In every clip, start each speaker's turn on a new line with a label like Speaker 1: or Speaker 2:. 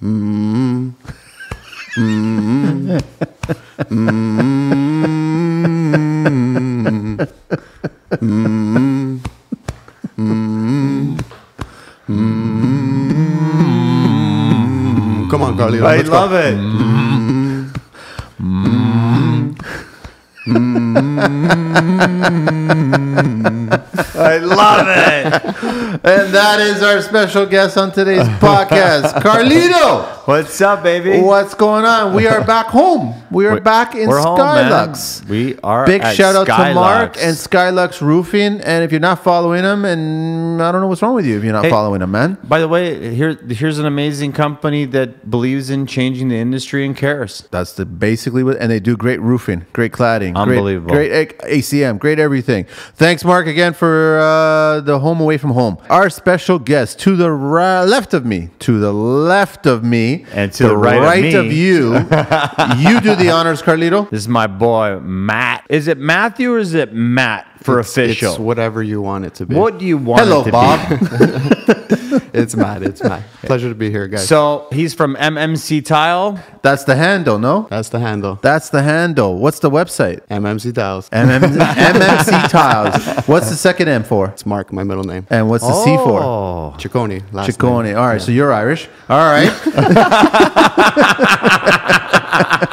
Speaker 1: Come on, Carly.
Speaker 2: I
Speaker 1: love it.
Speaker 2: Mm-hmm. Mm-hmm. Mm-hmm it. I love it.
Speaker 3: And that is our special guest on today's podcast, Carlito.
Speaker 2: What's up, baby?
Speaker 3: What's going on? We are back home. We are back in
Speaker 2: We're home, man.
Speaker 3: Skylux.
Speaker 2: We are
Speaker 3: Big shout out to Mark and Skylux Roofing. And if you're not following them, and I don't know what's wrong with you if you're not
Speaker 2: Hey.
Speaker 3: following them, man.
Speaker 2: By the way, here here's an amazing company that believes in changing the industry and cares.
Speaker 3: That's the basically what, and they do great roofing, great cladding, great-
Speaker 2: Unbelievable.
Speaker 3: great, A- ACM, great everything. Thanks, Mark, again for uh, the home away from home. Our special guest to the ri- left of me, to the left of me,
Speaker 2: And to the right of me.
Speaker 3: you. you do the honors, Carlito.
Speaker 2: This is my boy Matt. Is it Matthew or is it Matt for
Speaker 1: It's-
Speaker 2: official?
Speaker 1: It's whatever you want it to be.
Speaker 2: what do you want?
Speaker 3: Hello,
Speaker 2: it to
Speaker 3: Bob.
Speaker 2: Be?
Speaker 1: It's Matt. It's Matt. Pleasure to be here, guys.
Speaker 2: So he's from MMC Tile.
Speaker 3: That's the handle, no?
Speaker 1: That's the handle.
Speaker 3: That's the handle. What's the website?
Speaker 1: MMC Tiles.
Speaker 3: MM, MMC Tiles. What's the second M for?
Speaker 1: It's Mark, my middle name.
Speaker 3: And what's the C for?
Speaker 2: Oh,
Speaker 1: Ciccone. Last
Speaker 3: Ciccone.
Speaker 1: name.
Speaker 3: All right, so you're Irish. All right.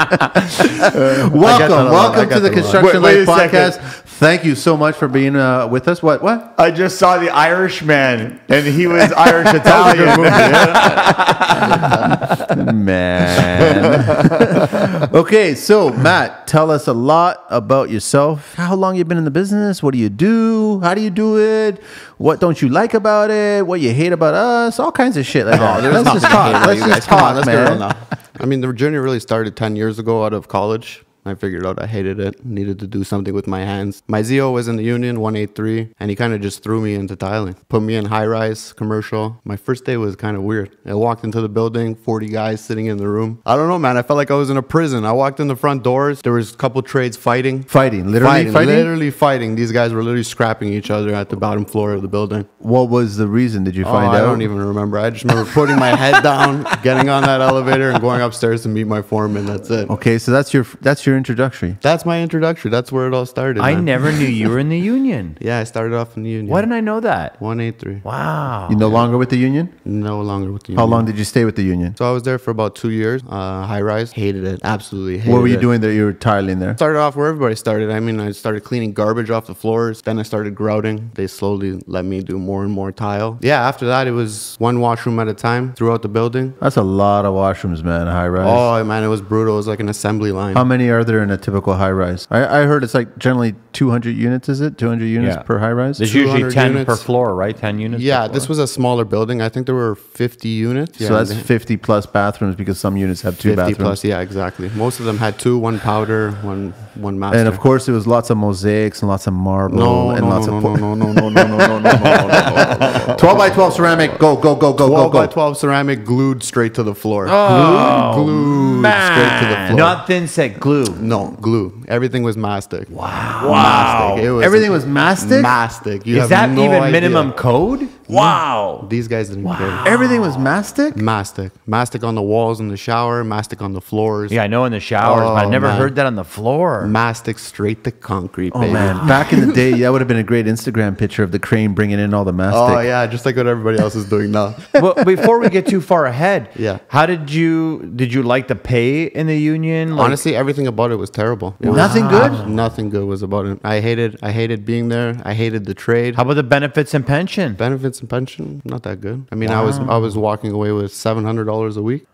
Speaker 3: Welcome,
Speaker 1: that a lot. I
Speaker 3: welcome to the
Speaker 1: that a lot.
Speaker 3: Construction
Speaker 2: Wait- wait
Speaker 3: Life
Speaker 2: a
Speaker 3: Podcast.
Speaker 2: second.
Speaker 3: Thank you so much for being uh, with us. What? What?
Speaker 2: I just saw the Irishman, and he was Irish Italian.
Speaker 3: Man. okay, so Matt, tell us a lot about yourself. How long you been in the business? What do you do? How do you do it? What don't you like about it? What you hate about us? All kinds of shit like that. Let's just talk. Let's just talk,
Speaker 1: let's get real
Speaker 3: man.
Speaker 1: I mean, the journey really started 10 years ago out of college. I figured out I hated it, needed to do something with my hands. My ZO was in the union, 183, and he kind of just threw me into tiling. Put me in high rise, commercial. My first day was kind of weird. I walked into the building, 40 guys sitting in the room. I don't know, man. I felt like I was in a prison. I walked in the front doors. There was a couple trades fighting.
Speaker 3: Fighting, literally fighting?
Speaker 1: Literally fighting. These guys were literally scrapping each other at the bottom floor of the building.
Speaker 3: What was the reason? Did you
Speaker 1: Oh,
Speaker 3: find
Speaker 1: I
Speaker 3: out?
Speaker 1: I don't even remember. I just remember putting my head down, getting on that elevator, and going upstairs to meet my foreman. That's it.
Speaker 3: Okay, so that's your that's your introductory.
Speaker 1: That's my introduction. That's where it all started.
Speaker 2: I
Speaker 1: man.
Speaker 2: never knew you were in the union.
Speaker 1: Yeah, I started off in the union.
Speaker 2: Why didn't I know that?
Speaker 1: 183.
Speaker 2: Wow.
Speaker 3: You no longer with the union?
Speaker 1: No longer with the union.
Speaker 3: How long did you stay with the union?
Speaker 1: So I was there for about two years. Uh, high rise. Hated it. Absolutely hated it.
Speaker 3: What were you
Speaker 1: it.
Speaker 3: doing there? You were tiling there.
Speaker 1: Started off where everybody started. I mean, I started cleaning garbage off the floors. Then I started grouting. They slowly let me do more and more tile. Yeah, after that, it was one washroom at a time throughout the building.
Speaker 3: That's a lot of washrooms, man. High rise.
Speaker 1: Oh, man, it was brutal. It was like an assembly line.
Speaker 3: How many are there in a typical high rise? I, I heard it's like generally 200 units. Is it 200 units
Speaker 2: Yeah.
Speaker 3: per high rise?
Speaker 2: There's usually
Speaker 1: 200
Speaker 2: ten per
Speaker 1: units.
Speaker 2: floor, right? Ten units. per
Speaker 1: Yeah,
Speaker 2: floor.
Speaker 1: this was a smaller building. I think there were 50 units.
Speaker 3: so
Speaker 1: Yeah,
Speaker 3: that's
Speaker 1: they-
Speaker 3: 50 plus bathrooms because some units have two
Speaker 1: 50
Speaker 3: bathrooms.
Speaker 1: plus. Yeah, exactly. Most of them had two, one powder, one one master.
Speaker 3: And of course, it was lots of mosaics and lots of marble
Speaker 1: no,
Speaker 3: and
Speaker 1: no,
Speaker 3: lots
Speaker 1: no,
Speaker 3: of
Speaker 1: no, no, no, no, no, no, no, no, no, no, no, no. no, no, no.
Speaker 3: 12 by 12 ceramic. Go, go, go, go,
Speaker 1: 12
Speaker 3: go,
Speaker 1: by
Speaker 3: go.
Speaker 1: 12 ceramic glued straight to the floor.
Speaker 2: Oh,
Speaker 1: glued straight to the floor.
Speaker 2: Not thin set glue.
Speaker 1: No, glue. Everything was mastic.
Speaker 2: Wow.
Speaker 1: Mastic. It was
Speaker 3: Everything was mastic?
Speaker 1: mastic. You
Speaker 2: Is
Speaker 1: have
Speaker 2: that
Speaker 1: no
Speaker 2: even
Speaker 1: idea.
Speaker 2: minimum code? Wow.
Speaker 1: These guys didn't get it.
Speaker 3: Everything was mastic?
Speaker 1: Mastic. Mastic on the walls in the shower, mastic on the floors.
Speaker 2: Yeah, I know in the showers, but I
Speaker 1: Oh,
Speaker 2: never
Speaker 1: man.
Speaker 2: heard that on the floor.
Speaker 1: Mastic straight to concrete,
Speaker 3: Oh,
Speaker 1: baby.
Speaker 3: man. Back in the day, that would have been a great Instagram picture of the crane bringing in all the mastic.
Speaker 1: Oh, yeah, just like what everybody else is doing now.
Speaker 2: well, before we get too far ahead,
Speaker 1: Yeah.
Speaker 2: How did you did you like the pay in the union? Like,
Speaker 1: Honestly, everything about it was terrible. It was-
Speaker 3: Nothing good?
Speaker 1: Nothing good was about it. I hated I hated being there. I hated the trade.
Speaker 2: how about the benefits and pension?
Speaker 1: Benefits and pension, not that good. I mean, I was I was walking away with $700 a week,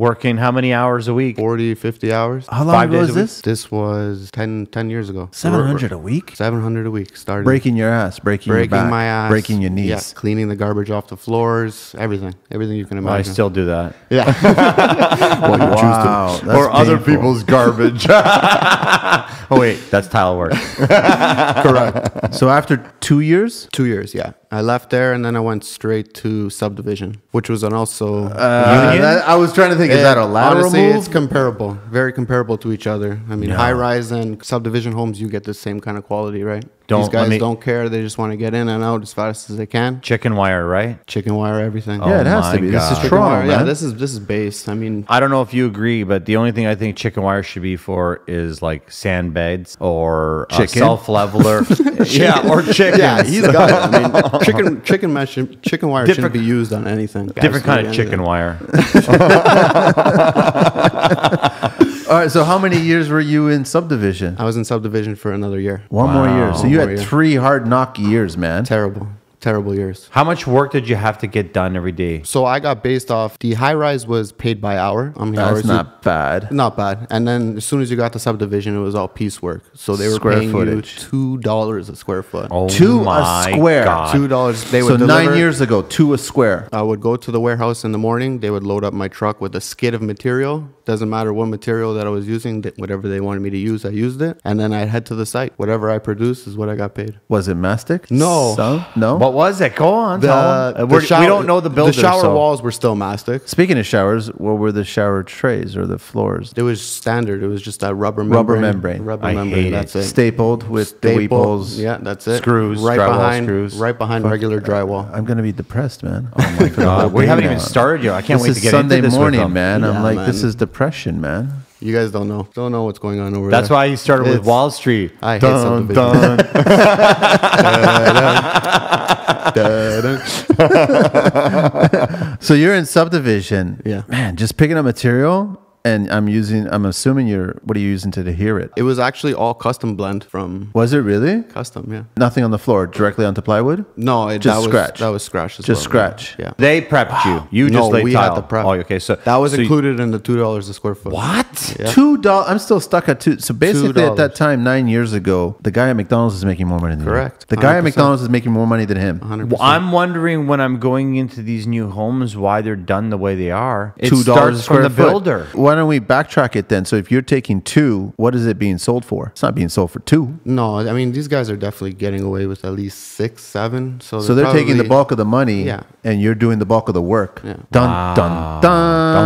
Speaker 2: Working how many hours a week?
Speaker 1: 40, 50 hours.
Speaker 3: How long
Speaker 2: Five
Speaker 3: ago was this?
Speaker 1: This was 10, 10 years ago.
Speaker 3: 700 a week?
Speaker 1: 700 a week started.
Speaker 3: Breaking your ass, breaking,
Speaker 1: breaking
Speaker 3: your back,
Speaker 1: my ass,
Speaker 3: breaking your knees.
Speaker 1: yeah, cleaning the garbage off the floors, everything, everything you can
Speaker 2: Well, I still do that.
Speaker 1: yeah.
Speaker 3: Well, you wow, that's
Speaker 2: or other people's garbage. oh wait, that's tile work.
Speaker 1: Correct.
Speaker 3: So after two years,
Speaker 1: Two years, yeah. I left there and then I went straight to subdivision, which was an also
Speaker 3: uh, that- I was trying to think, is that a lateral
Speaker 1: Honestly,
Speaker 3: move?
Speaker 1: it's comparable, very comparable to each other. I mean, high rise and subdivision homes, you get the same kind of quality, right?
Speaker 2: Don't-
Speaker 1: These guys
Speaker 2: me-
Speaker 1: don't care. They just want to get in and out as fast as they can.
Speaker 2: Chicken wire, right?
Speaker 1: Chicken wire, everything.
Speaker 3: Oh yeah, it
Speaker 2: Oh
Speaker 3: has to be. This is
Speaker 1: Chicken
Speaker 3: Toronto,
Speaker 1: wire.
Speaker 3: man.
Speaker 1: Yeah, this is this is base. I mean,
Speaker 2: I don't know if you agree, but the only thing I think chicken wire should be for is like sandbeds or a self leveler. yeah, or chicken.
Speaker 1: yeah, he's got it. I mean, chicken chicken mesh, chicken wire
Speaker 2: Different-
Speaker 1: shouldn't be used on anything.
Speaker 2: Different kind of
Speaker 1: Absolutely
Speaker 2: chicken wire.
Speaker 3: All right. So how many years were you in subdivision?
Speaker 1: I was in subdivision for another year.
Speaker 3: One more year. So
Speaker 1: One
Speaker 3: you
Speaker 1: more
Speaker 3: had
Speaker 1: year.
Speaker 3: three hard knock years, man.
Speaker 1: Terrible, terrible years.
Speaker 2: How much work did you have to get done every day?
Speaker 1: So I got based off the high rise was paid by hour. How many
Speaker 3: That's
Speaker 1: hours you-
Speaker 3: not bad.
Speaker 1: Not bad. And then as soon as you got the subdivision, it was all piecework. So they were
Speaker 3: Square
Speaker 1: paying
Speaker 3: footage.
Speaker 1: you two dollars a square foot.
Speaker 2: Oh
Speaker 3: Two a
Speaker 2: my
Speaker 3: square.
Speaker 2: God.
Speaker 1: Two dollars. They
Speaker 3: So
Speaker 1: would
Speaker 3: nine years ago, two a square.
Speaker 1: I would go to the warehouse in the morning. They would load up my truck with a skid of material. Doesn't matter what material that I was using, whatever they wanted me to use, I used it. And then I'd head to the site. Whatever I produced is what I got paid.
Speaker 3: Was it mastic?
Speaker 1: No.
Speaker 3: So? No.
Speaker 2: What was it? Go on.
Speaker 1: The,
Speaker 2: tell 'em.
Speaker 1: the
Speaker 2: Uh, we're-
Speaker 1: shower-
Speaker 2: we don't know the builder.
Speaker 1: The shower
Speaker 2: so-
Speaker 1: walls were still mastic.
Speaker 3: Speaking of showers, what were the shower trays or the floors?
Speaker 1: It was standard. It was just that rubber membrane.
Speaker 3: Rubber membrane.
Speaker 1: Rubber
Speaker 2: I
Speaker 1: membrane.
Speaker 2: hate
Speaker 1: That's
Speaker 2: it.
Speaker 1: it.
Speaker 3: Stapled with the weeples.
Speaker 1: Yeah, that's it.
Speaker 2: Screws,
Speaker 1: right
Speaker 2: drywall
Speaker 1: behind,
Speaker 2: screws.
Speaker 1: right behind regular drywall.
Speaker 3: I'm gonna be depressed, man. Oh my
Speaker 2: God, we haven't even started yet. I can't
Speaker 3: this
Speaker 2: wait
Speaker 3: is
Speaker 2: to get
Speaker 3: Sunday
Speaker 2: into this with
Speaker 3: morning,
Speaker 2: them.
Speaker 3: man. I'm
Speaker 1: Yeah,
Speaker 3: like, this is depression, man.
Speaker 1: You guys don't know. Don't know what's going on over
Speaker 2: That's
Speaker 1: there.
Speaker 2: That's why he started with Wall Street.
Speaker 1: I hate
Speaker 2: Dun,
Speaker 1: subdivision.
Speaker 2: dun.
Speaker 3: So you're in subdivision.
Speaker 1: Yeah.
Speaker 3: Man, just picking up material and I'm using I'm assuming you're what are you using to hear it?
Speaker 1: It was actually all custom blend from
Speaker 3: Was it really?
Speaker 1: custom. Yeah.
Speaker 3: Nothing on the floor, directly onto plywood?
Speaker 1: No, it,
Speaker 3: Just
Speaker 1: that
Speaker 3: scratch.
Speaker 1: Was, that was scratch. As
Speaker 3: Just
Speaker 1: well, yeah.
Speaker 3: scratch.
Speaker 1: Yeah.
Speaker 2: They prepped you. You
Speaker 1: no,
Speaker 2: just laid
Speaker 1: we
Speaker 2: tile.
Speaker 1: had the prep.
Speaker 2: Oh, okay. So
Speaker 1: that was
Speaker 2: so you-
Speaker 1: included in the two dollars a square foot.
Speaker 2: What?
Speaker 1: Yeah.
Speaker 3: Two dollars. I'm still stuck at two. So basically, at that time, nine years ago, the guy at McDonald's is making more money than
Speaker 1: Correct.
Speaker 3: You. The guy at
Speaker 1: 100%.
Speaker 3: McDonald's is making more money than him.
Speaker 1: 100%.
Speaker 2: Well, I'm wondering when I'm going into these new homes why they're done the way they are. It
Speaker 3: Two dollars a
Speaker 2: starts from the
Speaker 3: foot.
Speaker 2: builder.
Speaker 3: Why don't we backtrack it then? So if you're taking two, what is it being sold for? It's not being sold for two.
Speaker 1: No, I mean these guys are definitely getting away with at least six, seven. So they're,
Speaker 3: So they're taking the bulk of the money,
Speaker 1: Yeah.
Speaker 3: and you're doing the bulk of the work.
Speaker 1: Yeah.
Speaker 3: Dun dun ah. dun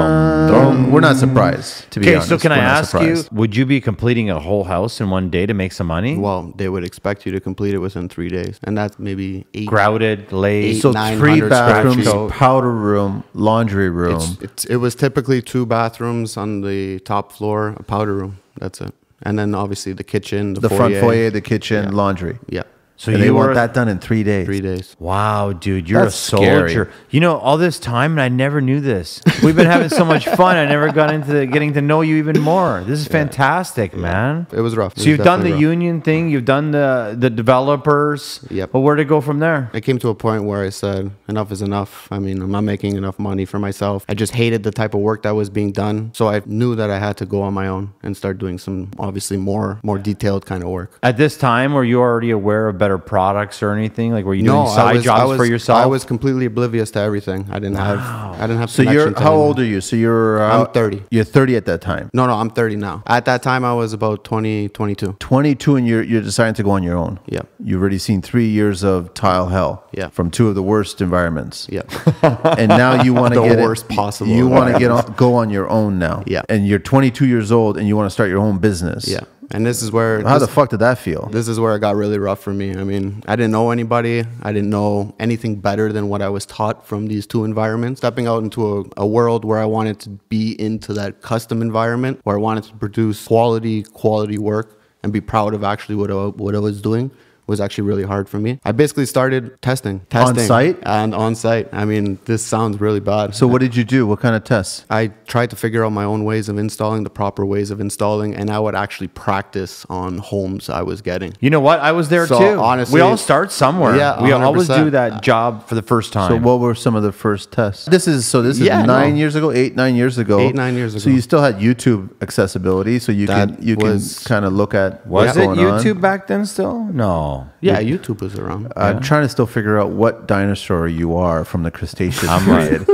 Speaker 2: Dun, dun,
Speaker 3: We're not surprised. To be
Speaker 2: Okay,
Speaker 3: honest,
Speaker 2: so can I
Speaker 3: We're not
Speaker 2: ask you, would you be completing a whole house in one day to make some money?
Speaker 1: Well, they would expect you to complete it within three days, and that's maybe eight.
Speaker 2: Grouted, laid.
Speaker 1: Eight,
Speaker 3: So
Speaker 1: nine
Speaker 3: three
Speaker 1: hundred square
Speaker 3: bathrooms, powder room, laundry room.
Speaker 1: It's, it's, it was typically two bathrooms on the top floor, a powder room. That's it. And then obviously the kitchen, the,
Speaker 3: the
Speaker 1: foyer.
Speaker 3: front foyer, the kitchen,
Speaker 1: Yeah.
Speaker 3: laundry.
Speaker 1: Yeah,
Speaker 2: So
Speaker 3: and they
Speaker 2: you
Speaker 3: want
Speaker 2: were
Speaker 3: that done in three days.
Speaker 1: three days.
Speaker 2: Wow, dude, you're
Speaker 3: That's
Speaker 2: a
Speaker 3: scary.
Speaker 2: soldier. You know, all this time and I never knew this. We've been having so much fun. I never got into the, getting to know you even more. This is fantastic, man.
Speaker 1: It was rough.
Speaker 2: So
Speaker 1: was
Speaker 2: you've done the
Speaker 1: rough.
Speaker 2: union thing, you've done the the developers.
Speaker 1: Yep.
Speaker 2: But where to go from there?
Speaker 1: I came to a point where I said, enough is enough. I mean, I'm not making enough money for myself. I just hated the type of work that was being done. So I knew that I had to go on my own and start doing some obviously more more detailed kind of work.
Speaker 2: At this time, were you already aware of better products or anything? Like, were you doing side
Speaker 1: was,
Speaker 2: jobs
Speaker 1: was,
Speaker 2: for yourself?
Speaker 1: I was completely oblivious to everything. I didn't have I didn't have
Speaker 3: So you're
Speaker 1: to
Speaker 3: how
Speaker 1: anyone.
Speaker 3: old are you? So you're uh,
Speaker 1: I'm 30.
Speaker 3: You're 30 at that time.
Speaker 1: No, no, I'm 30 now. At that time I was about 20, 22.
Speaker 3: 22 and you're you're deciding to go on your own.
Speaker 1: Yeah.
Speaker 3: You've already seen 3 years of tile hell.
Speaker 1: Yeah.
Speaker 3: From two of the worst environments.
Speaker 1: Yeah.
Speaker 3: and now you want to
Speaker 1: The
Speaker 3: get it-
Speaker 1: worst possible
Speaker 3: You want to get on, go on your own now.
Speaker 1: Yeah.
Speaker 3: And you're 22 years old and you want to start your own business.
Speaker 1: yeah. And this is where
Speaker 3: How
Speaker 1: this,
Speaker 3: the fuck did that feel?
Speaker 1: this is where it got really rough for me. I mean, I didn't know anybody. I didn't know anything better than what I was taught from these two environments. Stepping out into a, a world where I wanted to be into that custom environment, where I wanted to produce quality, quality work and be proud of actually what I, what I was doing was actually really hard for me. I basically started testing, testing on
Speaker 3: site?
Speaker 1: and on site. I mean, this sounds really bad.
Speaker 3: So what did you do? What kind of tests?
Speaker 1: I tried to figure out my own ways of installing, the proper ways of installing, and I would actually practice on homes I was getting.
Speaker 2: You know what? I was there
Speaker 1: So,
Speaker 2: too.
Speaker 1: honestly-
Speaker 2: we all start somewhere.
Speaker 1: Yeah,
Speaker 2: we always
Speaker 1: 100%.
Speaker 2: do that job for the first time.
Speaker 3: So what were some of the first tests? This is so this is
Speaker 1: Yeah,
Speaker 3: nine
Speaker 1: no.
Speaker 3: years ago, eight nine years ago.
Speaker 1: Eight, nine years ago.
Speaker 3: So you still had YouTube accessibility, so you
Speaker 1: That
Speaker 3: can you
Speaker 1: was-
Speaker 3: can kind of look at
Speaker 2: was it
Speaker 3: going on.
Speaker 2: YouTube back then still? No.
Speaker 1: Yeah, YouTube was around.
Speaker 3: I'm trying to still figure out what dinosaur you are from the crustacean
Speaker 2: I'm
Speaker 3: period.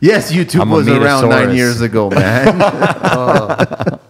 Speaker 3: yes, YouTube
Speaker 2: I'm
Speaker 3: was around nine years ago, man.
Speaker 1: Uh,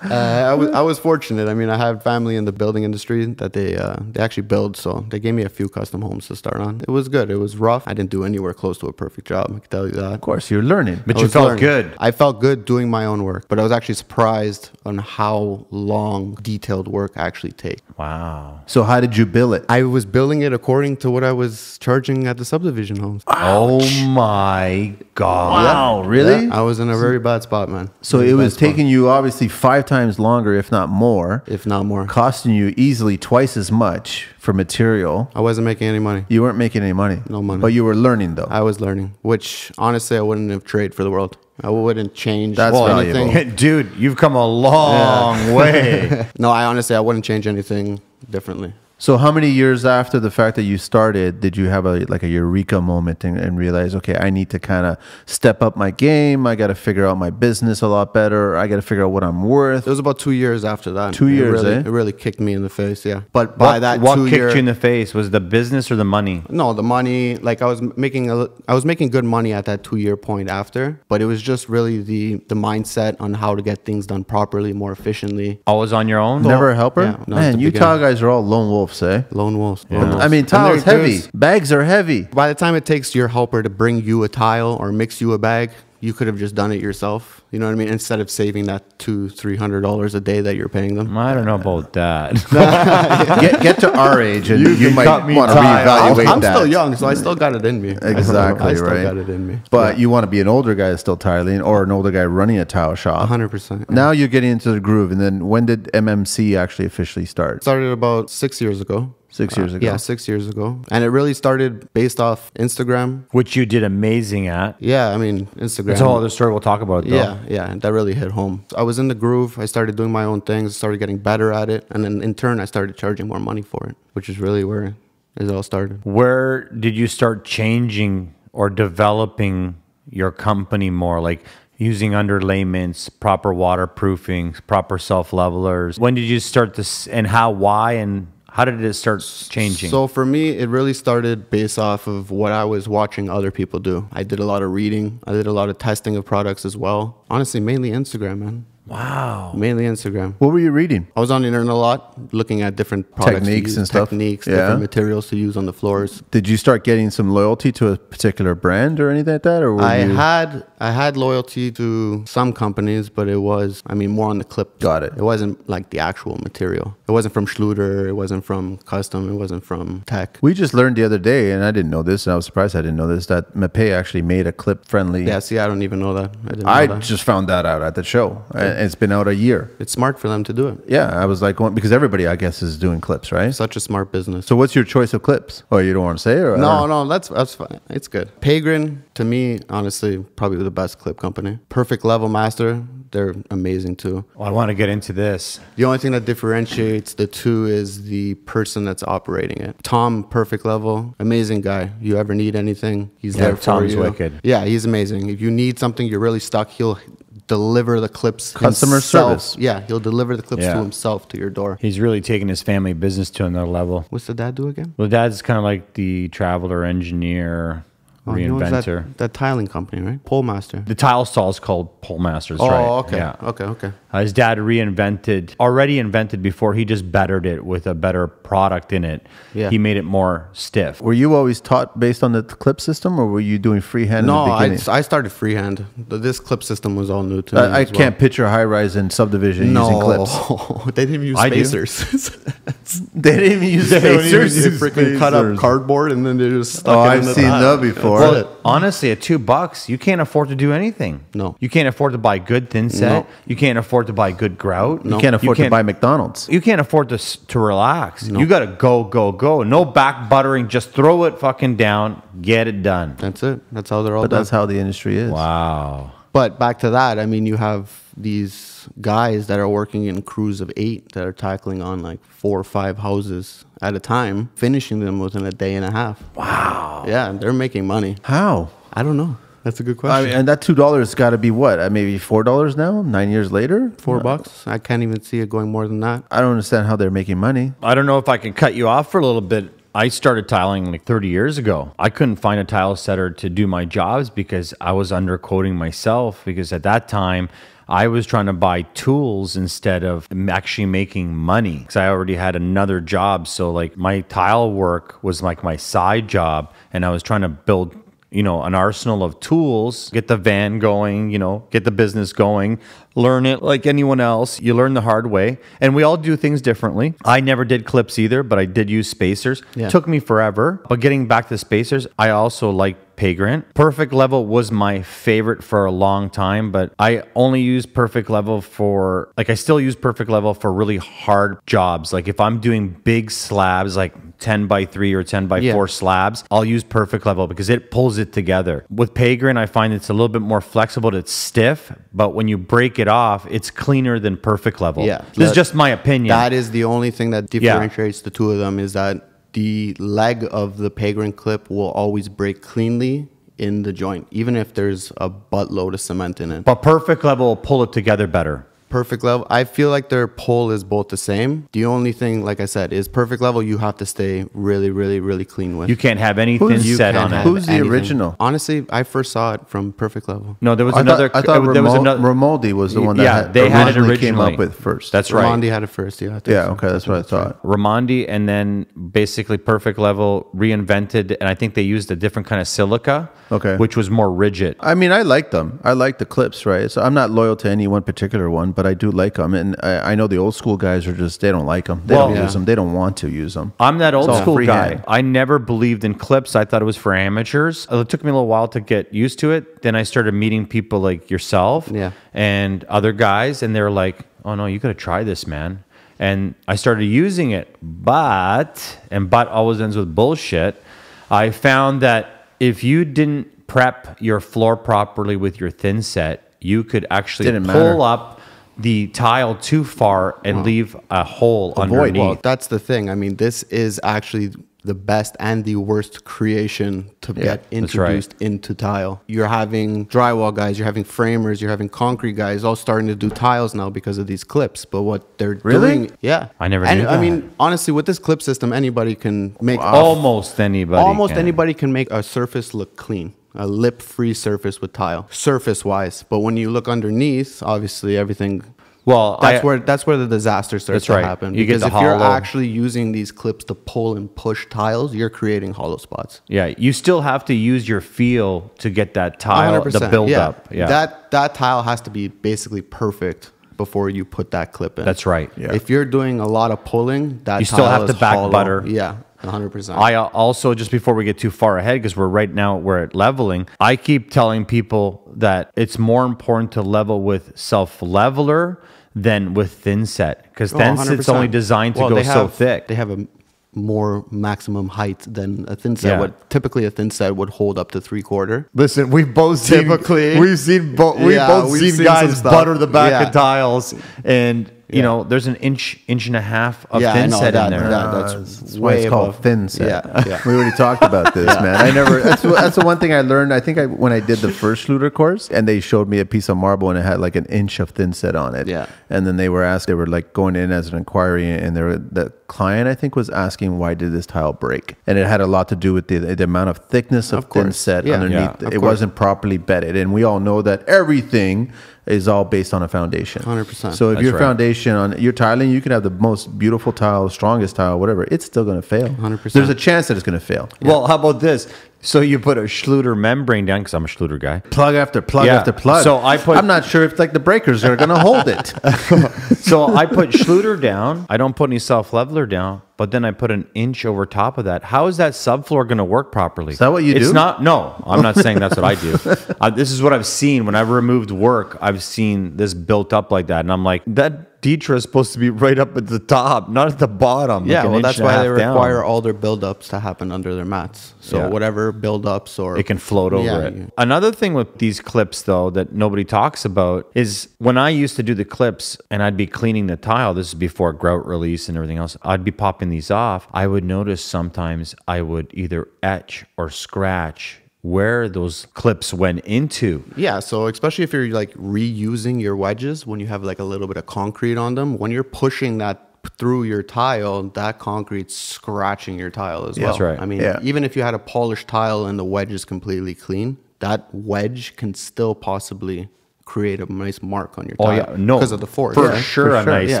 Speaker 1: I was I was fortunate. I mean, I had family in the building industry that they uh, they actually build, so they gave me a few custom homes to start on. It was good. It was rough. I didn't do anywhere close to a perfect job. I can tell you that.
Speaker 3: Of course, you're learning.
Speaker 2: But
Speaker 1: I
Speaker 2: you felt
Speaker 1: learning.
Speaker 2: good.
Speaker 1: I felt good doing my own work, but I was actually surprised on how long detailed work actually takes.
Speaker 2: Wow.
Speaker 3: So how did you bill it?
Speaker 1: I was billing it according to what I was charging at the subdivision homes.
Speaker 2: Oh my God.
Speaker 3: Wow, really?
Speaker 1: Yeah, I was in a very bad spot, man.
Speaker 3: So
Speaker 1: Very
Speaker 3: it
Speaker 1: bad
Speaker 3: was
Speaker 1: spot.
Speaker 3: taking you obviously five times longer, if not more,
Speaker 1: if not more.
Speaker 3: costing you easily twice as much for material.
Speaker 1: I wasn't making any money.
Speaker 3: You weren't making any money.
Speaker 1: No money.
Speaker 3: But you were learning though.
Speaker 1: I was learning, which honestly I wouldn't have traded for the world. I wouldn't change
Speaker 3: That's
Speaker 1: well, anything.
Speaker 2: Dude, you've come a long way.
Speaker 1: No, I honestly I wouldn't change anything differently.
Speaker 3: So how many years after the fact that you started did you have a like a eureka moment and, and realize, okay, I need to kind of step up my game. I got to figure out my business a lot better. I got to figure out what I'm worth.
Speaker 1: It was about two years after that.
Speaker 3: Two
Speaker 1: It
Speaker 3: years,
Speaker 1: really,
Speaker 3: eh?
Speaker 1: It really kicked me in the face. Yeah, but by
Speaker 2: what
Speaker 1: that
Speaker 2: what
Speaker 1: two
Speaker 2: kicked
Speaker 1: year,
Speaker 2: you in the face? Was the business or the money?
Speaker 1: no, the money. Like I was making a, I was making good money at that two year point after, but it was just really the the mindset on how to get things done properly, more efficiently.
Speaker 2: Always on your own?
Speaker 3: Never a helper?
Speaker 1: Yeah, not at
Speaker 3: Man,
Speaker 1: the
Speaker 3: Utah
Speaker 1: beginning.
Speaker 3: guys are all lone wolves, eh?
Speaker 1: Lone wolves.
Speaker 2: Yeah.
Speaker 1: lone wolves.
Speaker 3: I mean, tile's heavy. Bags are heavy.
Speaker 1: By the time it takes your helper to bring you a tile or mix you a bag, you could have just done it yourself. You know what I mean? Instead of saving that two, three hundred dollars a day that you're paying them.
Speaker 2: I don't know about that.
Speaker 3: get get to our age and you,
Speaker 2: can
Speaker 3: might
Speaker 2: cut
Speaker 3: want to
Speaker 2: tile.
Speaker 3: reevaluate
Speaker 1: I'm
Speaker 3: that.
Speaker 1: still young, so I still got it in me.
Speaker 3: Exactly
Speaker 1: I still
Speaker 3: right.
Speaker 1: got it in me.
Speaker 3: But you want to be an older guy that's still tiling or an older guy running a tile shop.
Speaker 1: hundred percent.
Speaker 3: Now you're getting into the groove. And then when did MMC actually officially start?
Speaker 1: started about six years ago.
Speaker 3: Six years uh, ago.
Speaker 1: Yeah, six years ago, and it really started based off Instagram.
Speaker 2: Which you did amazing at.
Speaker 1: Yeah, I mean Instagram.
Speaker 2: That's a whole other story we'll talk about, though.
Speaker 1: Yeah, yeah, that really hit home. I was in the groove. I started doing my own things, started getting better at it, and then in turn, I started charging more money for it, which is really where it all started.
Speaker 2: Where did you start changing or developing your company more? Like using underlayments, proper waterproofing, proper self levelers. When did you start this and how, why, and how did it start changing?
Speaker 1: So for me, it really started based off of what I was watching other people do. I did a lot of reading. I did a lot of testing of products as well. Honestly, mainly Instagram, man.
Speaker 2: wow.
Speaker 1: Mainly Instagram.
Speaker 3: What were you reading?
Speaker 1: I was on the internet a lot, looking at different products
Speaker 3: Techniques
Speaker 1: use,
Speaker 3: and stuff?
Speaker 1: techniques,
Speaker 3: Yeah.
Speaker 1: different materials to use on the floors.
Speaker 3: Did you start getting some loyalty to a particular brand or anything like that? Or were
Speaker 1: I
Speaker 3: you,
Speaker 1: had I had loyalty to some companies, but it was I mean more on the clip.
Speaker 3: Got it.
Speaker 1: It wasn't like the actual material. It wasn't from Schluter. It wasn't from Custom. It wasn't from Tech.
Speaker 3: we just learned the other day, and I didn't know this, and I was surprised I didn't know this, that Mapei actually made a clip friendly.
Speaker 1: Yeah, see, I don't even know that. I didn't know that.
Speaker 3: just found that out at the show. and It's been out a year.
Speaker 1: It's smart for them to do it.
Speaker 3: Yeah, I was like, well, because everybody, I guess, is doing clips, right?
Speaker 1: Such a smart business.
Speaker 3: So, what's your choice of clips? Oh, you don't want to say, or
Speaker 1: No, no, that's that's fine. It's good. Peygran, to me, honestly, probably the best clip company. Perfect Level Master, they're amazing too.
Speaker 2: Well, I want to get into this.
Speaker 1: The only thing that differentiates the two is the person that's operating it. Tom, perfect level, amazing guy. You ever need anything, he's
Speaker 2: Yeah,
Speaker 1: there for
Speaker 2: Tom's
Speaker 1: you.
Speaker 2: wicked.
Speaker 1: Yeah, he's amazing. If you need something, you're really stuck, he'll deliver the clips.
Speaker 3: Customer
Speaker 1: himself.
Speaker 3: service.
Speaker 1: Yeah, he'll deliver the clips
Speaker 2: Yeah.
Speaker 1: to himself to your door.
Speaker 2: He's really taking his family business to another level.
Speaker 1: What's the dad do again?
Speaker 2: Well, dad's kind of like the traveler, engineer,
Speaker 1: Oh, you know,
Speaker 2: reinventor.
Speaker 1: that, that tiling company, right? Pole Master.
Speaker 2: the tile stall is called Pole Masters,
Speaker 1: oh,
Speaker 2: right?
Speaker 1: okay.
Speaker 2: Yeah.
Speaker 1: Okay, okay.
Speaker 2: Uh, his dad reinvented, already invented before. He just bettered it with a better product in it.
Speaker 1: Yeah.
Speaker 2: He made it more stiff.
Speaker 3: Were you always taught based on the clip system, or were you doing freehand
Speaker 1: No,
Speaker 3: in the
Speaker 1: I,
Speaker 3: beginning?
Speaker 1: I started freehand. This clip system was all new to me.
Speaker 3: I, I
Speaker 1: as well.
Speaker 3: can't picture high rise and subdivision
Speaker 1: No,
Speaker 3: using clips.
Speaker 1: they didn't even use spacers.
Speaker 3: They didn't even use
Speaker 1: They
Speaker 3: spacers.
Speaker 1: They freaking cut up cardboard and then they just stuck
Speaker 3: Oh,
Speaker 1: it in
Speaker 3: I've
Speaker 1: the
Speaker 3: seen
Speaker 1: tile.
Speaker 3: that before.
Speaker 1: That's
Speaker 2: Well,
Speaker 1: it.
Speaker 2: honestly, at two bucks, you can't afford to do anything.
Speaker 1: No.
Speaker 2: You can't afford to buy good thin set.
Speaker 1: No.
Speaker 2: You can't afford to buy good grout. No.
Speaker 3: You can't afford to buy McDonald's.
Speaker 2: You can't afford to to relax. You got to go, go, go. No back buttering. Just throw it fucking down. Get it done.
Speaker 1: That's it. That's how they're all
Speaker 3: But
Speaker 1: done.
Speaker 3: that's how the industry is.
Speaker 2: Wow.
Speaker 1: But back to that, I mean, you have these guys that are working in crews of eight that are tackling on like four or five houses at a time, finishing them within a day and a half.
Speaker 2: Wow.
Speaker 1: Yeah, they're making money.
Speaker 3: How?
Speaker 1: I don't know. That's a good
Speaker 3: I
Speaker 1: question.
Speaker 3: mean, and that two dollars got to be what? Uh, Maybe four dollars now. Nine years later,
Speaker 1: Four bucks? I can't even see it going more than that.
Speaker 3: I don't understand how they're making money.
Speaker 2: I don't know if I can cut you off for a little bit I started tiling like 30 years ago. I couldn't find a tile setter to do my jobs because I was underquoting myself because at that time I was trying to buy tools instead of actually making money because I already had another job. So like my tile work was like my side job and I was trying to build you know, an arsenal of tools, get the van going, you know, get the business going, learn it like anyone else. You learn the hard way. And we all do things differently. I never did clips either, but I did use spacers.
Speaker 1: Yeah.
Speaker 2: Took me forever. But getting back to spacers, I also like Peygran. Perfect Level was my favorite for a long time, but I only use Perfect Level for like I still use Perfect Level for really hard jobs. Like if I'm doing big slabs like 10 by 3 or 10 by
Speaker 1: Yeah.
Speaker 2: 4 slabs, I'll use Perfect Level because it pulls it together. With Peygran, I find it's a little bit more flexible. It's stiff, but when you break it off, it's cleaner than Perfect Level.
Speaker 1: Yeah.
Speaker 2: This is just my opinion.
Speaker 1: That is the only thing that differentiates the two of them is that the leg of the Peygran clip will always break cleanly in the joint, even if there's a buttload of cement in it.
Speaker 2: but Perfect Level will pull it together better.
Speaker 1: Perfect level. I feel like their pull is both the same. The only thing, like I said, is perfect level. You have to stay really, really, really clean with.
Speaker 2: You can't have anything
Speaker 3: Who's-
Speaker 2: thin
Speaker 3: you
Speaker 2: set on it.
Speaker 1: have
Speaker 3: Who's the
Speaker 1: anything.
Speaker 3: original?
Speaker 1: Honestly, I first saw it from perfect level.
Speaker 2: No, there was
Speaker 3: I
Speaker 2: another.
Speaker 3: thought, I thought
Speaker 2: there was
Speaker 3: Ramol-
Speaker 2: another.
Speaker 3: Raimondi was the one that
Speaker 2: yeah,
Speaker 3: had,
Speaker 2: they had it
Speaker 3: originally
Speaker 2: originally
Speaker 3: came up with first.
Speaker 2: That's right.
Speaker 1: Raimondi had it first. Yeah. I think
Speaker 3: yeah.
Speaker 1: so.
Speaker 3: Okay, that's what I thought.
Speaker 2: Raimondi, and then basically Perfect Level reinvented, and I think they used a different kind of silica,
Speaker 3: Okay.
Speaker 2: which was more rigid.
Speaker 3: I mean, I like them. I like the clips, right? So I'm not loyal to any one particular one, but I do like them. And I, I know the old school guys are just they don't like them. They
Speaker 2: Well-
Speaker 3: don't
Speaker 1: Yeah.
Speaker 3: use them. They don't want to use them.
Speaker 2: I'm that old
Speaker 3: all
Speaker 2: school guy. I never believed in clips. I thought it was for amateurs. Uh, it took me a little while to get used to it. Then I started meeting people like yourself
Speaker 1: Yeah.
Speaker 2: and other guys, and they're like, "Oh no, you got to try this, man." And I started using it, but and but always ends with bullshit. I found that if you didn't prep your floor properly with your thin set, you could actually
Speaker 3: Didn't
Speaker 2: pull
Speaker 3: matter.
Speaker 2: up the tile too far and leave a hole underneath.
Speaker 1: Well, that's the thing. I mean, this is actually the best and the worst creation to get
Speaker 2: that's right.
Speaker 1: introduced into tile. You're having drywall guys, you're having framers, you're having concrete guys all starting to do tiles now because of these clips. But what they're
Speaker 3: Really?
Speaker 1: doing, yeah,
Speaker 2: I never
Speaker 1: And
Speaker 2: knew
Speaker 1: I mean, honestly, with this clip system, anybody can make
Speaker 2: Almost anybody.
Speaker 1: almost
Speaker 2: can.
Speaker 1: anybody can make a surface look clean a lip free surface with tile surface wise but when you look underneath obviously everything
Speaker 2: Well,
Speaker 1: that's
Speaker 2: I-
Speaker 1: where that's where the disaster starts
Speaker 2: That's
Speaker 1: to
Speaker 2: right.
Speaker 1: happen
Speaker 2: You get
Speaker 1: because
Speaker 2: the
Speaker 1: if you're actually using these clips to pull and push tiles you're creating hollow spots
Speaker 2: Yeah, you still have to use your feel to get that tile, the
Speaker 1: 100%,
Speaker 2: build
Speaker 1: yeah.
Speaker 2: up. Yeah,
Speaker 1: that that tile has to be basically perfect before you put that clip in
Speaker 2: that's right.
Speaker 3: Yeah.
Speaker 1: if you're doing a lot of pulling that
Speaker 2: You still
Speaker 1: tile
Speaker 2: have to back
Speaker 1: hollow.
Speaker 2: butter.
Speaker 1: yeah 100%
Speaker 2: I also just before we get too far ahead because we're right now we're at leveling. I keep telling people that it's more important to level with self leveler than with thin set because
Speaker 1: Oh,
Speaker 2: thin set's only designed to
Speaker 1: Well,
Speaker 2: go
Speaker 1: they
Speaker 2: so thick.
Speaker 1: They have a more maximum height than a thin set
Speaker 2: Yeah.
Speaker 1: would. Typically, a thin set would hold up to three quarter.
Speaker 2: Listen, we've both
Speaker 1: seen- Typically.
Speaker 2: we've seen bo- we've both
Speaker 1: we've
Speaker 2: seen,
Speaker 1: seen
Speaker 2: guys butter the back
Speaker 1: Yeah.
Speaker 2: of tiles, and you
Speaker 1: Yeah.
Speaker 2: know there's an inch inch and a half of
Speaker 1: Yeah,
Speaker 2: thin set
Speaker 1: that-
Speaker 2: in there.
Speaker 1: that-
Speaker 3: Uh,
Speaker 1: that's
Speaker 3: that's why
Speaker 1: way
Speaker 3: it's called thin set.
Speaker 1: Yeah, yeah.
Speaker 3: we already talked about this, man. I never. That's that's the one thing I learned. I think I when I did the first Schluter course, and they showed me a piece of marble and it had like an inch of thin set on it.
Speaker 1: Yeah.
Speaker 3: And then they were asked. They were like going in as an inquiry, and they were the client I think was asking why did this tile break, and it had a lot to do with the the amount of thickness of,
Speaker 1: Of
Speaker 3: thin set
Speaker 1: Yeah.
Speaker 3: underneath.
Speaker 2: Yeah,
Speaker 3: it
Speaker 1: course.
Speaker 3: wasn't properly bedded, and we all know that everything is all based on a foundation.
Speaker 1: 100%.
Speaker 3: So if
Speaker 2: That's
Speaker 3: your
Speaker 2: right.
Speaker 3: foundation on your tiling, you can have the most beautiful tile, strongest tile, whatever. It's still going to fail.
Speaker 1: 100%.
Speaker 3: There's a chance that it's going to fail.
Speaker 2: Well, how about this? So you put a Schluter membrane down because I'm a Schluter guy.
Speaker 3: Plug after plug
Speaker 2: Yeah.
Speaker 3: after plug.
Speaker 2: So I put-
Speaker 3: I'm not sure if like the breakers are going to hold it.
Speaker 2: So I put Schluter down. I don't put any self leveler down, but then I put an inch over top of that. How is that subfloor going to work properly? Is
Speaker 3: that what you
Speaker 2: it's
Speaker 3: do?
Speaker 2: It's not. No, I'm not saying that's what I do. Uh, this is what I've seen when I've removed work. I've seen this built up like that, and I'm like, that Ditra is supposed to be right up at the top, not at the bottom.
Speaker 1: Yeah,
Speaker 2: an
Speaker 1: well, that's why they
Speaker 2: down.
Speaker 1: require all their buildups to happen under their mats. So
Speaker 2: Yeah.
Speaker 1: whatever buildups or
Speaker 2: It can float over
Speaker 1: Yeah,
Speaker 2: it. Another thing with these clips, though, that nobody talks about is when I used to do the clips and I'd be cleaning the tile, this is before grout release and everything else, I'd be popping these off. I would notice sometimes I would either etch or scratch where those clips went into.
Speaker 1: Yeah, so especially if you're like reusing your wedges when you have like a little bit of concrete on them, when you're pushing that through your tile, that concrete's scratching your tile as well.
Speaker 2: That's right.
Speaker 1: I mean,
Speaker 3: Yeah.
Speaker 1: even if you had a polished tile and the wedge is completely clean, that wedge can still possibly create a nice mark on your
Speaker 2: Oh yeah, no,
Speaker 1: because of the force.
Speaker 2: for
Speaker 1: Yeah,
Speaker 2: sure, a nice
Speaker 1: Yeah.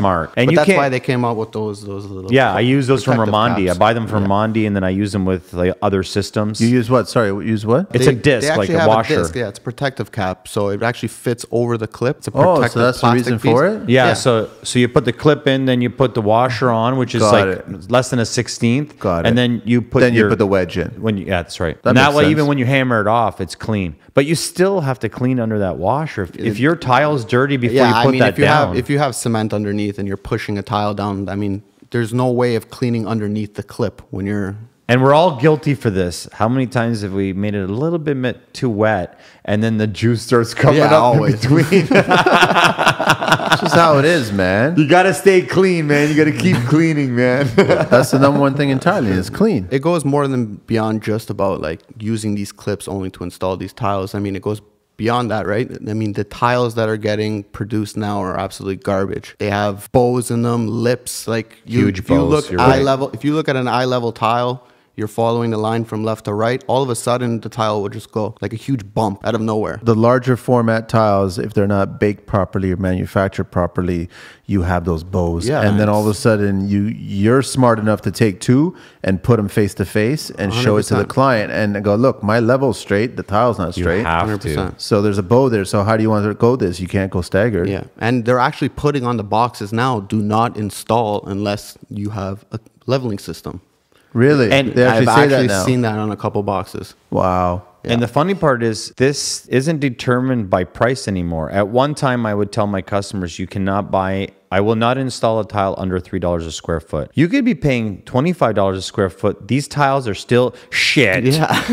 Speaker 2: mark. And
Speaker 1: but
Speaker 2: you
Speaker 1: that's
Speaker 2: can't.
Speaker 1: why they came out with those those little.
Speaker 2: yeah, I use those from
Speaker 1: protective
Speaker 2: Raimondi.
Speaker 1: caps.
Speaker 2: I buy them from Raimondi, and then I use them with like other systems.
Speaker 3: You use what? Sorry, use what?
Speaker 2: It's a disc, like a
Speaker 1: have
Speaker 2: washer.
Speaker 1: disc, yeah, it's a protective cap, so it actually fits over the clip. It's a
Speaker 3: Oh, so that's the reason
Speaker 1: piece.
Speaker 3: for it?
Speaker 2: Yeah,
Speaker 1: Yeah.
Speaker 2: so so you put the clip in, then you put the washer on, which is
Speaker 3: Got
Speaker 2: like
Speaker 3: it.
Speaker 2: less than a sixteenth.
Speaker 3: Got it.
Speaker 2: and then you put
Speaker 3: Then you put the wedge in.
Speaker 2: When you, yeah, that's right.
Speaker 3: That
Speaker 2: and that way,
Speaker 3: sense.
Speaker 2: even when you hammer it off, it's clean. But you still have to clean under that washer. If, if your tile's dirty before
Speaker 1: Yeah,
Speaker 2: you
Speaker 1: I
Speaker 2: put
Speaker 1: mean,
Speaker 2: that
Speaker 1: if you
Speaker 2: down,
Speaker 1: have if you have cement underneath and you're pushing a tile down, I mean, there's no way of cleaning underneath the clip when you're.
Speaker 2: and we're all guilty for this. How many times have we made it a little bit mit- too wet, and then the juice starts coming
Speaker 1: Yeah,
Speaker 2: up
Speaker 1: always.
Speaker 2: in between?
Speaker 3: That's just how it is, man.
Speaker 2: you got to stay clean, man. You got to keep cleaning, man.
Speaker 3: That's the number one thing in Thailand is clean.
Speaker 1: It goes more than beyond just about like using these clips only to install these tiles. I mean, it goes beyond that, right? I mean, the tiles that are getting produced now are absolutely garbage. They have bows in them, lips, like you,
Speaker 2: Huge
Speaker 1: if you
Speaker 2: bows,
Speaker 1: look
Speaker 2: you're
Speaker 1: eye
Speaker 2: right.
Speaker 1: level. If you look at an eye level tile. You're following the line from left to right. All of a sudden, the tile will just go like a huge bump out of nowhere.
Speaker 3: The larger format tiles, if they're not baked properly or manufactured properly, you have those bows.
Speaker 1: Yeah,
Speaker 3: and then all of a sudden, you you're smart enough to take two and put them face to face and show it to the client and go, look, my level's straight, the tile's not straight.
Speaker 2: you
Speaker 3: straight.
Speaker 2: have to.
Speaker 1: 100%.
Speaker 3: So there's a bow there. So how do you want to go this? You can't go staggered.
Speaker 1: Yeah, and they're actually putting on the boxes now. Do not install unless you have a leveling system.
Speaker 3: Really?
Speaker 2: And
Speaker 3: they actually
Speaker 1: I've
Speaker 3: say
Speaker 1: actually
Speaker 3: that
Speaker 1: seen that on a couple boxes.
Speaker 3: wow.
Speaker 2: And the funny part is, this isn't determined by price anymore. At one time, I would tell my customers, you cannot buy, I will not install a tile under $3 a square foot. You could be paying $25 a square foot. These tiles are still shit.
Speaker 1: Yeah,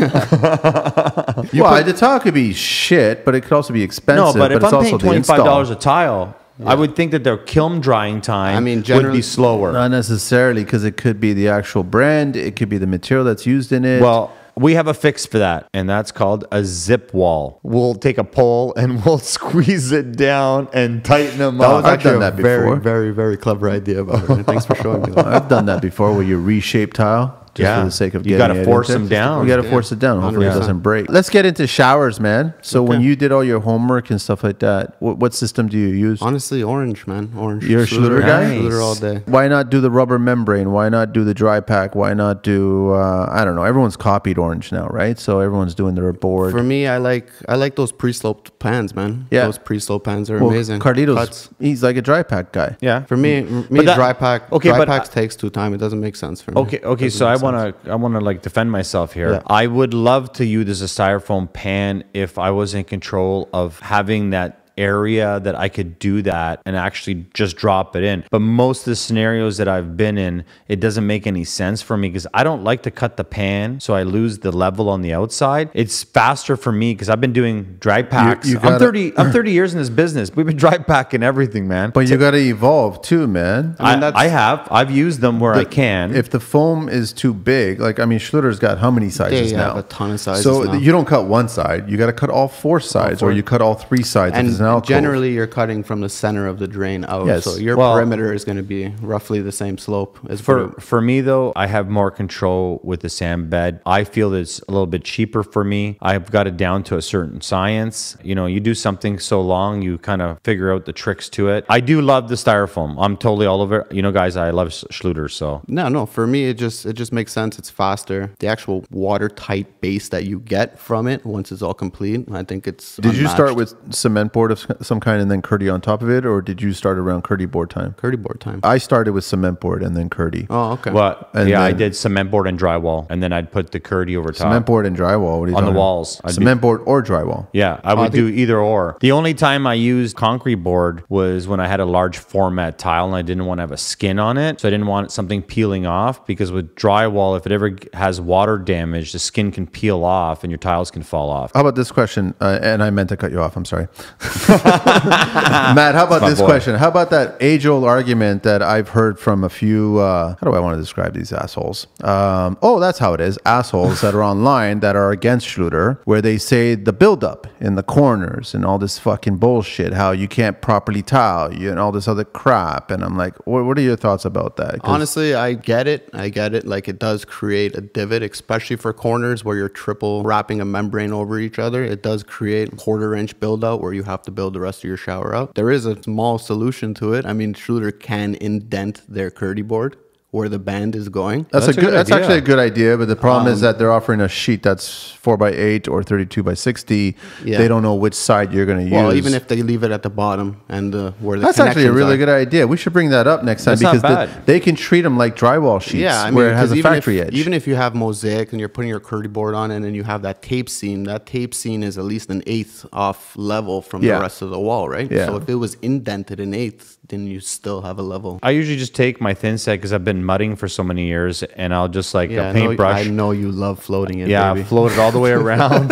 Speaker 3: well, the tile could be shit, but it could also be expensive.
Speaker 2: No,
Speaker 3: expensive.
Speaker 2: but if
Speaker 3: it's
Speaker 2: I'm
Speaker 3: also
Speaker 2: paying $25
Speaker 3: install.
Speaker 2: a tile, I would think that their kiln drying time
Speaker 1: I mean,
Speaker 2: would be slower.
Speaker 3: Not necessarily, because it could be the actual brand. It could be the material that's used in it.
Speaker 2: Well, we have a fix for that, and that's called a zip wall. We'll take a pole and we'll squeeze it down and tighten them
Speaker 1: that
Speaker 2: up.
Speaker 3: I've done that
Speaker 1: very,
Speaker 3: before.
Speaker 1: very, very very clever idea about. Thanks for showing me that.
Speaker 3: I've done that before, where you reshape tile. Just
Speaker 2: Yeah.
Speaker 3: for the sake of
Speaker 2: You
Speaker 3: getting
Speaker 2: gotta
Speaker 3: it
Speaker 2: force
Speaker 3: into-
Speaker 2: them down.
Speaker 3: You got to
Speaker 1: Yeah.
Speaker 3: force it down. Hopefully, it
Speaker 1: 100%.
Speaker 3: doesn't break. Let's get into showers, man. So when you did all your homework and stuff like that, what, what system do you use?
Speaker 1: Honestly, orange, man, orange.
Speaker 3: You're a Schluter guy?
Speaker 1: Schluter all day.
Speaker 3: Why not do the rubber membrane? Why not do the dry pack? Why not do uh, I don't know? Everyone's copied orange now, right? So everyone's doing their board.
Speaker 1: For me, I like I like those pre-sloped pans, man.
Speaker 3: Yeah.
Speaker 1: those pre-sloped pans are
Speaker 3: well,
Speaker 1: amazing.
Speaker 3: Carlito's
Speaker 1: Cuts.
Speaker 3: he's like a dry pack guy.
Speaker 2: Yeah.
Speaker 1: For me, me
Speaker 2: that-
Speaker 1: dry pack.
Speaker 2: okay,
Speaker 1: dry
Speaker 2: but
Speaker 1: packs
Speaker 2: I-
Speaker 1: takes two time. It doesn't make sense for me.
Speaker 2: Okay, okay. So I
Speaker 1: make
Speaker 2: want to, I want to like defend myself here.
Speaker 1: Yeah.
Speaker 2: I would love to use a styrofoam pan if I was in control of having that area that I could do that and actually just drop it in. But most of the scenarios that I've been in, it doesn't make any sense for me because I don't like to cut the pan, so I lose the level on the outside. It's faster for me because I've been doing dry packs.
Speaker 3: you
Speaker 2: I'm
Speaker 3: gotta-
Speaker 2: 30. I'm 30 years in this business. We've been dry packing everything, man.
Speaker 3: But you got to evolve too, man.
Speaker 2: I,
Speaker 1: mean, that's-
Speaker 2: I have. I've used them where I can.
Speaker 3: If the foam is too big, like I mean, Schluter's got how many sizes
Speaker 1: They
Speaker 3: now?
Speaker 1: have a ton of sizes
Speaker 3: So
Speaker 1: now.
Speaker 3: you don't cut one side; you got to cut all four sides, or
Speaker 1: four.
Speaker 3: you cut all three sides.
Speaker 1: And
Speaker 3: it's an alcove.
Speaker 1: generally, you're cutting from the center of the drain out.
Speaker 3: Yes.
Speaker 1: So your
Speaker 2: Well-
Speaker 1: perimeter is going to be roughly the same slope as
Speaker 2: For
Speaker 1: for.
Speaker 2: for me though, I have more control with the sand bed. I feel that it's a little bit cheaper for me. I've got it down to a certain science. You know, you do something so long, you kind of figure out the tricks to it. I do love the styrofoam. I'm totally all over it. You know, guys, I love Schluter, so
Speaker 1: No, no. For me, it just it just makes sense. It's faster. The actual watertight base that you get from it once it's all complete, I think it's.
Speaker 3: Did you start with cement board of some kind and then Kerdi on top of it, or did you start around Kerdi board time?
Speaker 1: Kerdi board time?
Speaker 3: I started with cement board and then Kerdi.
Speaker 1: oh, okay.
Speaker 2: What?
Speaker 3: And
Speaker 2: yeah, I did cement board and drywall, and then I'd put the Kerdi over top.
Speaker 3: Cement board and drywall. What are you
Speaker 2: On the walls. I'd be-
Speaker 3: Cement board or drywall.
Speaker 2: Yeah, I would do either or. The only time I used concrete board was when I had a large format tile and I didn't want to have a skin on it. So I didn't want something peeling off because with drywall, if it ever has water damage, the skin can peel off and your tiles can fall off.
Speaker 3: How about this question? Uh, and I meant to cut you off. I'm sorry. Matt, how about this
Speaker 2: boy.
Speaker 3: question? How about that age old argument that I've heard from a few, uh, how do I want to describe these assholes? Um, oh, that's how it is. Assholes that are online that are against Schluter, where they say the buildup in the corners and all this fucking bullshit, how you can't properly tile you and all this other crap. And I'm like, what, what are your thoughts about that?
Speaker 1: Honestly, I get it. I get it. Like it does create a divot, especially for corners where you're triple wrapping a membrane over each other. It does create quarter inch build out where you have to build the rest of your shower out. There is a small solution to it. I mean, Schluter can indent their Kerdi board where the band is going.
Speaker 3: That's,
Speaker 2: That's
Speaker 3: a
Speaker 2: a
Speaker 3: good.
Speaker 2: good
Speaker 3: That's
Speaker 2: idea.
Speaker 3: actually a good idea, but the problem is that they're offering a sheet that's four by eight or thirty-two by sixty.
Speaker 1: Yeah.
Speaker 3: They don't know which side you're going to use.
Speaker 1: Well, even if they leave it at the bottom and uh, where the
Speaker 3: that's actually a really
Speaker 1: are.
Speaker 3: good idea. We should bring that up next time
Speaker 2: That's
Speaker 3: because the- they can treat them like drywall sheets,
Speaker 1: Yeah, I mean,
Speaker 3: where it has
Speaker 1: 'cause
Speaker 3: a
Speaker 1: even
Speaker 3: factory
Speaker 1: if,
Speaker 3: edge.
Speaker 1: Even if you have mosaic and you're putting your Kerdi board on it, and then you have that tape seam, that tape seam is at least an eighth off level from
Speaker 3: Yeah.
Speaker 1: the rest of the wall, right?
Speaker 3: Yeah.
Speaker 1: So if it was indented an eighth, then you still have a level.
Speaker 2: I usually just take my thin set because I've been mudding for so many years, and I'll just like
Speaker 1: Yeah,
Speaker 2: a
Speaker 1: I know,
Speaker 2: paintbrush.
Speaker 1: I know you love floating it.
Speaker 2: yeah,
Speaker 1: baby.
Speaker 2: float it all the way around,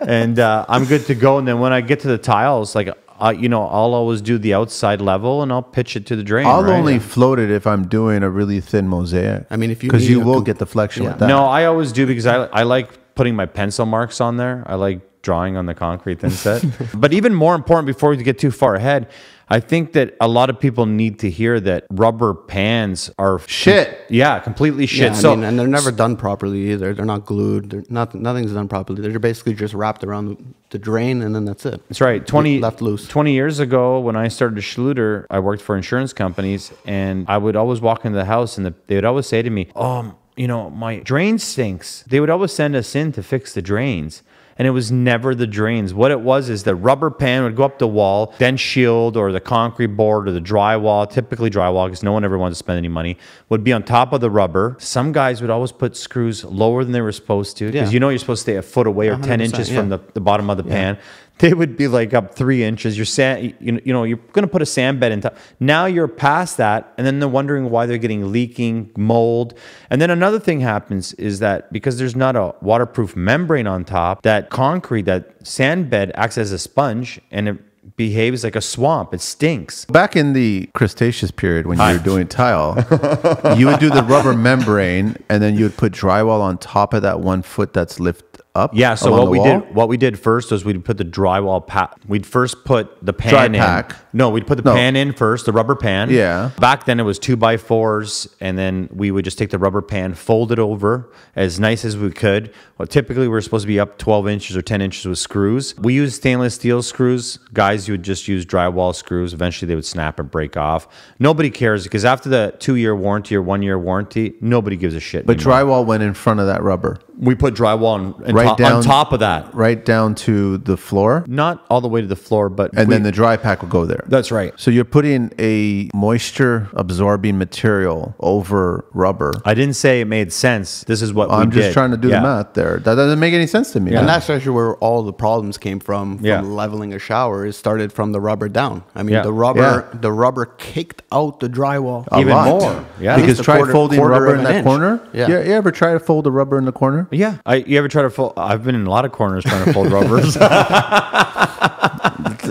Speaker 2: and uh, I'm good to go. And then when I get to the tiles, like uh, you know, I'll always do the outside level, and I'll pitch it to the drain.
Speaker 3: I'll
Speaker 2: right?
Speaker 3: only float it if I'm doing a really thin mosaic.
Speaker 1: I mean, if you
Speaker 3: because you will
Speaker 1: com-
Speaker 3: get deflection
Speaker 1: Yeah.
Speaker 3: with that.
Speaker 2: No, I always do because I I like putting my pencil marks on there. I like drawing on the concrete thin set. but even more important, before we get too far ahead, I think that a lot of people need to hear that rubber pans are
Speaker 3: Shit.
Speaker 2: Yeah, completely shit.
Speaker 1: Yeah, I
Speaker 2: so
Speaker 1: mean, and they're never done properly either. They're not glued. They're not, nothing's done properly. They're basically just wrapped around the, drain, and then that's it.
Speaker 2: That's right. 20,
Speaker 1: left loose.
Speaker 2: 20 years ago, when I started Schluter, I worked for insurance companies, and I would always walk into the house, and the, they would always say to me, "Oh, you know, my drain stinks." They would always send us in to fix the drains. And it was never the drains. What it was is the rubber pan would go up the wall, then shield or the concrete board or the drywall, typically drywall, because no one ever wanted to spend any money, would be on top of the rubber. Some guys would always put screws lower than they were supposed to, because
Speaker 1: Yeah.
Speaker 2: you know you're supposed to stay a foot away or 10
Speaker 1: 100%,
Speaker 2: inches from the, the bottom of the pan they would be like up three inches. You're sand, you know, you know, you're going to put a sand bed in top. Now you're past that, and then they're wondering why they're getting leaking, mold, and then another thing happens is that because there's not a waterproof membrane on top, that concrete, that sand bed acts as a sponge, and it behaves like a swamp. It stinks.
Speaker 3: Back in the Cretaceous period, when you were doing tile, you would do the rubber membrane, and then you would put drywall on top of that one foot that's lift up.
Speaker 2: Yeah. So what we
Speaker 3: wall?
Speaker 2: did, what we did first was we'd put the drywall pat. We'd first put the pan
Speaker 3: Dry
Speaker 2: in.
Speaker 3: pack.
Speaker 2: No, we'd put the
Speaker 3: No.
Speaker 2: pan in first, the rubber pan.
Speaker 3: Yeah.
Speaker 2: Back then it was two by fours, and then we would just take the rubber pan, fold it over as nice as we could. Well, typically we are supposed to be up 12 inches or 10 inches with screws. We use stainless steel screws. Guys, you would just use drywall screws. Eventually they would snap and break off. Nobody cares because after the two year warranty or one year warranty, nobody gives a shit.
Speaker 3: But
Speaker 2: anymore.
Speaker 3: drywall went in front of that rubber,
Speaker 2: we put drywall on, on
Speaker 3: Right
Speaker 2: top-
Speaker 3: down-
Speaker 2: on top of that.
Speaker 3: right down to the floor,
Speaker 2: Not all the way to the floor, but
Speaker 3: and
Speaker 2: we-
Speaker 3: then the dry pack will go there.
Speaker 2: that's right.
Speaker 3: So you're putting a moisture absorbing material over rubber.
Speaker 2: I didn't say it made sense. This is what we
Speaker 3: I'm just
Speaker 2: did.
Speaker 3: trying to do
Speaker 2: Yeah.
Speaker 3: the math there. That doesn't make any sense to me.
Speaker 1: And that's actually where all the problems came from. From
Speaker 2: Yeah.
Speaker 1: leveling a shower, it started from the rubber down. I mean,
Speaker 2: Yeah.
Speaker 1: the rubber,
Speaker 3: Yeah.
Speaker 1: the rubber kicked out the drywall.
Speaker 3: A
Speaker 2: Even
Speaker 3: lot.
Speaker 2: more. Yeah.
Speaker 3: Because
Speaker 1: At least a
Speaker 3: try
Speaker 1: quarter-
Speaker 3: folding
Speaker 1: quarter
Speaker 3: rubber
Speaker 1: of
Speaker 3: in
Speaker 1: an
Speaker 3: that
Speaker 1: inch.
Speaker 3: corner.
Speaker 1: Yeah.
Speaker 3: You, you ever try to fold the rubber in the corner?
Speaker 2: Yeah. I, you ever try to fold? I've been in a lot of corners trying to fold rubbers.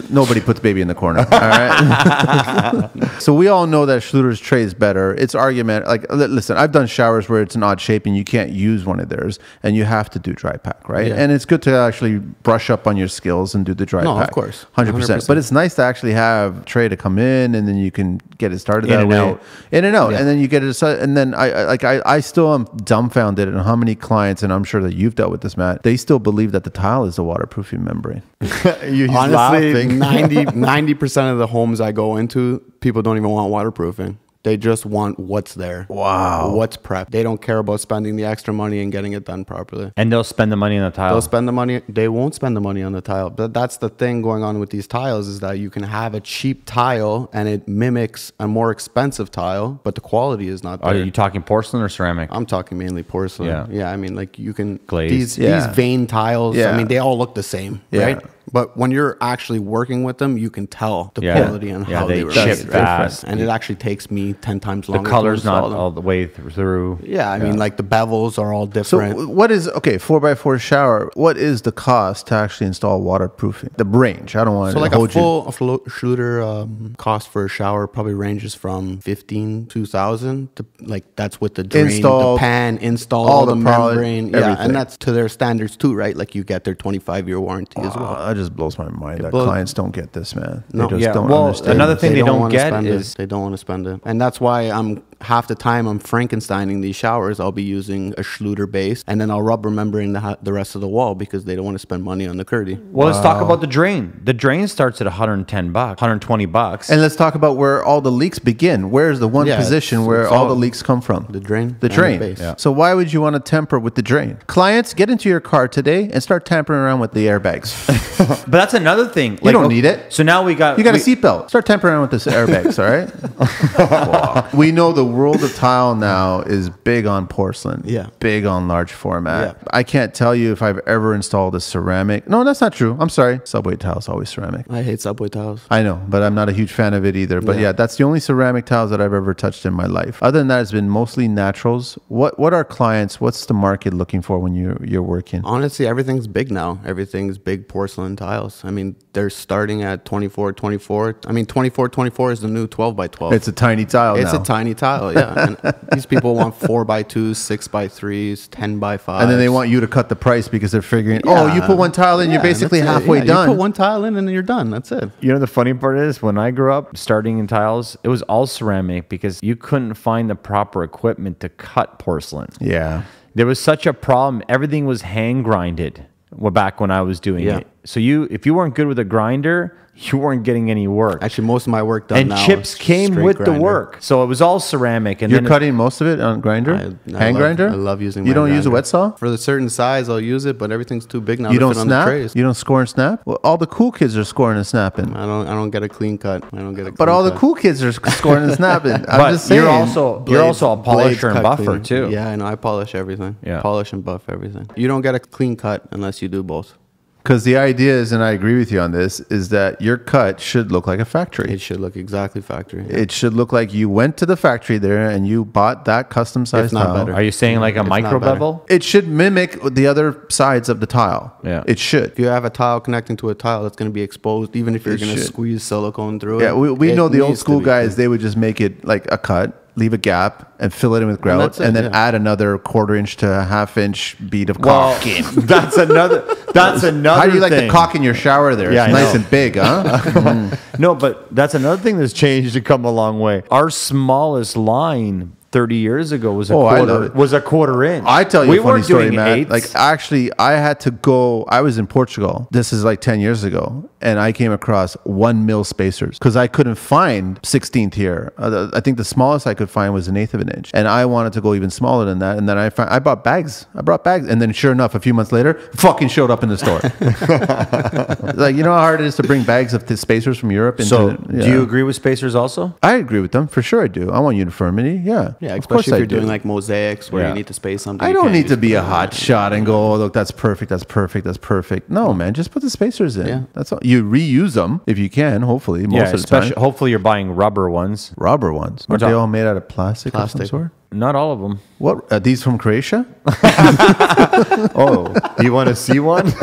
Speaker 3: Nobody puts baby in the corner. All right. so we all know that Schluter's tray is better. It's argument. Like, listen, I've done showers where it's an odd shape and you can't use one of theirs, and you have to do dry pack, right?
Speaker 1: Yeah.
Speaker 3: And it's good to actually brush up on your skills and do the dry pack.
Speaker 1: No, of course.
Speaker 3: hundred percent. But it's nice to actually have tray to come in, and then you can get it started
Speaker 2: In
Speaker 3: that
Speaker 2: and
Speaker 3: way,
Speaker 2: out.
Speaker 3: in and out,
Speaker 1: Yeah.
Speaker 3: and then you get it. And then I, I like I, I still am dumbfounded at how many clients, and I'm sure that you've dealt with this, Matt. They still believe that the tile is a waterproofing membrane.
Speaker 2: you,
Speaker 1: Honestly,
Speaker 2: laughing.
Speaker 1: 90 percent of the homes I go into, people don't even want waterproofing. They just want what's there.
Speaker 3: Wow.
Speaker 1: What's prepped. They don't care about spending the extra money and getting it done properly.
Speaker 2: and they'll spend the money on the tile.
Speaker 1: They'll spend the money. They won't spend the money on the tile. But that's the thing going on with these tiles is that you can have a cheap tile and it mimics a more expensive tile, but the quality is not
Speaker 2: Are
Speaker 1: there.
Speaker 2: you talking porcelain or ceramic?
Speaker 1: I'm talking mainly porcelain.
Speaker 2: Yeah.
Speaker 1: Yeah, I mean, like you can
Speaker 2: Glazed.
Speaker 1: these
Speaker 3: Yeah.
Speaker 1: these vein tiles.
Speaker 3: Yeah.
Speaker 1: I mean, they all look the same,
Speaker 3: Yeah.
Speaker 1: right? But when you're actually working with them, you can tell the
Speaker 2: Yeah.
Speaker 1: quality and
Speaker 2: Yeah,
Speaker 1: how
Speaker 2: they
Speaker 1: they, were
Speaker 2: chip
Speaker 1: made.
Speaker 2: fast.
Speaker 1: and it actually takes me ten times
Speaker 2: The
Speaker 1: longer. to
Speaker 2: color's not
Speaker 1: them.
Speaker 2: all the way through.
Speaker 1: Yeah, I mean, like the bevels are all different.
Speaker 3: w- what is okay? Four by four shower. What is the cost to actually install waterproofing? The range. I don't want
Speaker 1: So
Speaker 3: to
Speaker 1: like a
Speaker 3: hold you.
Speaker 1: full a flo- Schluter um, cost for a shower probably ranges from fifteen to thousand to like that's with the drain,
Speaker 3: Installed,
Speaker 1: the pan, install,
Speaker 3: all
Speaker 1: all
Speaker 3: the
Speaker 1: the,
Speaker 3: product,
Speaker 1: membrane, yeah,
Speaker 3: everything.
Speaker 1: and that's to their standards too, right? Like you get their twenty five year warranty as well.
Speaker 3: That just blows my mind that
Speaker 1: blows-
Speaker 3: clients don't get this, man.
Speaker 1: No.
Speaker 3: they just
Speaker 2: Yeah,
Speaker 3: don't
Speaker 2: well,
Speaker 3: understand.
Speaker 2: another thing they don't
Speaker 1: wanna
Speaker 2: get
Speaker 1: spend
Speaker 2: is-
Speaker 1: it. they don't want to spend it, and that's why I'm half the time I'm Frankensteining these showers. I'll be using a Schluter base, and then I'll rub membrane the ha- the rest of the wall because they don't want to spend money on the Kerdi.
Speaker 2: Well, let's talk about the drain. The drain starts at 110 bucks, 120 bucks.
Speaker 3: And let's talk about where all the leaks begin. Where's the one
Speaker 1: Yeah,
Speaker 3: position
Speaker 1: it's-
Speaker 3: where
Speaker 1: it's
Speaker 3: all
Speaker 1: all-
Speaker 3: the leaks come from?
Speaker 1: The drain
Speaker 3: The
Speaker 1: and the
Speaker 3: drain.
Speaker 1: base. Yeah.
Speaker 3: So why would you want to tamper with the drain? Clients, get into your car today and start tampering around with the airbags.
Speaker 2: but that's another thing.
Speaker 3: You don't need it.
Speaker 2: So now we got
Speaker 3: You got
Speaker 2: we-
Speaker 3: a seatbelt. Start tampering around with this airbags, all right? we know the world of tile now is big on porcelain.
Speaker 1: Yeah.
Speaker 3: Big on large format.
Speaker 1: Yeah.
Speaker 3: I can't tell you if I've ever installed a ceramic. No, that's not true. I'm sorry. Subway tile is always ceramic.
Speaker 1: I hate subway tiles.
Speaker 3: I know, but I'm not a huge fan of it either. But yeah.
Speaker 1: Yeah.
Speaker 3: that's the only ceramic tiles that I've ever touched in my life. Other than that, it's been mostly naturals. What what are clients? What's the market looking for when you you're working?
Speaker 1: Honestly, everything's big now. Everything's big porcelain tiles. I mean, they're starting at 24, 24. I mean, 24, 24 is the new 12 by 12.
Speaker 3: It's a tiny tile
Speaker 1: It's
Speaker 3: now.
Speaker 1: a tiny tile, yeah. and these people want four by twos, six by threes, ten by five.
Speaker 3: and then they want you to cut the price because they're figuring, oh, you put one tile in, you're basically halfway done.
Speaker 1: You put one tile in, and then you're done. That's it.
Speaker 2: You know the funny part is when I grew up starting in tiles, it was all ceramic because you couldn't find the proper equipment to cut porcelain.
Speaker 3: yeah.
Speaker 2: There was such a problem. Everything was hand grinded. Well, back when I was doing
Speaker 1: Yeah.
Speaker 2: it. So you, if you weren't good with a grinder, you weren't getting any work.
Speaker 1: Actually, most of my work done
Speaker 2: and
Speaker 1: now
Speaker 2: chips came
Speaker 1: straight
Speaker 2: with the work, so it was all ceramic. And
Speaker 3: You're
Speaker 2: then it-
Speaker 3: cutting most of it on grinder,
Speaker 1: I- I
Speaker 3: hand
Speaker 1: love-
Speaker 3: grinder.
Speaker 1: I love using.
Speaker 3: You
Speaker 1: my
Speaker 3: don't use a wet saw.
Speaker 1: for the certain size. I'll use it, but everything's too big now.
Speaker 3: You
Speaker 1: to
Speaker 3: don't
Speaker 1: fit on
Speaker 3: snap.
Speaker 1: the trays.
Speaker 3: You don't score and snap. Well, all the cool kids are scoring and snapping,
Speaker 1: I don't. I don't get a clean cut. I don't get a.
Speaker 3: but
Speaker 1: clean
Speaker 3: all the cool kids are scoring and snapping. I'm
Speaker 2: but
Speaker 3: just saying.
Speaker 2: you're also you're also a polisher and buffer
Speaker 1: clean.
Speaker 2: too.
Speaker 1: Yeah, I know. I polish everything.
Speaker 2: Yeah.
Speaker 1: Polish and buff everything. You don't get a clean cut unless you do both.
Speaker 3: Because the idea is, and I agree with you on this, is that your cut should look like a factory.
Speaker 1: It should look exactly factory.
Speaker 3: It should look like you went to the factory there and you bought that custom size
Speaker 1: If not
Speaker 3: tile.
Speaker 1: better.
Speaker 2: Are you saying like a
Speaker 1: It's not
Speaker 2: micro
Speaker 1: better.
Speaker 2: bevel?
Speaker 3: It should mimic the other sides of the tile.
Speaker 2: Yeah.
Speaker 3: It should.
Speaker 1: If you have a tile connecting to a tile, that's going to be exposed, even if you're
Speaker 3: It
Speaker 1: going to
Speaker 3: should.
Speaker 1: squeeze silicone through it.
Speaker 3: Yeah, we, we
Speaker 1: It
Speaker 3: know the old
Speaker 1: needs to
Speaker 3: school
Speaker 1: be
Speaker 3: guys,
Speaker 1: clean.
Speaker 3: they would just make it like a cut, leave a gap, and fill it in with grout, and,
Speaker 1: it,
Speaker 3: then
Speaker 1: yeah.
Speaker 3: add another quarter inch to a half inch bead of
Speaker 2: Well,
Speaker 3: caulk
Speaker 2: that's another. That's another.
Speaker 3: How do you like
Speaker 2: thing.
Speaker 3: the caulk in your shower there?
Speaker 2: Yeah,
Speaker 3: it's nice and big, huh?
Speaker 2: No, but that's another thing that's changed to come a long way. Our smallest line 30 years ago was a
Speaker 3: Oh,
Speaker 2: quarter was a quarter inch.
Speaker 3: I tell you
Speaker 2: we
Speaker 3: a funny
Speaker 2: weren't
Speaker 3: story,
Speaker 2: doing
Speaker 3: Matt. Like actually, I had to go. I was in Portugal. This is like ten years ago, and I came across one mil spacers because I couldn't find sixteenth here. Uh, I think the smallest I could find was an eighth of an inch, and I wanted to go even smaller than that. And then I found I bought bags. I brought bags, and then sure enough, a few months later, fucking showed up in the store. like you know how hard it is to bring bags of the spacers from Europe. Into,
Speaker 2: so,
Speaker 3: yeah.
Speaker 2: do you agree with spacers also?
Speaker 3: I agree with them for sure. I do. I want uniformity. Yeah,
Speaker 1: Yeah,
Speaker 3: of course
Speaker 1: especially if
Speaker 3: I
Speaker 1: you're
Speaker 3: do.
Speaker 1: doing like mosaics where
Speaker 2: Yeah.
Speaker 1: you need to space something.
Speaker 3: I
Speaker 1: you
Speaker 3: don't
Speaker 1: can't
Speaker 3: need to
Speaker 1: use
Speaker 3: be a hot shot and go, oh, look, that's perfect, that's perfect, that's perfect. No, mm. man, just put the spacers in.
Speaker 1: Yeah.
Speaker 3: That's all. You reuse them if you can, hopefully, most
Speaker 2: yeah,
Speaker 3: of the
Speaker 2: especially.
Speaker 3: time.
Speaker 2: Hopefully, you're buying rubber ones.
Speaker 3: Rubber ones. Aren't they
Speaker 2: talking-
Speaker 3: all made out of plastic, of some
Speaker 1: Plastic.
Speaker 3: sort?
Speaker 2: Not all of them.
Speaker 3: What are these from Croatia?
Speaker 2: Oh, you want to see one?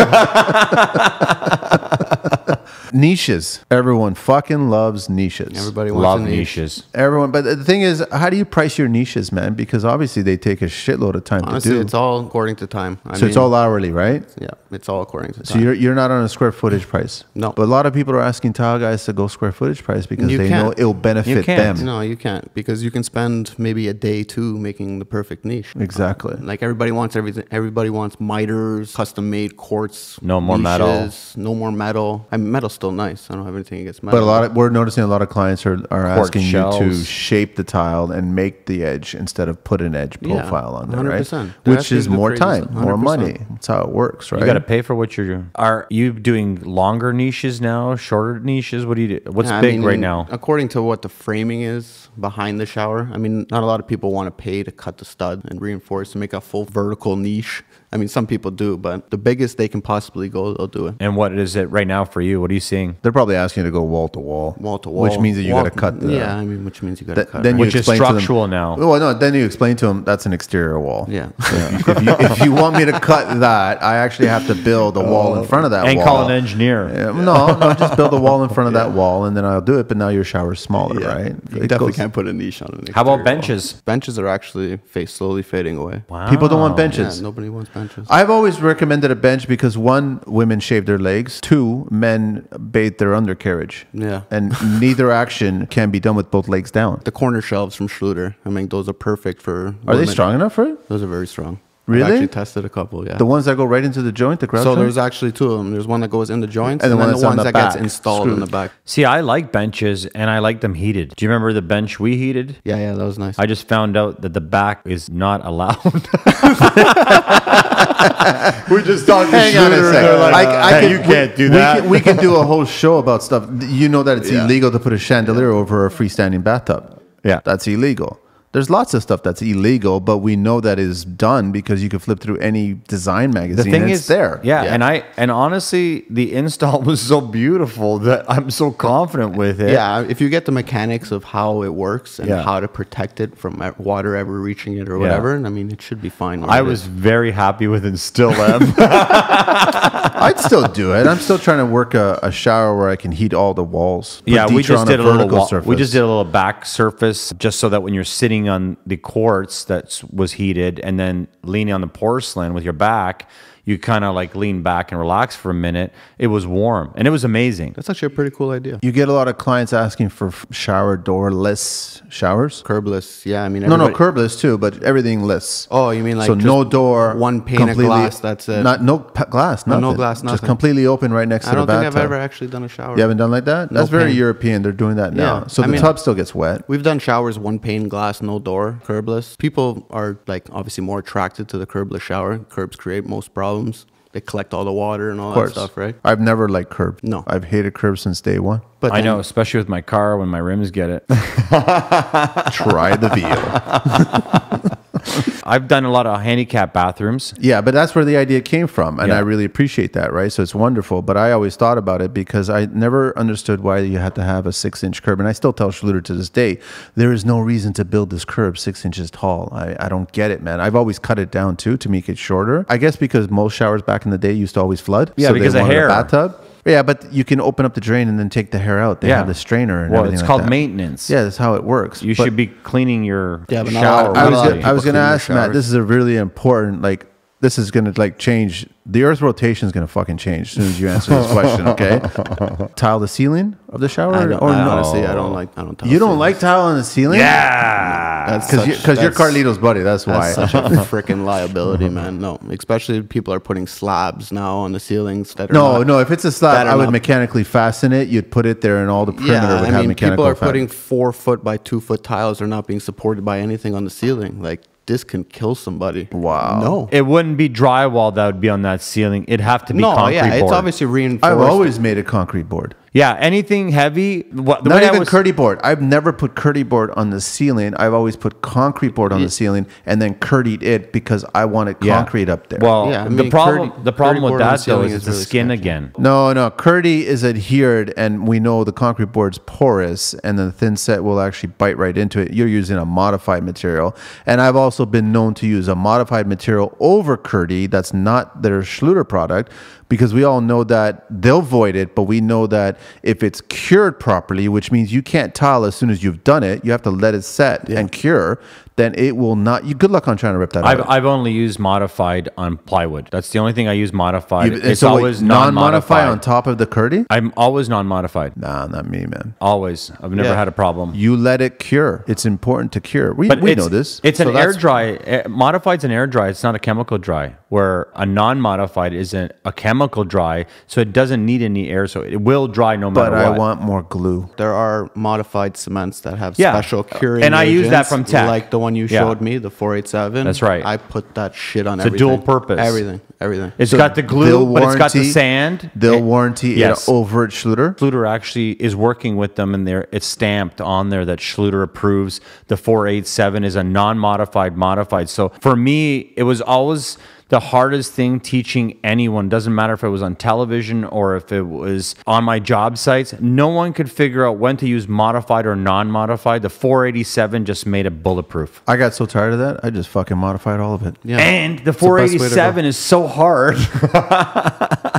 Speaker 3: niches. Everyone fucking loves niches.
Speaker 1: Everybody wants
Speaker 2: Love
Speaker 1: niche.
Speaker 2: niches.
Speaker 3: Everyone, but the thing is, how do you price your niches, man? Because obviously they take a shitload of time
Speaker 1: Honestly,
Speaker 3: to do.
Speaker 1: it's all according to time. I
Speaker 3: so it's all hourly, right?
Speaker 1: yeah, it's all according to Time.
Speaker 3: So you're you're not on a square footage price.
Speaker 1: No.
Speaker 3: But a lot of people are asking tile guys to go square footage price because
Speaker 1: You
Speaker 3: they
Speaker 1: can't.
Speaker 3: know it'll benefit
Speaker 2: can't.
Speaker 3: them.
Speaker 1: no, you can't because you can spend maybe a day two making the perfect niche.
Speaker 3: Exactly.
Speaker 1: Um, like everybody wants everything. Everybody wants miters, custom made quartz.
Speaker 2: No more metal.
Speaker 1: No more metal. I mean, metal's still nice. I don't have anything against metal.
Speaker 3: But a lot of we're noticing a lot of clients are, are
Speaker 2: Quartz
Speaker 3: asking you to shape the tile and make the edge instead of put an edge
Speaker 1: Yeah,
Speaker 3: profile on there, right?
Speaker 1: 100%. They're
Speaker 3: Which is more time, more
Speaker 1: 100%.
Speaker 3: money. That's how it works, right?
Speaker 2: You got to pay for what you're doing. Are you doing longer niches now, shorter niches? What do you do? What's
Speaker 1: Yeah, I
Speaker 2: big
Speaker 1: mean,
Speaker 2: right now?
Speaker 1: According to what the framing is, behind the shower. I mean, not a lot of people want to pay to cut the stud and reinforce and make a full vertical niche. I mean, some people do, but the biggest they can possibly go, they'll do it.
Speaker 2: And what is it right now for you? What are you seeing?
Speaker 3: They're probably asking you to go wall to wall.
Speaker 1: Wall to wall.
Speaker 3: Which means that you
Speaker 1: Wall-
Speaker 3: got to cut the.
Speaker 1: yeah, I mean, which means you got to
Speaker 3: Th-
Speaker 1: cut.
Speaker 3: then
Speaker 1: right?
Speaker 3: you
Speaker 2: Which is
Speaker 3: explain to them-
Speaker 2: structural now.
Speaker 3: Well, no. Then you explain to them that's an exterior wall.
Speaker 1: Yeah.
Speaker 3: if, you, if you want me to cut that, I actually have to build a wall in oh. front of that
Speaker 2: And
Speaker 3: wall.
Speaker 2: call an engineer.
Speaker 3: Yeah, no, no, just build a wall in front of that wall, and then I'll do it. But now your shower's smaller,
Speaker 1: Yeah.
Speaker 3: right?
Speaker 1: You
Speaker 3: It
Speaker 1: definitely
Speaker 3: goes-
Speaker 1: can't put a niche on it.
Speaker 2: How about benches?
Speaker 1: Benches are actually slowly fading away.
Speaker 2: Wow.
Speaker 3: People don't want
Speaker 1: Yeah,
Speaker 3: benches.
Speaker 1: nobody wants benches.
Speaker 3: I've always recommended a bench because one, women shave their legs. Two, men bathe their undercarriage.
Speaker 1: Yeah.
Speaker 3: And neither action can be done with both legs down.
Speaker 1: the corner shelves from Schluter. I mean, those are perfect for.
Speaker 3: Are they strong enough for it?
Speaker 1: Those are very strong.
Speaker 3: Really?
Speaker 1: I've actually tested a couple. Yeah.
Speaker 3: The ones that go right into the joint, the crowd
Speaker 1: so
Speaker 3: joint?
Speaker 1: there's actually two of them. There's one that goes in the joints,
Speaker 3: And
Speaker 1: and,
Speaker 3: the one
Speaker 1: then
Speaker 3: that's
Speaker 1: the
Speaker 3: on
Speaker 1: ones
Speaker 3: the
Speaker 1: that gets
Speaker 3: back,
Speaker 1: installed in the back.
Speaker 2: See, I like benches and I like them heated. Do you remember the bench we heated?
Speaker 1: Yeah, yeah, that was nice.
Speaker 2: I just found out that the back is not allowed.
Speaker 3: We're just talking. Hang
Speaker 2: on a
Speaker 3: Schluter, and
Speaker 2: second.
Speaker 3: they're like,
Speaker 2: Hey,
Speaker 3: I can-
Speaker 2: you can't do
Speaker 3: we
Speaker 2: that.
Speaker 3: Can, we can do a whole show about stuff. You know that it's
Speaker 1: Yeah.
Speaker 3: illegal to put a chandelier over a freestanding bathtub.
Speaker 2: Yeah.
Speaker 3: that's illegal. There's lots of stuff that's illegal, but we know that is done because you can flip through any design magazine.
Speaker 2: the
Speaker 3: magazine.
Speaker 2: thing
Speaker 3: and
Speaker 2: is
Speaker 3: it's there.
Speaker 2: Yeah,
Speaker 1: Yeah.
Speaker 2: and I and honestly, the install was so beautiful that I'm so confident with it.
Speaker 1: yeah, if you get the mechanics of how it works and
Speaker 2: Yeah.
Speaker 1: how to protect it from water ever reaching it or
Speaker 2: Yeah.
Speaker 1: whatever, I mean, it should be fine.
Speaker 2: I was
Speaker 1: it.
Speaker 2: very happy with it and still am.
Speaker 3: I'd still do it. I'm still trying to work a, a shower where I can heat all the walls. Put
Speaker 2: yeah, we just did a little
Speaker 3: vertical
Speaker 2: wa- we just did a little back surface just so that when you're sitting on the quartz that was heated and then leaning on the porcelain with your back, you kind of like lean back and relax for a minute. It was warm and it was amazing.
Speaker 1: That's actually a pretty cool idea.
Speaker 3: You get a lot of clients asking for f- shower doorless showers.
Speaker 1: Curbless, yeah. I mean,
Speaker 3: No, no, curbless too, but everything less.
Speaker 1: Oh, you mean like
Speaker 3: so
Speaker 1: just
Speaker 3: no door,
Speaker 1: one pane of glass, that's it.
Speaker 3: Not no p- glass,
Speaker 1: No,
Speaker 3: nothing.
Speaker 1: no glass,
Speaker 3: Just
Speaker 1: nothing.
Speaker 3: completely open right next
Speaker 1: I
Speaker 3: to the bathtub. I don't think.
Speaker 1: I've ever actually done a shower.
Speaker 3: You haven't done like that?
Speaker 1: No
Speaker 3: That's very
Speaker 1: pane.
Speaker 3: European. They're doing that now.
Speaker 1: Yeah.
Speaker 3: So
Speaker 1: I
Speaker 3: the
Speaker 1: mean-
Speaker 3: tub still gets wet.
Speaker 1: We've done showers, one pane glass, no door, curbless. People are like obviously more attracted to the curbless shower. Curbs create most problems. They collect all the water and all that
Speaker 3: course.
Speaker 1: stuff, right?
Speaker 3: I've never liked curb.
Speaker 1: No.
Speaker 3: I've hated curb since day one.
Speaker 1: But
Speaker 2: I
Speaker 1: then-
Speaker 2: know, especially with my car when my rims get it.
Speaker 3: Try the veal.
Speaker 2: I've done a lot of handicap bathrooms.
Speaker 3: Yeah, but that's where the idea came from. And
Speaker 2: Yeah.
Speaker 3: I really appreciate that, right? So it's wonderful. But I always thought about it because I never understood why you had to have a six inch curb. And I still tell Schluter to this day, there is no reason to build this curb six inches tall. I, I don't get it, man. I've always cut it down too to make it shorter. I guess because most showers back in the day used to always flood.
Speaker 2: Yeah,
Speaker 3: so
Speaker 2: because of
Speaker 3: wanted a
Speaker 2: hair.
Speaker 3: bathtub. Yeah, but you can open up the drain and then take the hair out. They
Speaker 2: Yeah.
Speaker 3: have the strainer and
Speaker 2: Well,
Speaker 3: everything
Speaker 2: it's
Speaker 3: like
Speaker 2: called
Speaker 3: that.
Speaker 2: maintenance.
Speaker 3: Yeah, that's how it works.
Speaker 2: You
Speaker 3: But-
Speaker 2: should be cleaning your
Speaker 1: Yeah, but not a
Speaker 2: shower.
Speaker 1: lot-
Speaker 3: I was gonna, I was gonna ask Matt. This is a really important. Like, this is gonna like change. The Earth rotation is gonna fucking change as soon as you answer this question. Okay, tile the ceiling of the shower,
Speaker 1: I don't,
Speaker 3: or
Speaker 1: I
Speaker 3: no?
Speaker 1: honestly, I don't like. I don't. Tile
Speaker 3: You don't
Speaker 1: ceilings.
Speaker 3: like tile on the ceiling?
Speaker 2: Yeah.
Speaker 1: That's
Speaker 3: because
Speaker 1: such-
Speaker 3: because you're
Speaker 1: that's-
Speaker 3: Carlito's buddy. That's why.
Speaker 1: That's such a freaking liability, man. No, especially people are putting slabs now on the ceilings that are
Speaker 3: no,
Speaker 1: not-
Speaker 3: no. If it's a slab, I would
Speaker 1: not-
Speaker 3: mechanically fasten it. You'd put it there, and all the perimeter
Speaker 1: Yeah,
Speaker 3: would
Speaker 1: I
Speaker 3: have
Speaker 1: mean,
Speaker 3: mechanical.
Speaker 1: people are
Speaker 3: fa-
Speaker 1: putting four foot by two foot tiles. They're not being supported by anything on the ceiling. Like this can kill somebody.
Speaker 3: Wow.
Speaker 1: No.
Speaker 2: It wouldn't be drywall that would be on that ceiling. It'd have to be
Speaker 1: no,
Speaker 2: concrete
Speaker 1: yeah,
Speaker 2: board.
Speaker 1: it's obviously reinforced.
Speaker 3: I've always made a concrete board.
Speaker 2: Yeah, anything heavy. What, the
Speaker 3: Not
Speaker 2: way I
Speaker 3: even
Speaker 2: was-
Speaker 3: Kerdi board. I've never put Kerdi board on the ceiling. I've always put concrete board on the ceiling and then curdied it because I wanted
Speaker 2: Yeah.
Speaker 3: concrete up there.
Speaker 2: Well,
Speaker 1: Yeah, I
Speaker 2: the
Speaker 1: mean,
Speaker 2: problem
Speaker 1: Kerdi-
Speaker 2: the problem with
Speaker 1: board the
Speaker 2: that though is
Speaker 1: is
Speaker 2: it's the
Speaker 1: really
Speaker 2: skin
Speaker 1: sketchy.
Speaker 2: again.
Speaker 3: no, no, Kerdi is adhered, and we know the concrete board's porous, and the thin set will actually bite right into it. You're using a modified material, and I've also been known to use a modified material over Kerdi. That's not their Schluter product. Because we all know that they'll void it, but we know that if it's cured properly, which means you can't tile as soon as you've done it, you have to let it set and cure, then it will not. You good luck on trying to rip that
Speaker 2: I've,
Speaker 3: out.
Speaker 2: I've only used modified on plywood. That's the only thing I use modified.
Speaker 3: You-
Speaker 2: it's
Speaker 3: so wait,
Speaker 2: always
Speaker 3: non-modify
Speaker 2: non-modified.
Speaker 3: on top of the Kerdi.
Speaker 2: I'm always non-modified.
Speaker 3: Nah, not me, man.
Speaker 2: Always. I've never
Speaker 1: Yeah.
Speaker 2: had a problem.
Speaker 3: You let it cure. It's important to cure. We, we know this.
Speaker 2: It's
Speaker 1: So
Speaker 2: an air dry. eh, Modified's an air dry. It's not a chemical dry. Where a non-modified is a, a chemical dry, so it doesn't need any air, so it will dry no matter
Speaker 3: but I
Speaker 2: what.
Speaker 3: want more glue.
Speaker 1: There are modified cements that have
Speaker 2: Yeah.
Speaker 1: special curing.
Speaker 2: And I use that from TEC.
Speaker 1: like the one one you
Speaker 2: Yeah.
Speaker 1: showed me, the 487.
Speaker 2: That's right.
Speaker 1: I put that shit on
Speaker 2: It's a
Speaker 1: everything.
Speaker 2: dual purpose.
Speaker 1: Everything, everything.
Speaker 2: It's got the glue,
Speaker 3: they'll
Speaker 2: but it's got the
Speaker 3: warranty-
Speaker 2: sand.
Speaker 3: They'll warranty
Speaker 2: Yes.
Speaker 3: over at Schluter.
Speaker 2: Schluter actually is working with them, and there it's stamped on there that Schluter approves. The 487 is a non-modified modified. So for me, it was always the hardest thing teaching anyone. Doesn't matter if it was on television or if it was on my job sites. No one could figure out when to use modified or non-modified. The 487 just made it bulletproof.
Speaker 3: I got so tired of that, I just fucking modified all of it.
Speaker 1: Yeah.
Speaker 2: And the
Speaker 1: It's the best way to go.
Speaker 2: 487 is so hard.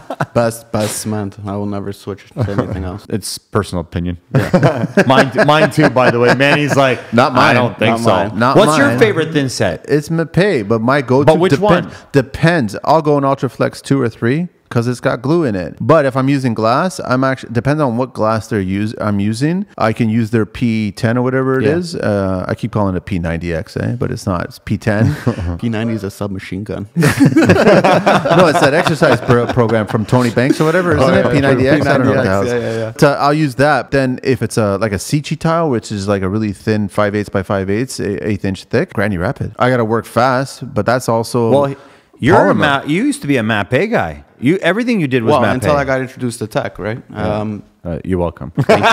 Speaker 1: best, best cement. I will never switch to anything else.
Speaker 2: It's personal opinion. mine, mine too. By the way, Manny's like,
Speaker 3: Not mine.
Speaker 2: I don't think
Speaker 1: Not
Speaker 2: so.
Speaker 1: mine.
Speaker 3: Not
Speaker 2: What's your favorite thin set?
Speaker 3: It's Mapei, but my go-to
Speaker 2: But which
Speaker 3: depend-
Speaker 2: one?
Speaker 3: depends. I'll go an Ultraflex two or three because it's got glue in it. But if I'm using glass, I'm actually depends on what glass they're use. I'm using. I can use their P10 or whatever it
Speaker 1: Yeah.
Speaker 3: is. Uh, I keep calling it P90X, eh? but it's not. It's P10.
Speaker 1: P90 is a submachine gun.
Speaker 3: no, it's that exercise pro- program from Tony Banks or whatever, isn't
Speaker 1: Oh,
Speaker 3: it? P90X. I don't know what the
Speaker 1: P90X, yeah, yeah, yeah.
Speaker 3: So I'll use that. Then if it's a like a Sicis tile, which is like a really thin five eighths by five eighths, eighth inch thick, Granirapid. I got to work fast, but that's also
Speaker 2: Well, you're a
Speaker 3: polymer.
Speaker 2: ma- you used to be a Mapei guy. You everything you did was
Speaker 1: well,
Speaker 2: Mapei.
Speaker 1: until I got introduced to TEC, right? Um,
Speaker 2: Uh, you're welcome.
Speaker 1: thank you.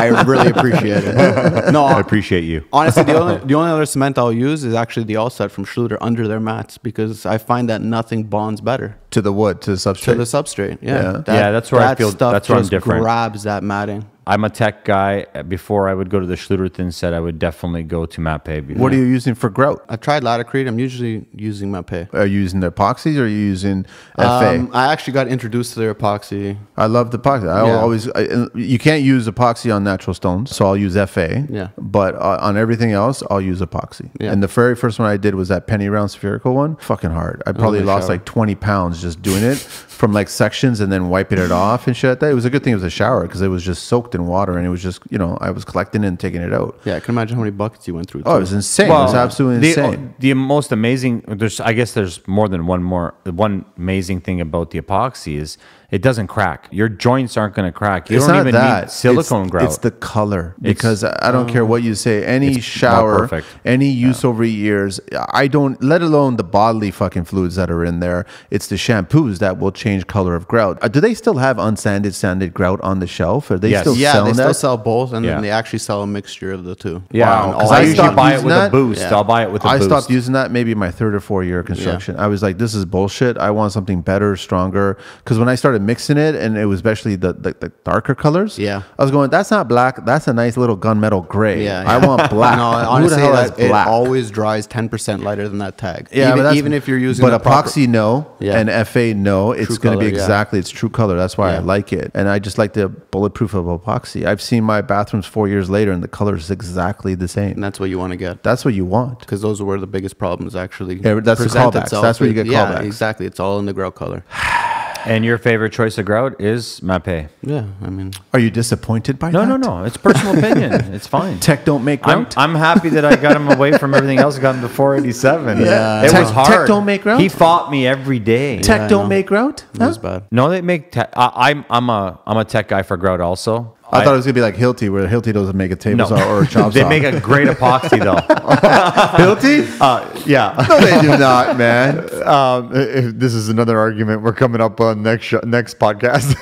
Speaker 1: I really appreciate it. No,
Speaker 2: I appreciate you.
Speaker 1: Honestly, the only the only other cement I'll use is actually the all set from Schluter under their mats because I find that nothing bonds better
Speaker 3: to the wood to the substrate.
Speaker 1: to the substrate. Yeah,
Speaker 3: Yeah.
Speaker 2: Yeah, that's where I feel-
Speaker 1: stuff
Speaker 2: that's where I'm
Speaker 1: just
Speaker 2: different.
Speaker 1: Grabs that matting.
Speaker 2: I'm a TEC guy. Before I would go to the Schluter thin set, I would definitely go to Mapei. Before.
Speaker 3: what are you using for grout?
Speaker 1: I've tried Laticrete. I'm usually using Mapei.
Speaker 3: Are you using the epoxies or are you using FA?
Speaker 1: Um, I actually got introduced to their epoxy.
Speaker 3: I love the epoxy. I
Speaker 1: Yeah.
Speaker 3: always I, you can't use epoxy on natural stones, so I'll use FA.
Speaker 1: Yeah.
Speaker 3: But uh, on everything else, I'll use epoxy.
Speaker 1: Yeah.
Speaker 3: And the very first one I did was that penny round spherical one. Fucking hard. I probably
Speaker 1: the
Speaker 3: lost
Speaker 1: shower.
Speaker 3: like 20 pounds just doing it from like sections and then wiping it off and shit. like that. It was a good thing it was a shower because it was just soaked in water and it was just you know I was collecting it and taking it out.
Speaker 1: Yeah, I can imagine how many buckets you went through.
Speaker 3: Oh, it was insane. it was absolutely
Speaker 2: the,
Speaker 3: insane.
Speaker 2: The most amazing, there's, I guess there's more than one more. One amazing thing about the epoxy is it doesn't crack. Your joints aren't going to crack. You
Speaker 3: it's
Speaker 2: don't
Speaker 3: not
Speaker 2: even
Speaker 3: that
Speaker 2: need silicone
Speaker 3: it's,
Speaker 2: grout.
Speaker 3: It's the color
Speaker 2: It's-
Speaker 3: because I don't care what you say. Any shower, any use over years, I don't. Let alone the bodily fucking fluids that are in there. It's the shampoos that will change color of grout. Uh, do they still have unsanded, sanded grout on the shelf? Are they
Speaker 2: Yes.
Speaker 3: still
Speaker 1: yeah,
Speaker 3: selling
Speaker 1: they still
Speaker 3: that?
Speaker 1: sell both, and
Speaker 2: Yeah.
Speaker 1: then they actually sell a mixture of the two.
Speaker 2: yeah,
Speaker 3: Wow,
Speaker 2: because
Speaker 3: 'cause
Speaker 2: I,
Speaker 3: I
Speaker 2: usually buy it with
Speaker 3: that.
Speaker 2: a boost.
Speaker 1: Yeah.
Speaker 2: I'll buy it with a
Speaker 3: I
Speaker 2: boost.
Speaker 3: stopped using that maybe my third or fourth year of construction. I was like, this is bullshit. I want something better, stronger. Because when I started mixing it, and it was especially the, the, the darker colors,
Speaker 1: Yeah.
Speaker 3: I was going, that's not black. That's a nice little gunmetal gray.
Speaker 1: Yeah,
Speaker 3: I want black.
Speaker 1: No,
Speaker 3: Who
Speaker 1: honestly, that, it
Speaker 3: black?
Speaker 1: always dries ten percent lighter than that tag.
Speaker 3: yeah,
Speaker 1: even, even if you're using
Speaker 3: but epoxy, no,
Speaker 1: Yeah.
Speaker 3: and FA, no. It's going to be
Speaker 1: color, yeah.
Speaker 3: exactly its true color. That's why I like it, and I just like the bulletproof of epoxy. I've seen my bathrooms four years later, and the color is exactly the same.
Speaker 1: and that's what you want to get.
Speaker 3: That's what you want.
Speaker 1: because those were the biggest problems actually.
Speaker 3: Yeah, that's the callbacks.
Speaker 1: itself.
Speaker 3: That's where you get
Speaker 1: yeah,
Speaker 3: callbacks.
Speaker 1: exactly. It's all in the grout color.
Speaker 2: And your favorite choice of grout is Mapei.
Speaker 1: Yeah, I mean,
Speaker 3: Are you disappointed by
Speaker 2: No,
Speaker 3: that?
Speaker 2: no, no. It's personal opinion. It's fine.
Speaker 3: TEC don't make
Speaker 2: I'm,
Speaker 3: grout.
Speaker 2: I'm happy that I got him away from everything else. Got him to 487.
Speaker 3: Yeah.
Speaker 2: it
Speaker 3: TEC-
Speaker 2: was hard.
Speaker 3: TEC don't make grout?
Speaker 2: He fought me every day.
Speaker 3: TEC
Speaker 1: Yeah, I
Speaker 3: don't
Speaker 1: know.
Speaker 3: make grout.
Speaker 1: that was bad.
Speaker 2: No, they make. Te- I, I'm I'm a I'm a TEC guy for grout also.
Speaker 3: I, thought it was gonna be like Hilti, where Hilti doesn't make a table
Speaker 2: No.
Speaker 3: saw or a chop
Speaker 2: they
Speaker 3: saw.
Speaker 2: They make a great epoxy though.
Speaker 3: Hilti?
Speaker 2: Uh, yeah.
Speaker 3: No, they do not, man.
Speaker 2: Um, if this is another argument we're coming up on next sh- next podcast.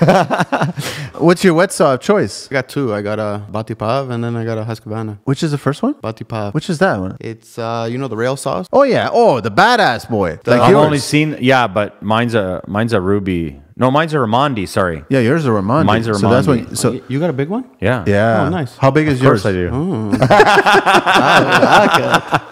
Speaker 3: What's your wet saw of choice?
Speaker 1: I got two. I got a Battipav and then I got a Husqvarna.
Speaker 3: Which is the first one?
Speaker 1: Battipav.
Speaker 3: Which is that one?
Speaker 1: It's uh, you know the rail saws.
Speaker 3: Oh yeah. Oh, the badass boy. Like
Speaker 2: I've
Speaker 3: yours.
Speaker 2: only seen yeah, but mine's a mine's a Rubi. No, mine's a Raimondi. Sorry.
Speaker 3: yeah, yours are Raimondi.
Speaker 2: Mine's a
Speaker 3: So that's
Speaker 2: Raimondi.
Speaker 3: when. So
Speaker 1: You- you got a big one?
Speaker 2: Yeah.
Speaker 3: yeah.
Speaker 1: Oh, nice.
Speaker 3: How big is
Speaker 2: Of course
Speaker 3: yours?
Speaker 2: I do. Hmm.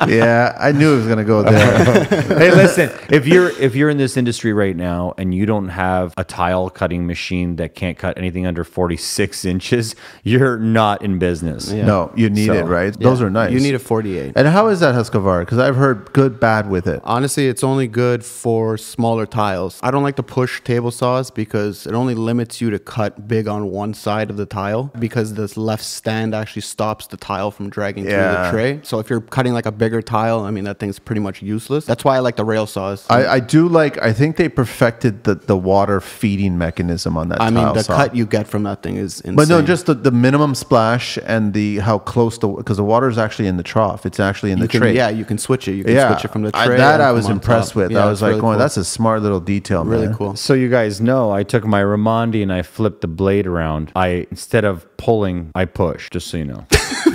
Speaker 3: Yeah, I knew it was gonna go there.
Speaker 2: hey, listen. If you're if you're in this industry right now and you don't have a tile cutting machine that can't cut anything under 46 inches, you're not in business.
Speaker 1: Yeah.
Speaker 3: No, you need
Speaker 2: So,
Speaker 3: it, right? Those are nice.
Speaker 1: You need a 48.
Speaker 3: And how is that Husqvarna? Because I've heard good, bad with it.
Speaker 1: Honestly, it's only good for smaller tiles. I don't like to push table saws saws because it only limits you to cut big on one side of the tile because this left stand actually stops the tile from dragging through the tray. So if you're cutting like a bigger tile, I mean that thing's pretty much useless. That's why I like the rail saws.
Speaker 3: I, I do like. I think they perfected the, the water feeding mechanism on that.
Speaker 1: I mean the
Speaker 3: saw.
Speaker 1: cut you get from that thing is insane.
Speaker 3: But no, just the, the minimum splash and the how close the because the water is actually in the trough. It's actually in
Speaker 1: you
Speaker 3: the
Speaker 1: can,
Speaker 3: tray.
Speaker 1: yeah, you can switch it. You can
Speaker 3: yeah.
Speaker 1: switch it from the
Speaker 3: I-
Speaker 1: tray.
Speaker 3: that I was impressed
Speaker 1: top.
Speaker 3: with.
Speaker 1: Yeah,
Speaker 3: I was like,
Speaker 1: really
Speaker 3: going,
Speaker 1: cool.
Speaker 3: that's a smart little detail,
Speaker 1: really
Speaker 3: man.
Speaker 1: cool.
Speaker 2: So you guys know, I took my Raimondi and I flipped the blade around. I instead of pulling, I push. Just so you know.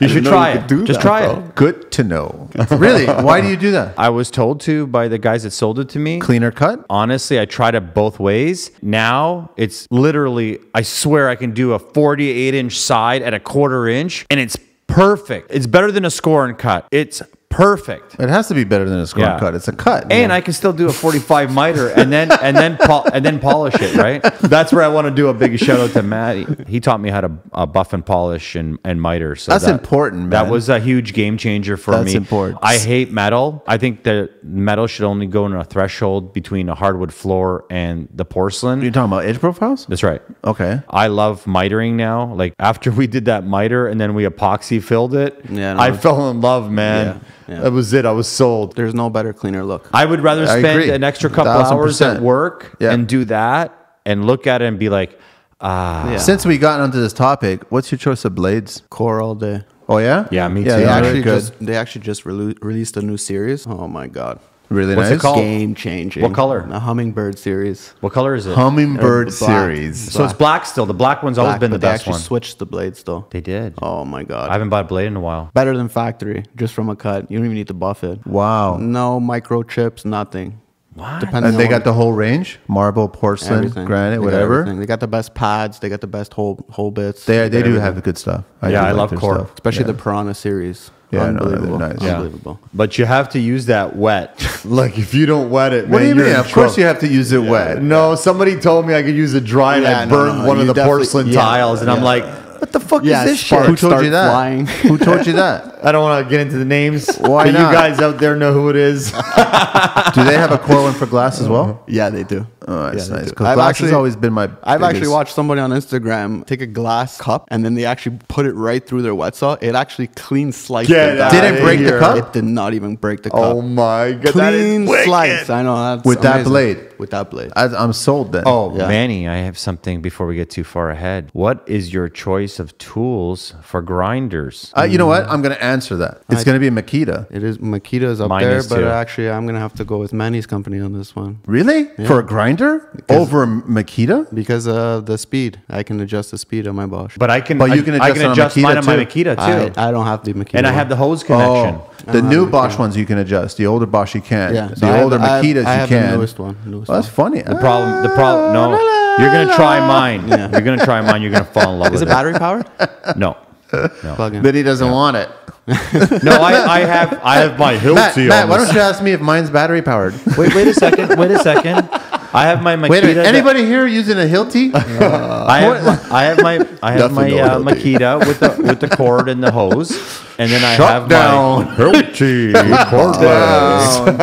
Speaker 2: you should try
Speaker 1: you
Speaker 2: it.
Speaker 1: do
Speaker 2: Just
Speaker 1: that,
Speaker 2: try
Speaker 1: bro.
Speaker 2: it.
Speaker 3: Good to know. really? Why do you do that?
Speaker 2: I was told to by the guys that sold it to me.
Speaker 3: Cleaner cut?
Speaker 2: Honestly, I tried it both ways. Now it's literally, I swear I can do a 48 inch side at a quarter inch and it's perfect. It's better than a score and cut. It's perfect.
Speaker 3: It has to be better than a score
Speaker 2: Yeah.
Speaker 3: cut. It's a cut.
Speaker 2: And I can still do a 45 miter and then and then pol- and then polish it, right? That's where I want to do a big shout out to Matt. He taught me how to uh, buff and polish and, and miter. So
Speaker 3: That's
Speaker 2: that-
Speaker 3: important,
Speaker 2: That
Speaker 3: man.
Speaker 2: was a huge game changer for
Speaker 3: That's
Speaker 2: me.
Speaker 3: important.
Speaker 2: I hate metal. I think that metal should only go in a threshold between a hardwood floor and the porcelain.
Speaker 3: You're talking about edge profiles?
Speaker 2: That's right.
Speaker 3: Okay.
Speaker 2: I love mitering now. Like after we did that miter and then we epoxy filled it,
Speaker 1: Yeah, no,
Speaker 2: I
Speaker 1: it's-
Speaker 2: fell in love, man.
Speaker 1: Yeah, yeah.
Speaker 2: That was it. I was sold.
Speaker 1: There's no better cleaner look.
Speaker 2: I would rather
Speaker 3: I
Speaker 2: spend
Speaker 3: agree.
Speaker 2: an extra couple
Speaker 3: Thousand
Speaker 2: hours at work
Speaker 3: Yeah.
Speaker 2: and do that and look at it and be like, ah,
Speaker 1: Yeah.
Speaker 3: Since we got onto this topic, what's your choice of blades?
Speaker 1: Core all day.
Speaker 3: Oh yeah?
Speaker 2: Yeah, me
Speaker 3: Yeah,
Speaker 2: too.
Speaker 1: They
Speaker 3: they're
Speaker 1: actually just they actually just relu- released a new series. Oh my god,
Speaker 3: really
Speaker 2: What's it called?
Speaker 1: game changing.
Speaker 2: What color?
Speaker 1: The Hummingbird series.
Speaker 2: what color is it?
Speaker 3: Hummingbird
Speaker 1: black.
Speaker 3: series.
Speaker 2: so it's black still. The black one's always
Speaker 1: Black,
Speaker 2: been the
Speaker 1: but they
Speaker 2: best
Speaker 1: actually
Speaker 2: one.
Speaker 1: switched the blades though.
Speaker 2: they did.
Speaker 1: Oh my god,
Speaker 2: I haven't bought a blade in a while.
Speaker 1: better than factory just from a cut. You don't even need to buff it.
Speaker 3: Wow.
Speaker 1: No microchips, nothing.
Speaker 2: What?
Speaker 1: Depending
Speaker 3: And they
Speaker 1: on
Speaker 3: got the whole range: marble, porcelain,
Speaker 1: everything.
Speaker 3: granite,
Speaker 1: They
Speaker 3: whatever.
Speaker 1: everything. They got the best pads. They got the best whole whole bits.
Speaker 3: They they
Speaker 1: got
Speaker 3: do
Speaker 1: everything.
Speaker 3: have the good stuff.
Speaker 2: Yeah,
Speaker 3: do
Speaker 2: I
Speaker 3: like
Speaker 2: love Core.
Speaker 3: stuff.
Speaker 1: especially
Speaker 3: Yeah.
Speaker 1: the Piranha series.
Speaker 3: Yeah, no, they're
Speaker 1: unbelievable.
Speaker 3: Yeah.
Speaker 2: But you have to use that wet. like if you don't wet it,
Speaker 3: What do
Speaker 2: man,
Speaker 3: you
Speaker 2: you're
Speaker 3: mean? Of course, you have to use it wet.
Speaker 2: No, somebody told me I could use it dry and I
Speaker 1: no,
Speaker 2: burned
Speaker 1: no,
Speaker 2: one of the porcelain
Speaker 1: yeah,
Speaker 2: tiles, and I'm like, what the fuck
Speaker 1: Yeah,
Speaker 2: is this
Speaker 1: sparks
Speaker 2: shit?
Speaker 3: Who told you that?
Speaker 1: flying.
Speaker 3: Who told you that?
Speaker 2: I don't want to get into the names.
Speaker 3: Why
Speaker 2: but
Speaker 3: not?
Speaker 2: You guys out there know who it is.
Speaker 3: Do they have a core one for glass as well?
Speaker 1: Yeah, they do.
Speaker 3: Oh, that's
Speaker 1: Yeah,
Speaker 3: nice. Because
Speaker 1: I've
Speaker 3: glass
Speaker 1: actually-
Speaker 3: has always been my.
Speaker 1: I've actually watched somebody on Instagram take a glass cup and then they actually put it right through their wet saw. It actually clean sliced
Speaker 2: Get
Speaker 1: it.
Speaker 2: Did it
Speaker 3: break the cup?
Speaker 1: It did not even break the cup.
Speaker 2: oh my god, that is
Speaker 1: clean
Speaker 2: wicked.
Speaker 1: slice. I know that's
Speaker 3: With that blade?
Speaker 1: With that blade.
Speaker 3: I, I'm sold then.
Speaker 2: Oh,
Speaker 1: Yeah.
Speaker 2: Manny, I have something before we get too far ahead. What is your choice of tools for grinders?
Speaker 3: Uh, you know what? I'm going to answer that. It's
Speaker 1: I-
Speaker 3: going to be a Makita.
Speaker 1: It is Makita's up
Speaker 2: Mine
Speaker 1: there,
Speaker 2: is
Speaker 1: but
Speaker 2: too.
Speaker 1: actually I'm gonna have to go with Manny's company on this one
Speaker 3: Really? For a grinder over a Makita?
Speaker 1: because of the speed. I can adjust the speed on my Bosch.
Speaker 2: But I can,
Speaker 3: But you
Speaker 2: I-
Speaker 3: can
Speaker 2: I
Speaker 3: adjust
Speaker 2: can
Speaker 3: on a
Speaker 2: adjust
Speaker 3: Makita
Speaker 2: mine on my
Speaker 3: too.
Speaker 2: Makita too,
Speaker 1: I, I don't have the Makita,
Speaker 2: and I have the hose connection.
Speaker 3: Oh, the new Bosch ones you can adjust. The older Bosch you can't.
Speaker 1: Yeah,
Speaker 3: The
Speaker 1: so I have-
Speaker 3: older
Speaker 1: I have-
Speaker 3: Makitas
Speaker 1: I
Speaker 3: you
Speaker 1: have the
Speaker 3: can.
Speaker 1: newest one, newest
Speaker 3: Well, that's funny.
Speaker 2: The problem, the problem, ah, no, you're gonna try mine. You're gonna try mine. You're gonna fall in love
Speaker 1: Is
Speaker 2: with
Speaker 1: it battery powered?
Speaker 2: No,
Speaker 1: Plug in.
Speaker 3: Then he doesn't want it.
Speaker 2: no, I, I have, I have my Hilti
Speaker 3: Matt, Matt why don't you ask me if mine's battery powered?
Speaker 2: Wait, wait a second. Wait a second. I have my Makita.
Speaker 3: Wait a minute. Anybody here using a Hilti?
Speaker 2: I have, I have my I have my uh,
Speaker 1: no Hilti.
Speaker 2: Makita with the with the cord and the hose, and then I have
Speaker 3: down.
Speaker 2: my Hilti cordless.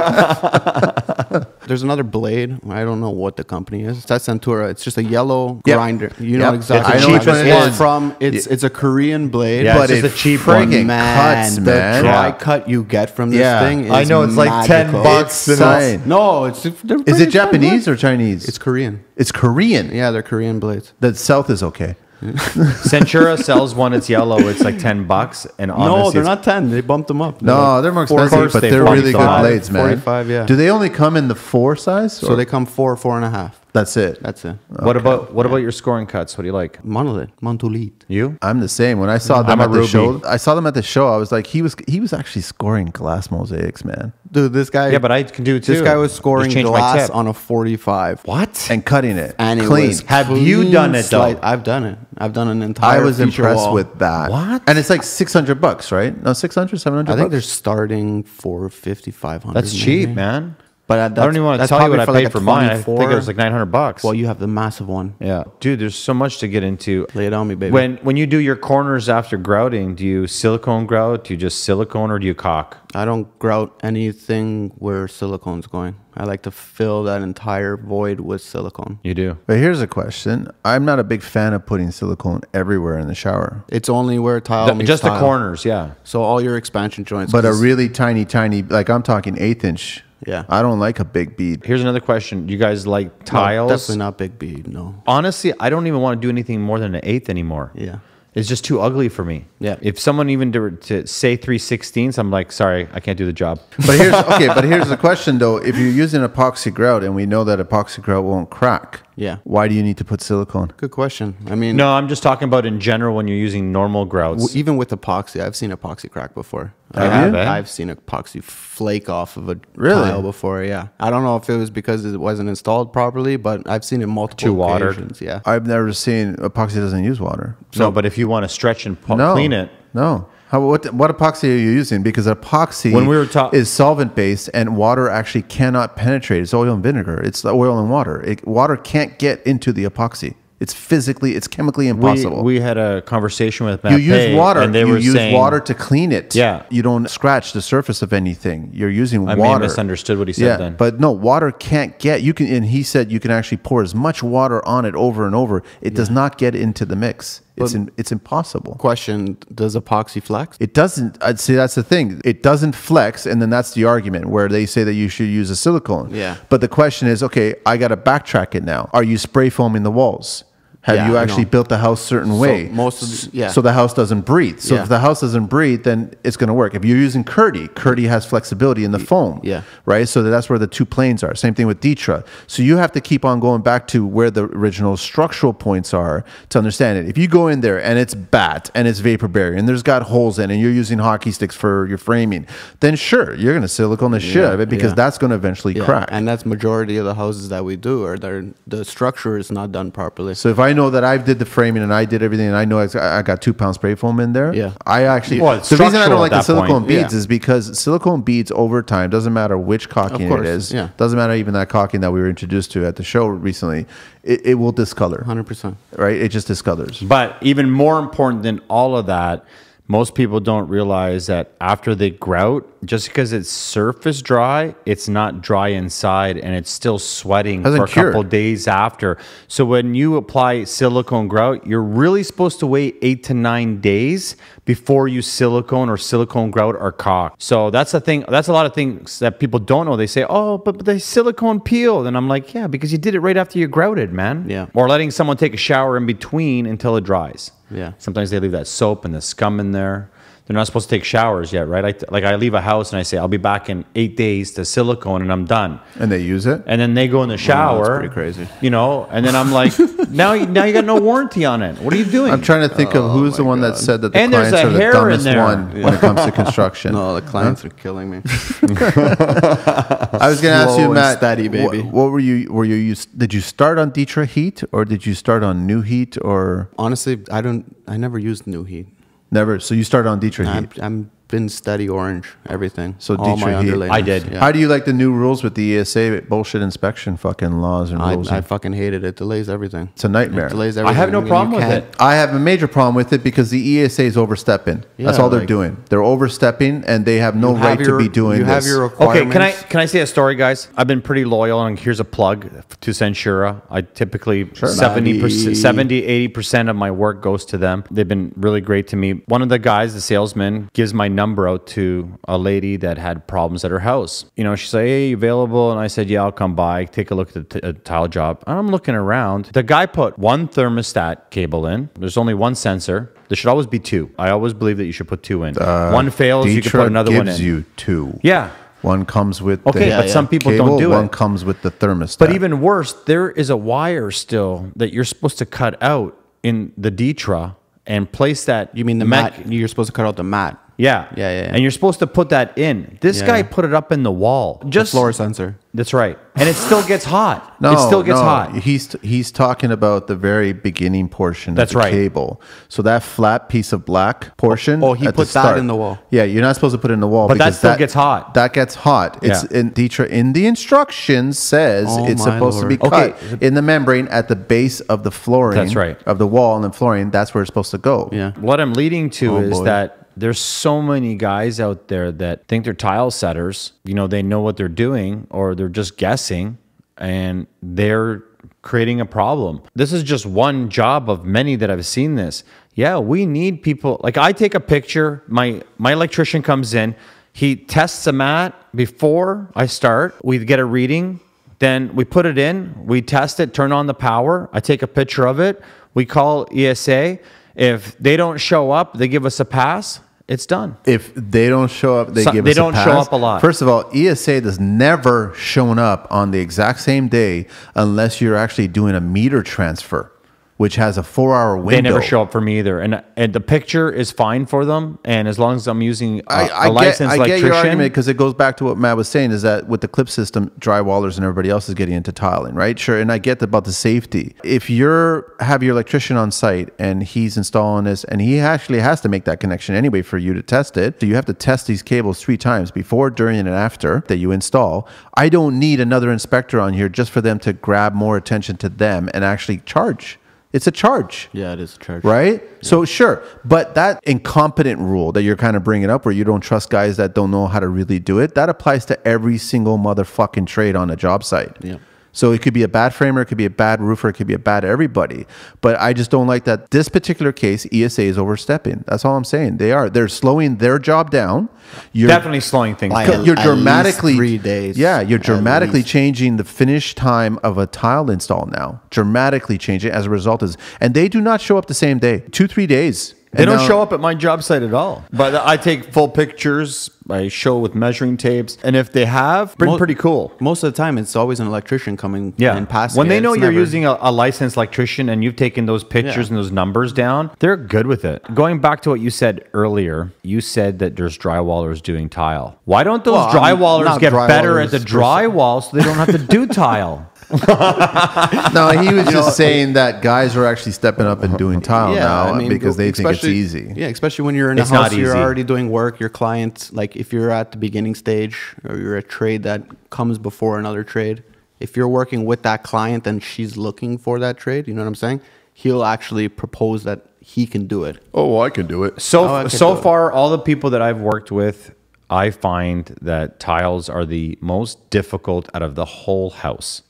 Speaker 1: There's another blade. I don't know what the company is. It's that Centura. It's just a yellow
Speaker 3: Yep.
Speaker 1: grinder. You know
Speaker 3: Yep.
Speaker 1: exactly.
Speaker 3: It's
Speaker 2: the
Speaker 1: what
Speaker 2: cheapest
Speaker 1: it is.
Speaker 2: one.
Speaker 1: It's from. It's it's a Korean blade.
Speaker 2: Yeah,
Speaker 3: but
Speaker 2: it's just a cheap
Speaker 3: friggin'
Speaker 2: one.
Speaker 1: man,
Speaker 3: cuts,
Speaker 1: the
Speaker 3: man.
Speaker 1: dry
Speaker 2: Yeah.
Speaker 1: cut you get from this
Speaker 3: Yeah.
Speaker 1: thing. Is
Speaker 2: I know, it's like 10
Speaker 1: magical.
Speaker 2: bucks
Speaker 3: It's
Speaker 2: and it's-
Speaker 3: insane.
Speaker 1: No, it's. they're
Speaker 3: Is
Speaker 1: pretty
Speaker 3: it Japanese or Chinese?
Speaker 1: It's Korean.
Speaker 3: it's Korean.
Speaker 1: Yeah, they're Korean blades.
Speaker 3: The South is okay.
Speaker 2: Centura sells one. It's yellow. It's like ten bucks. And honestly,
Speaker 1: no, they're
Speaker 2: it's-
Speaker 1: not ten. They bumped them up.
Speaker 3: No, they're more
Speaker 1: four-
Speaker 3: expensive,
Speaker 2: course
Speaker 3: but
Speaker 2: they
Speaker 3: they're really good
Speaker 2: up.
Speaker 3: blades, man.
Speaker 1: 45, yeah.
Speaker 3: Do they only come in the four size?
Speaker 1: So they come four, four and a half.
Speaker 3: That's it.
Speaker 1: That's it.
Speaker 2: What about what about your scoring cuts? What do you like?
Speaker 1: Monolith, Montolit.
Speaker 2: You?
Speaker 3: I'm the same. When I saw mm, them
Speaker 2: I'm
Speaker 3: at the
Speaker 2: Rubi.
Speaker 3: show, I saw them at the show. I was like, he was he was actually scoring glass mosaics, man,
Speaker 1: Dude, this guy.
Speaker 2: Yeah, but I can do it too.
Speaker 1: This guy was scoring glass on a 45.
Speaker 2: What?
Speaker 3: and cutting it
Speaker 1: And it
Speaker 3: clean.
Speaker 1: was
Speaker 2: Have you done it, though?
Speaker 1: slice- I've done it. I've done an entire.
Speaker 3: I was impressed
Speaker 1: wall.
Speaker 3: with that.
Speaker 2: What?
Speaker 3: And it's like 600 bucks, right? No, 600, 700
Speaker 1: I think they're starting for 5,500.
Speaker 2: That's cheap, man.
Speaker 1: But
Speaker 2: I don't even want to tell you what I paid
Speaker 1: like
Speaker 2: for mine. I think it was like 900 bucks.
Speaker 1: Well, you have the massive one.
Speaker 2: yeah, dude. There's so much to get into.
Speaker 1: Lay it on me, baby.
Speaker 2: When when you do your corners after grouting, do you silicone grout? Do you just silicone or do you caulk?
Speaker 1: I don't grout anything where silicone's going. I like to fill that entire void with silicone.
Speaker 2: You do.
Speaker 3: But here's a question. I'm not a big fan of putting silicone everywhere in the shower.
Speaker 1: It's only where tile
Speaker 2: The-
Speaker 1: meets
Speaker 2: just the corners, yeah.
Speaker 1: So all your expansion joints.
Speaker 3: But a really tiny, tiny, like I'm talking eighth inch.
Speaker 1: Yeah.
Speaker 3: I don't like a big bead.
Speaker 2: Here's another question. You guys like
Speaker 1: No,
Speaker 2: tiles?
Speaker 1: definitely not big bead. No.
Speaker 2: Honestly, I don't even want to do anything more than an eighth anymore.
Speaker 1: Yeah.
Speaker 2: It's just too ugly for me.
Speaker 1: Yeah.
Speaker 2: If someone even to, to say three sixteenths, I'm like, sorry, I can't do the job.
Speaker 3: But here's okay. But here's the question though: If you're using epoxy grout, and we know that epoxy grout won't crack,
Speaker 1: Yeah.
Speaker 3: why do you need to put silicone?
Speaker 1: Good question. I mean,
Speaker 2: No, I'm just talking about in general when you're using normal grouts.
Speaker 1: w- even with epoxy, I've seen epoxy crack before.
Speaker 2: Have
Speaker 1: I
Speaker 2: you? eh?
Speaker 1: I've seen epoxy flake off of a
Speaker 3: Really?
Speaker 1: tile before. Yeah. I don't know if it was because it wasn't installed properly, but I've seen it multiple
Speaker 2: Too watered.
Speaker 1: Yeah.
Speaker 3: I've never seen epoxy doesn't use water.
Speaker 2: no, but if you want to stretch and po-
Speaker 3: No,
Speaker 2: clean it,
Speaker 3: No. How, what what epoxy are you using? Because epoxy
Speaker 2: When we were ta-
Speaker 3: is solvent based, and water actually cannot penetrate. It's oil and vinegar. It's the oil and water. It, water can't get into the epoxy. It's physically, it's chemically impossible.
Speaker 2: we had a conversation with Matt
Speaker 3: you use water.
Speaker 2: and they
Speaker 3: you
Speaker 2: were
Speaker 3: use
Speaker 2: saying,
Speaker 3: water to clean it.
Speaker 2: Yeah.
Speaker 3: You don't scratch the surface of anything. You're using
Speaker 2: water. I
Speaker 3: water.
Speaker 2: misunderstood what he said
Speaker 3: yeah,
Speaker 2: then.
Speaker 3: But no, water can't get you can and he said you can actually pour as much water on it over and over. It does not get into the mix. It's in, it's impossible.
Speaker 1: Question Does epoxy flex?
Speaker 3: It doesn't. I'd say that's the thing. It doesn't flex, and then that's the argument where they say that you should use a silicone.
Speaker 1: Yeah.
Speaker 3: But the question is, okay, I got to backtrack it now. Are you spray foaming the walls? Have
Speaker 1: Yeah,
Speaker 3: you actually built the house certain
Speaker 1: So
Speaker 3: way?
Speaker 1: most of the- yeah.
Speaker 3: So the house doesn't breathe. So
Speaker 1: Yeah.
Speaker 3: if the house doesn't breathe, then it's going to work. If you're using Kerdi, Kerdi has flexibility in the foam.
Speaker 1: yeah.
Speaker 3: Right. So that's where the two planes are. Same thing with Ditra. So you have to keep on going back to where the original structural points are to understand it. If you go in there and it's bat and it's vapor barrier and there's got holes in it and you're using hockey sticks for your framing, then sure, you're going to silicone the shit out of it because that's going to eventually crack.
Speaker 1: And that's majority of the houses that we do, or the structure is not done properly.
Speaker 3: So if I know that I did the framing and I did everything and I know I I got two pound spray foam in there,
Speaker 1: Yeah.
Speaker 3: I actually
Speaker 2: Well,
Speaker 3: the reason I don't like the
Speaker 2: that point.
Speaker 3: silicone beads
Speaker 1: Yeah.
Speaker 3: is because silicone beads over time doesn't matter which caulking it is,
Speaker 1: yeah.
Speaker 3: doesn't matter even that caulking that we were introduced to at the show recently, it, it will discolor,
Speaker 1: 100%.
Speaker 3: right? It just discolors.
Speaker 2: But even more important than all of that, most people don't realize that after the grout, just because it's surface dry, it's not dry inside and it's still sweating
Speaker 3: Hasn't
Speaker 2: for a
Speaker 3: cured.
Speaker 2: couple days after. So when you apply silicone grout, you're really supposed to wait eight to nine days before you silicone or silicone grout or caulk. So that's the thing. That's a lot of things that people don't know. They say, "Oh, but, but the silicone peeled," and I'm like, "Yeah, because you did it right after you grouted, man."
Speaker 1: Yeah.
Speaker 2: Or letting someone take a shower in between until it dries.
Speaker 1: Yeah.
Speaker 2: Sometimes they leave that soap and the scum in there. They're not supposed to take showers yet, right? I, like I leave a house and I say I'll be back in eight days to silicone and I'm done.
Speaker 3: And they use it.
Speaker 2: And then they go in the shower.
Speaker 1: pretty crazy.
Speaker 2: You know, and then I'm like, now, you- now you got no warranty on it. What are you doing?
Speaker 3: I'm trying to think of oh who's the one that said that the
Speaker 2: And
Speaker 3: clients are the dumbest
Speaker 2: there.
Speaker 3: one when it comes to construction.
Speaker 1: No, the clients are killing me.
Speaker 3: I was going to ask you,
Speaker 1: and
Speaker 3: Matt.
Speaker 1: steady,
Speaker 3: wh-
Speaker 1: baby.
Speaker 3: What, were you? Were you? Used, did you start on Ditra Heat or did you start on New Heat or
Speaker 1: Honestly, I don't. I never used Nuheat.
Speaker 3: Never? So you started on Heat.
Speaker 1: I'm, I'm been steady orange everything.
Speaker 3: So
Speaker 1: all my
Speaker 3: Ditra Heat.
Speaker 1: underlayments,
Speaker 2: I did.
Speaker 1: Yeah.
Speaker 3: How do you like the new rules with the ESA bullshit inspection fucking laws and rules?
Speaker 1: I fucking hated it. it. Delays everything.
Speaker 3: it's a nightmare.
Speaker 1: It delays
Speaker 2: I have no
Speaker 1: mean,
Speaker 2: problem
Speaker 1: you
Speaker 2: with it.
Speaker 3: I have a major problem with it because the ESA is overstepping. That's all they're
Speaker 1: like-
Speaker 3: doing. They're overstepping and they have no
Speaker 1: You
Speaker 3: right
Speaker 1: your-
Speaker 3: to be doing
Speaker 1: you
Speaker 3: this.
Speaker 1: have your
Speaker 2: Okay, can I can I say a story, guys? I've been pretty loyal, and here's a plug to Centura. I typically 70 percent, 70, 80 percent of my work goes to them. They've been really great to me. One of the guys, the salesman, gives my number out to a lady that had problems at her house. You know, she's like, "Hey, you available?" And I said, "Yeah, I'll come by, take a look at the t- uh, tile job." And I'm looking around. The guy put one thermostat cable in. There's only one sensor. There should always be two. I always believe that you should put two in. one fails, you can put another one
Speaker 3: gives
Speaker 2: in.
Speaker 3: you two.
Speaker 2: yeah.
Speaker 3: One comes with
Speaker 2: Okay,
Speaker 3: the
Speaker 1: Yeah,
Speaker 2: but
Speaker 1: yeah.
Speaker 2: some people
Speaker 3: cable,
Speaker 2: don't do
Speaker 3: one
Speaker 2: it.
Speaker 3: One comes with the thermostat.
Speaker 2: But even worse, there is a wire still that you're supposed to cut out in the Ditra and place that.
Speaker 1: You mean the
Speaker 2: mech-
Speaker 1: mat? You're supposed to cut out the mat.
Speaker 2: Yeah.
Speaker 1: Yeah, yeah, yeah.
Speaker 2: And you're supposed to put that in. This
Speaker 1: Yeah.
Speaker 2: guy put it up in the wall.
Speaker 1: The
Speaker 2: Just
Speaker 1: floor sensor.
Speaker 2: That's right. And it still gets hot.
Speaker 3: No,
Speaker 2: it still gets
Speaker 3: no,
Speaker 2: hot.
Speaker 3: He's he's talking about the very beginning portion
Speaker 2: That's
Speaker 3: of the
Speaker 2: right.
Speaker 3: cable. So that flat piece of black portion.
Speaker 1: Oh, he
Speaker 3: at the
Speaker 1: put that
Speaker 3: start.
Speaker 1: in the wall.
Speaker 3: Yeah, you're not supposed to put it in the wall,
Speaker 2: But that
Speaker 3: because
Speaker 2: still gets hot.
Speaker 3: That gets hot. It's
Speaker 2: Yeah.
Speaker 3: in the in the instructions says
Speaker 1: Oh,
Speaker 3: it's
Speaker 1: my
Speaker 3: supposed to be
Speaker 1: Lord.
Speaker 3: cut
Speaker 2: Okay.
Speaker 3: in the membrane at the base of the flooring.
Speaker 2: That's right.
Speaker 3: Of the wall and the flooring. That's where it's supposed to go.
Speaker 1: Yeah.
Speaker 2: What I'm leading to
Speaker 1: Oh,
Speaker 2: is
Speaker 1: boy.
Speaker 2: that there's so many guys out there that think they're tile setters. You know, they know what they're doing or they're just guessing and they're creating a problem. This is just one job of many that I've seen this. Yeah, we need people like I take a picture, my my electrician comes in, he tests a mat before I start. We get a reading, then we put it in, we test it, turn on the power. I take a picture of it. We call ESA. If they don't show up, they give us a pass. It's done.
Speaker 3: If they don't show up, they
Speaker 2: So-
Speaker 3: give
Speaker 2: they
Speaker 3: us
Speaker 2: don't show up a lot.
Speaker 3: First of all, ESA has never shown up on the exact same day unless you're actually doing a meter transfer, which has a four-hour window.
Speaker 2: They never show up for me either. And and the picture is fine for them. And as long as I'm using a,
Speaker 3: I,
Speaker 2: a
Speaker 3: I get,
Speaker 2: licensed
Speaker 3: I get
Speaker 2: electrician,
Speaker 3: your argument because it goes back to what Matt was saying is that with the clip system, drywallers and everybody else is getting into tiling, right? Sure, and I get about the safety. If you're have your electrician on site and he's installing this, and he actually has to make that connection anyway for you to test it, so you have to test these cables three times before, during, and after that you install. I don't need another inspector on here just for them to grab more attention to them and actually charge. It's a charge
Speaker 1: Yeah, it is a charge.
Speaker 3: right? So sure, but that incompetent rule that you're kind of bringing up, where you don't trust guys that don't know how to really do it, that applies to every single motherfucking trade on a job site.
Speaker 1: Yeah.
Speaker 3: So it could be a bad framer, it could be a bad roofer, it could be a bad everybody. But I just don't like that this particular case, ESA is overstepping. That's all I'm saying. They are. They're slowing their job down. You're
Speaker 2: definitely slowing things
Speaker 1: Like-
Speaker 2: down.
Speaker 3: you're
Speaker 1: At least
Speaker 3: dramatically
Speaker 1: three days,
Speaker 3: Yeah, you're dramatically changing the finish time of a tile install now. Dramatically changing as a result is, and they do not show up the same day. Two three days.
Speaker 2: They
Speaker 3: And
Speaker 2: don't
Speaker 3: now-
Speaker 2: show up at my job site at all. But I take full pictures. I show with measuring tapes, and if they have, pretty,
Speaker 1: Mo-
Speaker 2: pretty cool.
Speaker 1: Most of the time, it's always an electrician coming
Speaker 2: Yeah.
Speaker 1: and passing.
Speaker 2: when they
Speaker 1: it.
Speaker 2: know you're
Speaker 1: never-
Speaker 2: using a, a licensed electrician and you've taken those pictures
Speaker 1: Yeah.
Speaker 2: and those numbers down, they're good with it. Going back to what you said earlier, you said that there's drywallers doing tile. Why don't those
Speaker 1: Well,
Speaker 2: drywallers get better at the drywall so they don't have to do tile?
Speaker 3: No, he was just saying that guys are actually stepping up and doing tile
Speaker 1: Yeah,
Speaker 3: now
Speaker 1: I mean,
Speaker 3: because they think it's easy.
Speaker 1: Yeah, especially when you're in
Speaker 2: It's
Speaker 1: a house, you're already doing work. Your client, like if you're at the beginning stage or you're a trade that comes before another trade, if you're working with that client and she's looking for that trade, you know what I'm saying? He'll actually propose that he can do it.
Speaker 3: Oh, I can do it.
Speaker 2: So
Speaker 1: Oh,
Speaker 2: so
Speaker 1: do it.
Speaker 2: far, all the people that I've worked with, I find that tiles are the most difficult out of the whole house.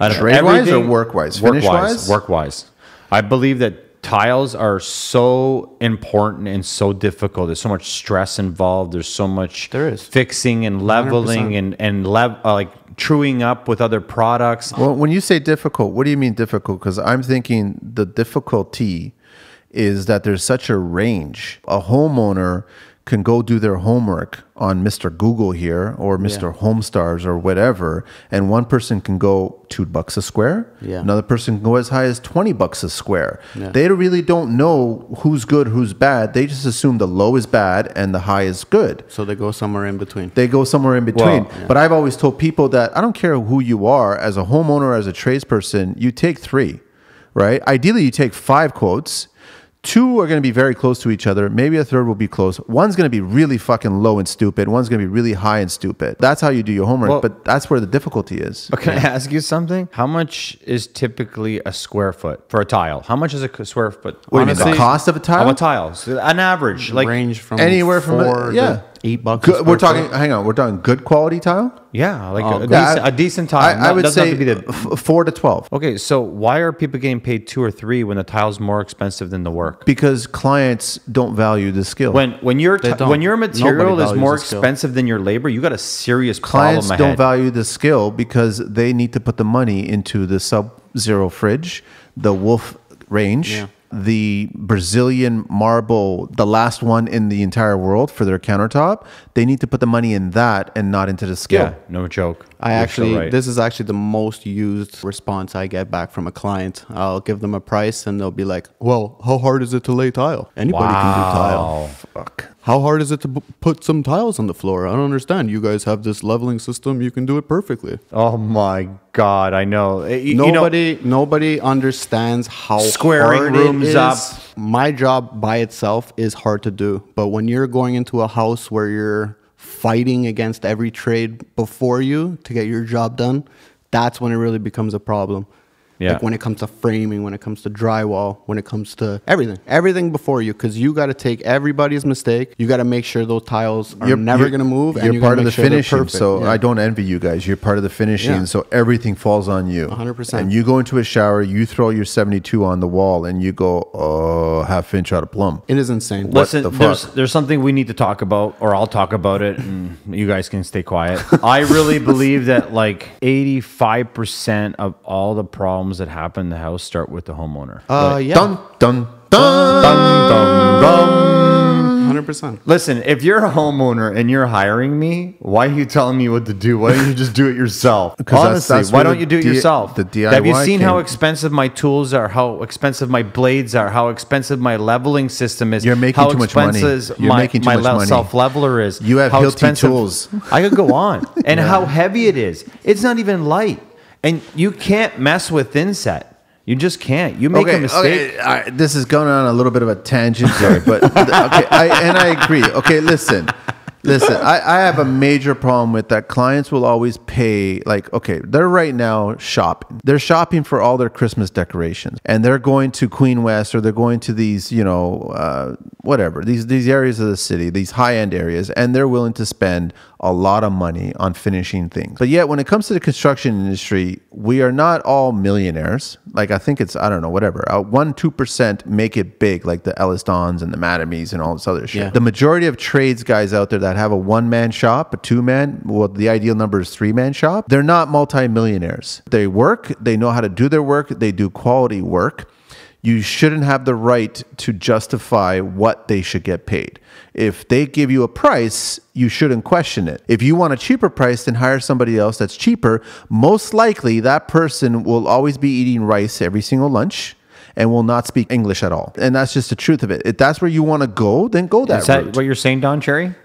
Speaker 2: Out of
Speaker 3: Trade-wise or work-wise?
Speaker 2: Work-wise,
Speaker 3: Finish-wise?
Speaker 2: work-wise. I believe that tiles are so important and so difficult. There's so much stress involved. There's so much
Speaker 1: There is.
Speaker 2: fixing and leveling
Speaker 1: 100%.
Speaker 2: and and lev- uh, like truing up with other products.
Speaker 3: Well, when you say difficult, what do you mean difficult? Because I'm thinking the difficulty is that there's such a range. A homeowner can go do their homework on Mr. Google here or Mr. Homestars or whatever, and one person can go two bucks a square.
Speaker 1: Yeah.
Speaker 3: Another person can go as high as 20 bucks a square.
Speaker 1: Yeah.
Speaker 3: They really don't know who's good, who's bad. They just assume the low is bad and the high is good
Speaker 1: So they go somewhere in between.
Speaker 3: they go somewhere in between.
Speaker 2: Well,
Speaker 3: But I've always told people that I don't care who you are, as a homeowner, as a tradesperson, you take three, right? Ideally, you take five quotes. Two are going to be very close to each other. Maybe a third will be close. One's going to be really fucking low and stupid. One's going to be really high and stupid. That's how you do your homework.
Speaker 2: Well-
Speaker 3: but that's where the difficulty is.
Speaker 2: But can I ask you something? How much is typically a square foot for a tile? How much is a square foot?
Speaker 3: What do you mean, the cost of a tile?
Speaker 2: Of a tile, So an average, like
Speaker 1: range from
Speaker 3: Anywhere from a-
Speaker 1: four to
Speaker 3: yeah.
Speaker 1: Eight bucks.
Speaker 3: Good, we're talking.
Speaker 1: foot.
Speaker 3: Hang on, we're talking good quality tile.
Speaker 2: yeah, like
Speaker 1: Oh,
Speaker 2: a,
Speaker 3: Yeah,
Speaker 2: decent,
Speaker 3: I-
Speaker 2: a decent tile.
Speaker 3: I, I
Speaker 2: Not-
Speaker 3: would
Speaker 2: doesn't have
Speaker 3: say
Speaker 2: to be the.
Speaker 3: f- four to twelve.
Speaker 2: Okay, so why are people getting paid two or three when the tile's more expensive than the work?
Speaker 3: Because clients don't value the skill.
Speaker 2: When when your
Speaker 1: They
Speaker 2: when your material is more expensive than your labor, you got a serious
Speaker 3: clients
Speaker 2: problem
Speaker 3: don't value the skill because they need to put the money into the sub zero fridge the wolf range
Speaker 1: Yeah.
Speaker 3: The brazilian marble the last one in the entire world for their countertop they need to put the money in that and not into the skill
Speaker 2: yeah, no joke.
Speaker 1: I
Speaker 2: You're
Speaker 1: actually,
Speaker 2: right.
Speaker 1: this is actually the most used response I get back from a client. I'll give them a price and they'll be like, well, how hard is it to lay tile? Anybody can do tile.
Speaker 3: Fuck.
Speaker 1: How hard is it to put some tiles on the floor? I don't understand. You guys have this leveling system. You can do it perfectly.
Speaker 2: Oh my god, I know. Eh, you know-
Speaker 1: Nobody, nobody understands how
Speaker 2: Squaring
Speaker 1: hard
Speaker 2: rooms
Speaker 1: it is.
Speaker 2: up.
Speaker 1: My job by itself is hard to do, but when you're going into a house where you're fighting against every trade before you to get your job done, that's when it really becomes a problem.
Speaker 2: Yeah.
Speaker 1: Like when it comes to framing, when it comes to drywall, when it comes to everything, everything before you, because you got to take everybody's mistake. You got to make sure those tiles are never going to move. and
Speaker 3: You're
Speaker 1: you
Speaker 3: part of the
Speaker 1: make sure
Speaker 3: finishing, so
Speaker 1: Yeah.
Speaker 3: I don't envy you guys. You're part of the finishing,
Speaker 1: Yeah.
Speaker 3: so everything falls on you.
Speaker 1: 100%.
Speaker 3: And you go into a shower, you throw your 72 on the wall, and you go, oh, half inch out of plumb.
Speaker 1: It is insane.
Speaker 2: Listen,
Speaker 3: the
Speaker 2: there's there's something we need to talk about, or I'll talk about it, and you guys can stay quiet. I really believe that like 85 percent of all the problems that happen in the house start with the homeowner.
Speaker 1: Uh,
Speaker 2: Like,
Speaker 1: yeah,
Speaker 3: Dun dun dun.
Speaker 2: dum, dum, dum.
Speaker 1: hundred percent.
Speaker 2: Listen, if you're a homeowner and you're hiring me, why are you telling me what to do? Why don't you just do it yourself? Honestly,
Speaker 3: that's
Speaker 2: why don't you do it
Speaker 3: D-
Speaker 2: yourself?
Speaker 3: the DIY
Speaker 2: Have you
Speaker 3: DIY
Speaker 2: seen how expensive my tools are? How expensive my blades are? How expensive my leveling system is?
Speaker 3: You're making
Speaker 2: how
Speaker 3: too much money. You're
Speaker 2: my,
Speaker 3: making too
Speaker 2: my
Speaker 3: much money.
Speaker 2: self leveler is.
Speaker 3: You have
Speaker 2: how
Speaker 3: Hilti tools.
Speaker 2: I could go on, and how heavy it is. It's not even light, and you can't mess with inset. You just can't. You make a mistake.
Speaker 3: Okay, this is going on a little bit of a tangent here, but okay, I, and I agree. Okay, listen, listen. I, I have a major problem with that. Clients will always pay like, okay, they're right now shopping. They're shopping for all their Christmas decorations, and they're going to Queen West or they're going to these, you know, uh, whatever these these areas of the city, these high end areas, and they're willing to spend a lot of money on finishing things. But yet, when it comes to the construction industry, we are not all millionaires. Like I think it's I don't know whatever uh, one two percent make it big, like the Ellis Dons and the Mattamys and all this other shit.
Speaker 1: Yeah.
Speaker 3: The majority of trades guys out there that have a one man shop, a two man, well, the ideal number is three man shop. They're not multimillionaires. They work, they know how to do their work, they do quality work you shouldn't have the right to justify what they should get paid. If they give you a price, you shouldn't question it. If you want a cheaper price, then hire somebody else that's cheaper. Most likely, that person will always be eating rice every single lunch and will not speak English at all. And that's just the truth of it. If that's where you want to go, then go that
Speaker 2: Is that
Speaker 3: route.
Speaker 2: what you're saying, Don Cherry?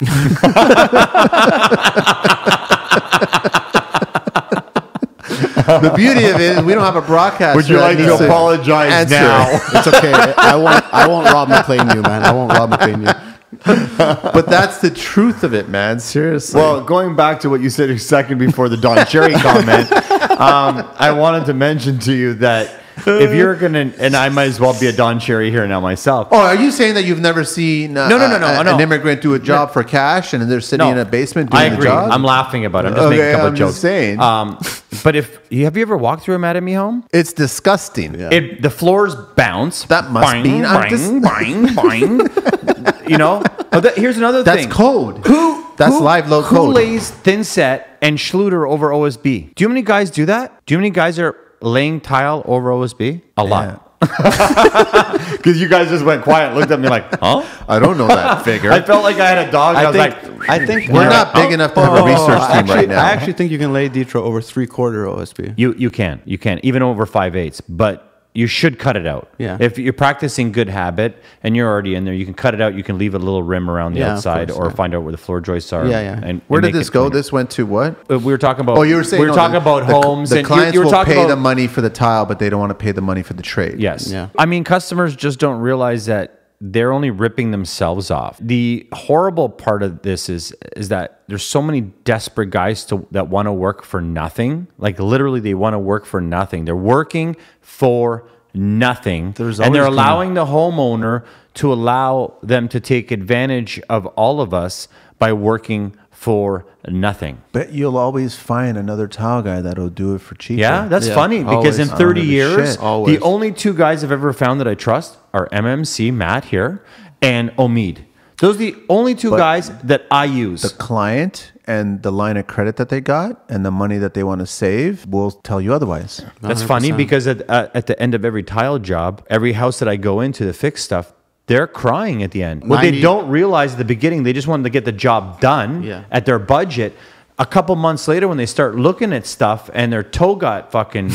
Speaker 3: the beauty of it is we don't have a broadcast.
Speaker 2: Would you like to apologize now?
Speaker 1: It's okay. I won't. I won't Ron MacLean you, man. I won't Ron MacLean you.
Speaker 3: but that's the truth of it, man. Seriously.
Speaker 2: Well, going back to what you said a second before the Don Cherry comment, um, I wanted to mention to you that if you're gonna, and I might as well be a Don Cherry here now myself.
Speaker 3: Oh, are you saying that you've never seen uh,
Speaker 2: No, no, no, no,
Speaker 3: a-
Speaker 2: no.
Speaker 3: an immigrant do a job for cash and they're sitting in a basement doing
Speaker 2: I agree.
Speaker 3: job?
Speaker 2: I'm laughing about it. I'm just making a couple
Speaker 3: I'm
Speaker 2: of
Speaker 3: just
Speaker 2: jokes.
Speaker 3: saying.
Speaker 2: Um, but if have you ever walked through a Mattamy home?
Speaker 3: it's disgusting.
Speaker 1: Yeah.
Speaker 2: It, the floors bounce.
Speaker 3: That must
Speaker 2: Boing,
Speaker 3: be-
Speaker 2: boing,
Speaker 3: just-
Speaker 2: boing, boing. you know. Oh, that- here's another
Speaker 3: That's
Speaker 2: thing.
Speaker 3: That's code.
Speaker 2: Who?
Speaker 3: That's
Speaker 2: who-
Speaker 3: live load
Speaker 2: who
Speaker 3: code.
Speaker 2: lays thin set and Schluter over OSB? Do you know how many guys do that? Do you know how many guys are laying tile over OSB? A lot. Because you guys just went quiet, looked at me like, huh?
Speaker 3: I don't know that figure.
Speaker 2: I felt like I had a dog. I,
Speaker 1: I
Speaker 2: was
Speaker 1: think.
Speaker 2: like,
Speaker 1: I think
Speaker 3: We're not big enough to have a oh, research team
Speaker 1: actually,
Speaker 3: right now.
Speaker 1: I actually think you can lay Ditra over three quarter OSB.
Speaker 2: You you can you can even over five eighths, but you should cut it out.
Speaker 1: Yeah.
Speaker 2: If you're practicing good habit and you're already in there, you can cut it out. You can leave a little rim around the
Speaker 1: Yeah,
Speaker 2: outside,
Speaker 1: course,
Speaker 2: or
Speaker 1: yeah.
Speaker 2: find out where the floor joists are.
Speaker 1: Yeah, yeah.
Speaker 2: And
Speaker 3: Where
Speaker 2: and
Speaker 3: did this go?
Speaker 2: cleaner.
Speaker 3: This went to what?
Speaker 2: Uh, we were talking about.
Speaker 3: Oh, you were saying
Speaker 2: we were
Speaker 3: no,
Speaker 2: talking
Speaker 3: the-
Speaker 2: about
Speaker 3: the,
Speaker 2: homes.
Speaker 3: The
Speaker 2: and
Speaker 3: clients
Speaker 2: you, were
Speaker 3: will pay
Speaker 2: about,
Speaker 3: the money for the tile, but they don't want to pay the money for the trade.
Speaker 2: Yes.
Speaker 1: Yeah.
Speaker 2: I mean, customers just don't realize that they're only ripping themselves off. The horrible part of this is is that there's so many desperate guys to, that want to work for nothing. Like literally, they want to work for nothing. They're working for nothing,
Speaker 1: There's
Speaker 2: and they're
Speaker 1: always gonna-
Speaker 2: allowing the homeowner to allow them to take advantage of all of us by working for nothing.
Speaker 3: But you'll always find another tile guy that'll do it for cheap.
Speaker 2: Yeah, that's
Speaker 1: Yeah,
Speaker 2: funny because
Speaker 1: always.
Speaker 2: in 30 years, the only two guys I've ever found that I trust are MMC, Matt here, and Omid. Those are the only two guys that I use.
Speaker 3: the client and the line of credit that they got and the money that they want to save will tell you otherwise.
Speaker 2: That's funny because at, at, at the end of every tile job, every house that I go into to fix stuff, they're crying at the end. What they don't realize at the beginning, they just wanted to get the job done
Speaker 1: Yeah.
Speaker 2: at their budget. A couple months later, when they start looking at stuff and their toe got fucking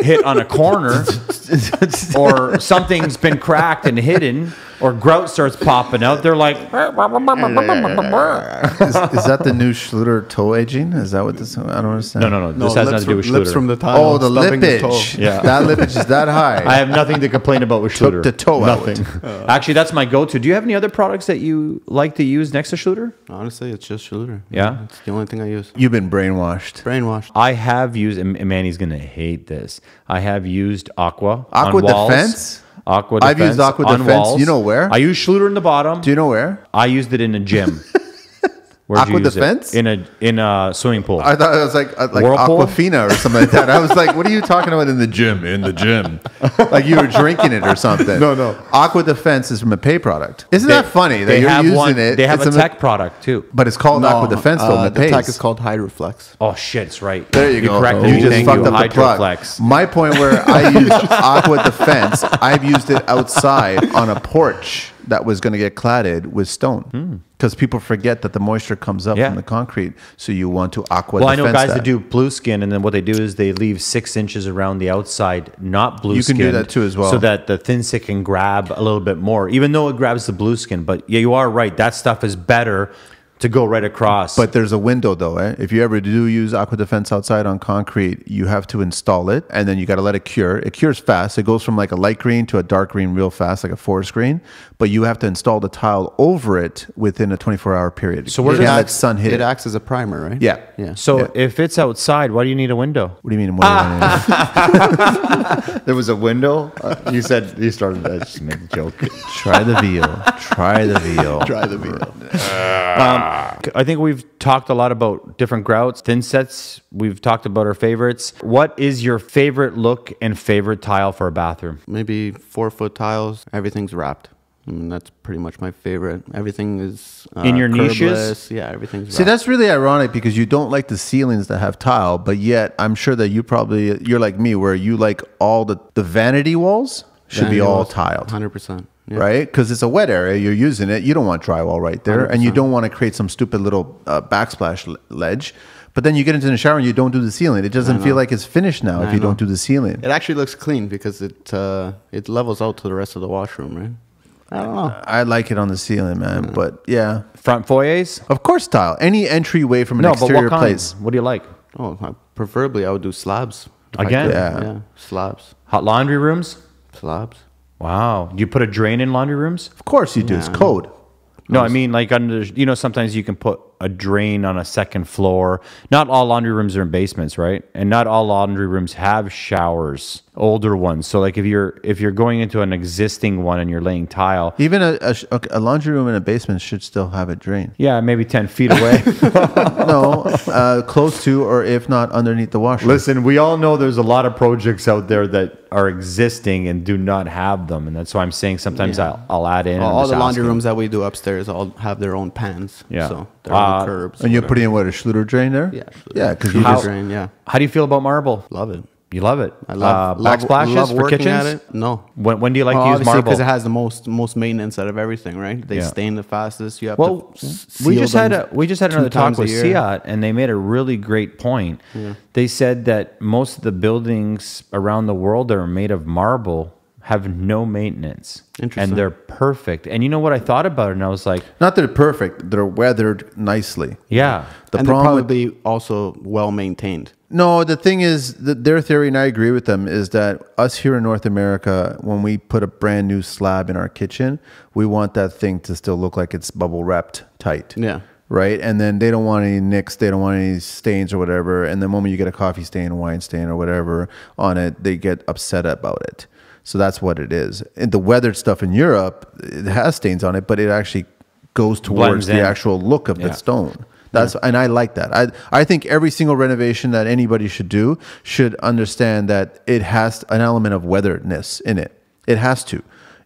Speaker 2: hit on a corner or something's been cracked and hidden, or grout starts popping out, they're like,
Speaker 3: Is, is that the new Schluter toe aging? Is that what this? I don't understand.
Speaker 2: no, no, no.
Speaker 1: No,
Speaker 2: This has
Speaker 1: lips
Speaker 2: nothing to do with
Speaker 1: from, lips
Speaker 2: Schluter.
Speaker 1: from the tile.
Speaker 3: Oh, the
Speaker 1: stubbing the
Speaker 3: lippage.
Speaker 2: Yeah.
Speaker 3: that lippage is that high.
Speaker 2: I have nothing to complain about with
Speaker 3: Took
Speaker 2: Schluter.
Speaker 3: the toe out.
Speaker 2: nothing. Uh. Actually, that's my go-to. Do you have any other products that you like to use next to Schluter?
Speaker 1: Honestly, it's just Schluter.
Speaker 2: Yeah?
Speaker 1: It's the only thing I use.
Speaker 3: You've been brainwashed.
Speaker 1: Brainwashed.
Speaker 2: I have used, and Manny's gonna hate this. I have used Aqua.
Speaker 3: Aqua
Speaker 2: on walls.
Speaker 3: Defense? I've used Aqua
Speaker 2: on
Speaker 3: Defense.
Speaker 2: walls.
Speaker 3: You know where?
Speaker 2: I use Schluter in the bottom.
Speaker 3: Do you know where?
Speaker 2: I used it in a gym. Where'd you
Speaker 3: Aqua
Speaker 2: use it?
Speaker 3: Defense?
Speaker 2: in a in a swimming pool.
Speaker 3: I thought it was like like
Speaker 2: Whirlpool?
Speaker 3: Aquafina or something like that. I was like, what are you talking about in the gym? In the gym, like you were drinking it or something.
Speaker 1: No, no.
Speaker 3: Aqua Defense is from Mapei product. Isn't that funny that
Speaker 2: they
Speaker 3: you're
Speaker 2: have
Speaker 3: using
Speaker 2: one,
Speaker 3: it?
Speaker 2: They have
Speaker 3: it's
Speaker 2: a
Speaker 3: a-
Speaker 2: TEC product too.
Speaker 3: but it's called Aqua Defense
Speaker 1: uh,
Speaker 3: and it
Speaker 1: the
Speaker 3: pays.
Speaker 1: TEC is called Hydroflex.
Speaker 2: Oh shit, it's right.
Speaker 3: There you, go.
Speaker 2: corrected
Speaker 3: You just
Speaker 2: Thank
Speaker 3: fucked
Speaker 2: you.
Speaker 3: up the plug.
Speaker 2: Hydroflex.
Speaker 3: My point where I used Aqua Defense, I've used it outside on a porch that was going to get cladded with stone because people forget that the moisture comes up
Speaker 2: Hmm. Yeah.
Speaker 3: from the concrete. So you want to Aqua
Speaker 2: Well, I know guys
Speaker 3: that.
Speaker 2: that do blue skin, and then what they do is they leave six inches around the outside, not blue
Speaker 3: You can do that too as well.
Speaker 2: So that the thin stick can grab a little bit more, even though it grabs the blue skin. But yeah, you are right. That stuff is better to go right across.
Speaker 3: But there's a window though. Eh? If you ever do use Aqua Defense outside on concrete, you have to install it and then you got to let it cure. It cures fast. It goes from like a light green to a dark green real fast, like a forest green. But you have to install the tile over it within a 24 hour period.
Speaker 2: So
Speaker 3: you
Speaker 2: where
Speaker 3: can't
Speaker 2: does-
Speaker 3: let sun hit
Speaker 1: It
Speaker 3: it.
Speaker 1: acts as a primer, right?
Speaker 3: Yeah.
Speaker 1: Yeah.
Speaker 2: so
Speaker 3: yeah.
Speaker 2: if it's outside, why do you need a window?
Speaker 3: What do you mean? What do you mean?
Speaker 2: There was a window. Uh, you said you started. I just made a joke.
Speaker 3: Try the veal. Try the veal.
Speaker 1: Try the veal.
Speaker 2: I think we've talked a lot about different grouts, thin sets. We've talked about our favorites. What is your favorite look and favorite tile for a bathroom?
Speaker 1: Maybe four foot tiles. Everything's wrapped. I mean, that's pretty much my favorite. Everything is uh,
Speaker 2: In your niches?
Speaker 1: curbless. Yeah, everything's
Speaker 3: See,
Speaker 1: wrapped.
Speaker 3: that's really ironic because you don't like the ceilings that have tile, but yet I'm sure that you probably you're like me, where you like all the the vanity walls should be all tiled.
Speaker 1: Hundred percent.
Speaker 3: Right? Because it's a wet area, you're using it. You don't want drywall right there, and you don't want to create some stupid little uh, backsplash ledge. But then you get into the shower and you don't do the ceiling. It doesn't feel like it's finished now if you
Speaker 1: know.
Speaker 3: don't do the ceiling.
Speaker 1: It actually looks clean because it uh, it levels out to the rest of the washroom, right? I don't know.
Speaker 3: I like it on the ceiling, man. But yeah,
Speaker 2: Front foyers?
Speaker 3: of course, tile. Any entryway from an
Speaker 2: No, but
Speaker 3: exterior
Speaker 2: what kind?
Speaker 3: place.
Speaker 2: What do you like?
Speaker 1: Oh, I- preferably I would do slabs.
Speaker 2: Again?
Speaker 3: Yeah.
Speaker 1: yeah, slabs,
Speaker 2: Hot laundry rooms?
Speaker 1: slabs.
Speaker 2: Wow. Do you put a drain in laundry rooms?
Speaker 3: Of course, you do. It's code.
Speaker 2: No, I mean like under you know sometimes you can put a drain on a second floor. Not all laundry rooms are in basements, right? And not all laundry rooms have showers. Older ones. So like if you're if you're going into an existing one and you're laying tile,
Speaker 3: Even a, a, a laundry room in a basement should still have a drain.
Speaker 2: yeah, maybe 10 feet away.
Speaker 3: no, uh, close to or if not underneath the washer.
Speaker 2: Listen, we all know there's a lot of projects out there that are existing and do not have them, and that's why I'm saying sometimes I'll, I'll add in.
Speaker 1: All, all
Speaker 2: just
Speaker 1: the laundry
Speaker 2: asking.
Speaker 1: rooms that we do upstairs all have their own pans.
Speaker 2: Yeah.
Speaker 1: So their
Speaker 2: Uh,
Speaker 1: curbs.
Speaker 3: and you're putting in what a Schluter drain there?
Speaker 1: Yeah.
Speaker 3: yeah, because you
Speaker 1: How-
Speaker 3: just
Speaker 1: drain, yeah.
Speaker 2: How do you feel about marble?
Speaker 1: Love it.
Speaker 2: You love it.
Speaker 1: I love,
Speaker 2: uh,
Speaker 1: love
Speaker 2: backsplashes
Speaker 1: love
Speaker 2: for
Speaker 1: working
Speaker 2: kitchens.
Speaker 1: at it. No.
Speaker 2: When, when do you like
Speaker 1: Well,
Speaker 2: to use
Speaker 1: obviously,
Speaker 2: marble?
Speaker 1: because it has the most most maintenance out of everything, right? They
Speaker 2: Yeah.
Speaker 1: stain the fastest. You have
Speaker 2: Well,
Speaker 1: to. s-
Speaker 2: we
Speaker 1: seal
Speaker 2: just had a we just had another talk
Speaker 1: times a
Speaker 2: with
Speaker 1: year.
Speaker 2: Fiat, and they made a really great point. Yeah. They said that most of the buildings around the world that are made of marble have no maintenance, and they're perfect. And you know what I thought about it, and I was like,
Speaker 3: not that they're perfect, they're weathered nicely.
Speaker 2: yeah,
Speaker 3: The
Speaker 1: and they're
Speaker 3: problem with
Speaker 1: probably also well maintained.
Speaker 3: No, the thing is that their theory, and I agree with them, is that us here in North America, when we put a brand new slab in our kitchen, we want that thing to still look like it's bubble wrapped tight.
Speaker 1: Yeah.
Speaker 3: Right. And then they don't want any nicks, they don't want any stains or whatever. And the moment you get a coffee stain, wine stain, or whatever on it, they get upset about it. So that's what it is. And the weathered stuff in Europe, it has stains on it, but it actually goes towards
Speaker 2: Blends
Speaker 3: the
Speaker 2: in.
Speaker 3: actual look of
Speaker 2: Yeah.
Speaker 3: the stone. That's and I like that. I I think every single renovation that anybody should do should understand that it has an element of weatheredness in it. It has to.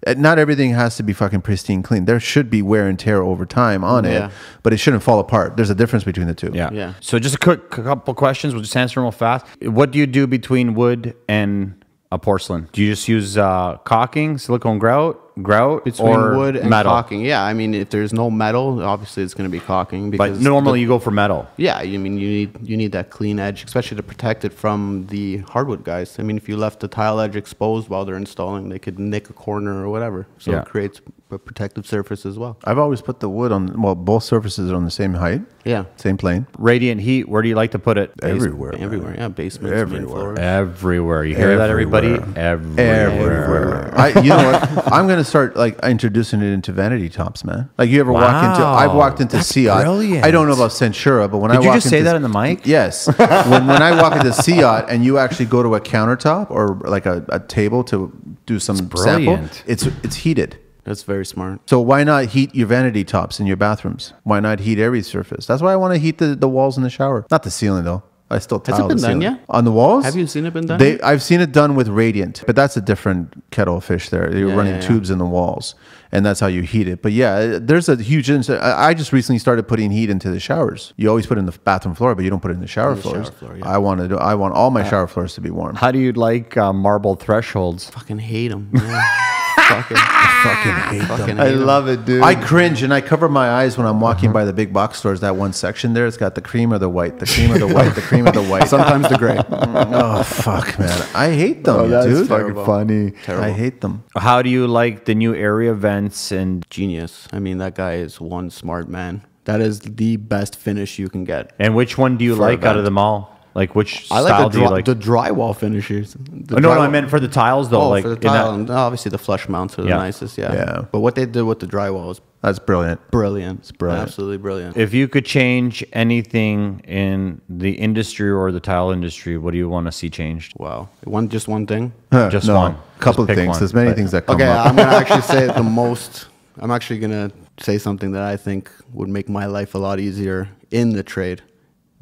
Speaker 3: Uh, Not everything has to be fucking pristine clean. There should be wear and tear over time on
Speaker 1: Yeah.
Speaker 3: it, but it shouldn't fall apart. There's a difference between the two.
Speaker 2: yeah,
Speaker 1: Yeah.
Speaker 2: So just a quick couple questions. We'll just answer them real fast. What do you do between wood and a porcelain? Do you just use uh, caulking, silicone grout, grout,
Speaker 1: Between
Speaker 2: or
Speaker 1: wood and
Speaker 2: metal?
Speaker 1: caulking. Yeah, I mean, if there's no metal, obviously it's going to be caulking. Because
Speaker 2: But normally
Speaker 1: the-
Speaker 2: you go for metal.
Speaker 1: yeah, I mean, you need you need that clean edge, especially to protect it from the hardwood guys. I mean, if you left the tile edge exposed while they're installing, they could nick a corner or whatever. So
Speaker 2: Yeah.
Speaker 1: it creates but protective surface as well.
Speaker 3: I've always put the wood on. Well, both surfaces are on the same height,
Speaker 1: Yeah,
Speaker 3: same plane.
Speaker 2: Radiant heat. Where do you like to put it?
Speaker 3: Everywhere, man.
Speaker 1: everywhere. Yeah, basements, main
Speaker 3: Everywhere.
Speaker 2: Everywhere. You hear that, everybody? Everywhere.
Speaker 3: Everywhere. I, you know what? I'm gonna start like introducing it into vanity tops, man. Like you ever walk into? I've walked into
Speaker 2: That's
Speaker 3: Ciot.
Speaker 2: brilliant.
Speaker 3: I don't know about Centura, but when I
Speaker 2: Did you
Speaker 3: walk
Speaker 2: just say
Speaker 3: into-
Speaker 2: that in the mic?
Speaker 3: Yes. when when I walk into Ciot and you actually go to a countertop or like a, a table to do some sample,
Speaker 2: brilliant.
Speaker 3: it's it's heated.
Speaker 1: That's very smart.
Speaker 3: So why not heat your vanity tops in your bathrooms? Why not heat every surface? That's why I want to heat the, the walls in the shower. Not the ceiling though. I still tile
Speaker 1: Has it been
Speaker 3: the
Speaker 1: done
Speaker 3: ceiling.
Speaker 1: yet?
Speaker 3: On the walls?
Speaker 1: Have you seen it been done?
Speaker 3: They, I've seen it done with radiant, but that's a different kettle of fish. There, you're
Speaker 1: Yeah,
Speaker 3: running
Speaker 1: yeah, yeah.
Speaker 3: tubes in the walls, and that's how you heat it. But yeah, there's a huge. I I just recently started putting heat into the showers. You always put it in the bathroom floor, but you don't put it in the shower
Speaker 1: the
Speaker 3: floors.
Speaker 1: shower floor, yeah.
Speaker 3: I want to. I want all my shower floors to be warm.
Speaker 2: How do you like uh, marble thresholds?
Speaker 1: fucking hate them. fucking, fucking hate fucking hate 'em.
Speaker 3: it, dude. I cringe and I cover my eyes when I'm walking mm-hmm. by the big box stores. That one section there, it's got the cream of the white, the cream of the white, the cream of the white.
Speaker 1: Sometimes the gray.
Speaker 3: oh fuck, man! I hate them, oh, dude.
Speaker 2: Fucking funny. Terrible.
Speaker 3: I hate them.
Speaker 2: How do you like the new Aria vents and
Speaker 1: Genius. I mean, that guy is one smart man. That is the best finish you can get.
Speaker 2: and which one do you like out of them all? Like which
Speaker 1: I
Speaker 2: style
Speaker 1: like
Speaker 2: do
Speaker 1: the,
Speaker 2: you
Speaker 1: dry,
Speaker 2: like?
Speaker 1: the drywall finishers. The
Speaker 2: Oh, no, no, I meant for the tiles though.
Speaker 1: Oh,
Speaker 2: like
Speaker 1: for the
Speaker 2: in that-
Speaker 1: obviously the flush mounts are the
Speaker 2: Yeah.
Speaker 1: nicest. Yeah.
Speaker 3: Yeah.
Speaker 1: But what they did with the drywall is
Speaker 3: That's brilliant.
Speaker 1: brilliant. It's
Speaker 3: brilliant.
Speaker 1: Absolutely brilliant.
Speaker 2: If you could change anything in the industry or the tile industry, what do you want to see changed?
Speaker 1: wow. One, just one thing.
Speaker 3: Huh,
Speaker 2: Just
Speaker 3: no,
Speaker 2: one.
Speaker 3: couple
Speaker 2: Just
Speaker 3: of things.
Speaker 2: one.
Speaker 3: There's many
Speaker 2: But-
Speaker 3: things that come
Speaker 1: Okay,
Speaker 3: up.
Speaker 1: Okay, I'm gonna actually say the most. I'm actually gonna say something that I think would make my life a lot easier in the trade.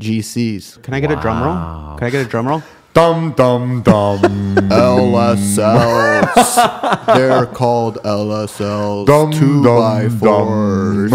Speaker 1: GCs. Can I get a drum roll? Can I get a drum roll?
Speaker 2: Dum dum dum.
Speaker 1: LSLs. They're called LSLs.
Speaker 2: Dum,
Speaker 1: two
Speaker 2: dum,
Speaker 1: by fours.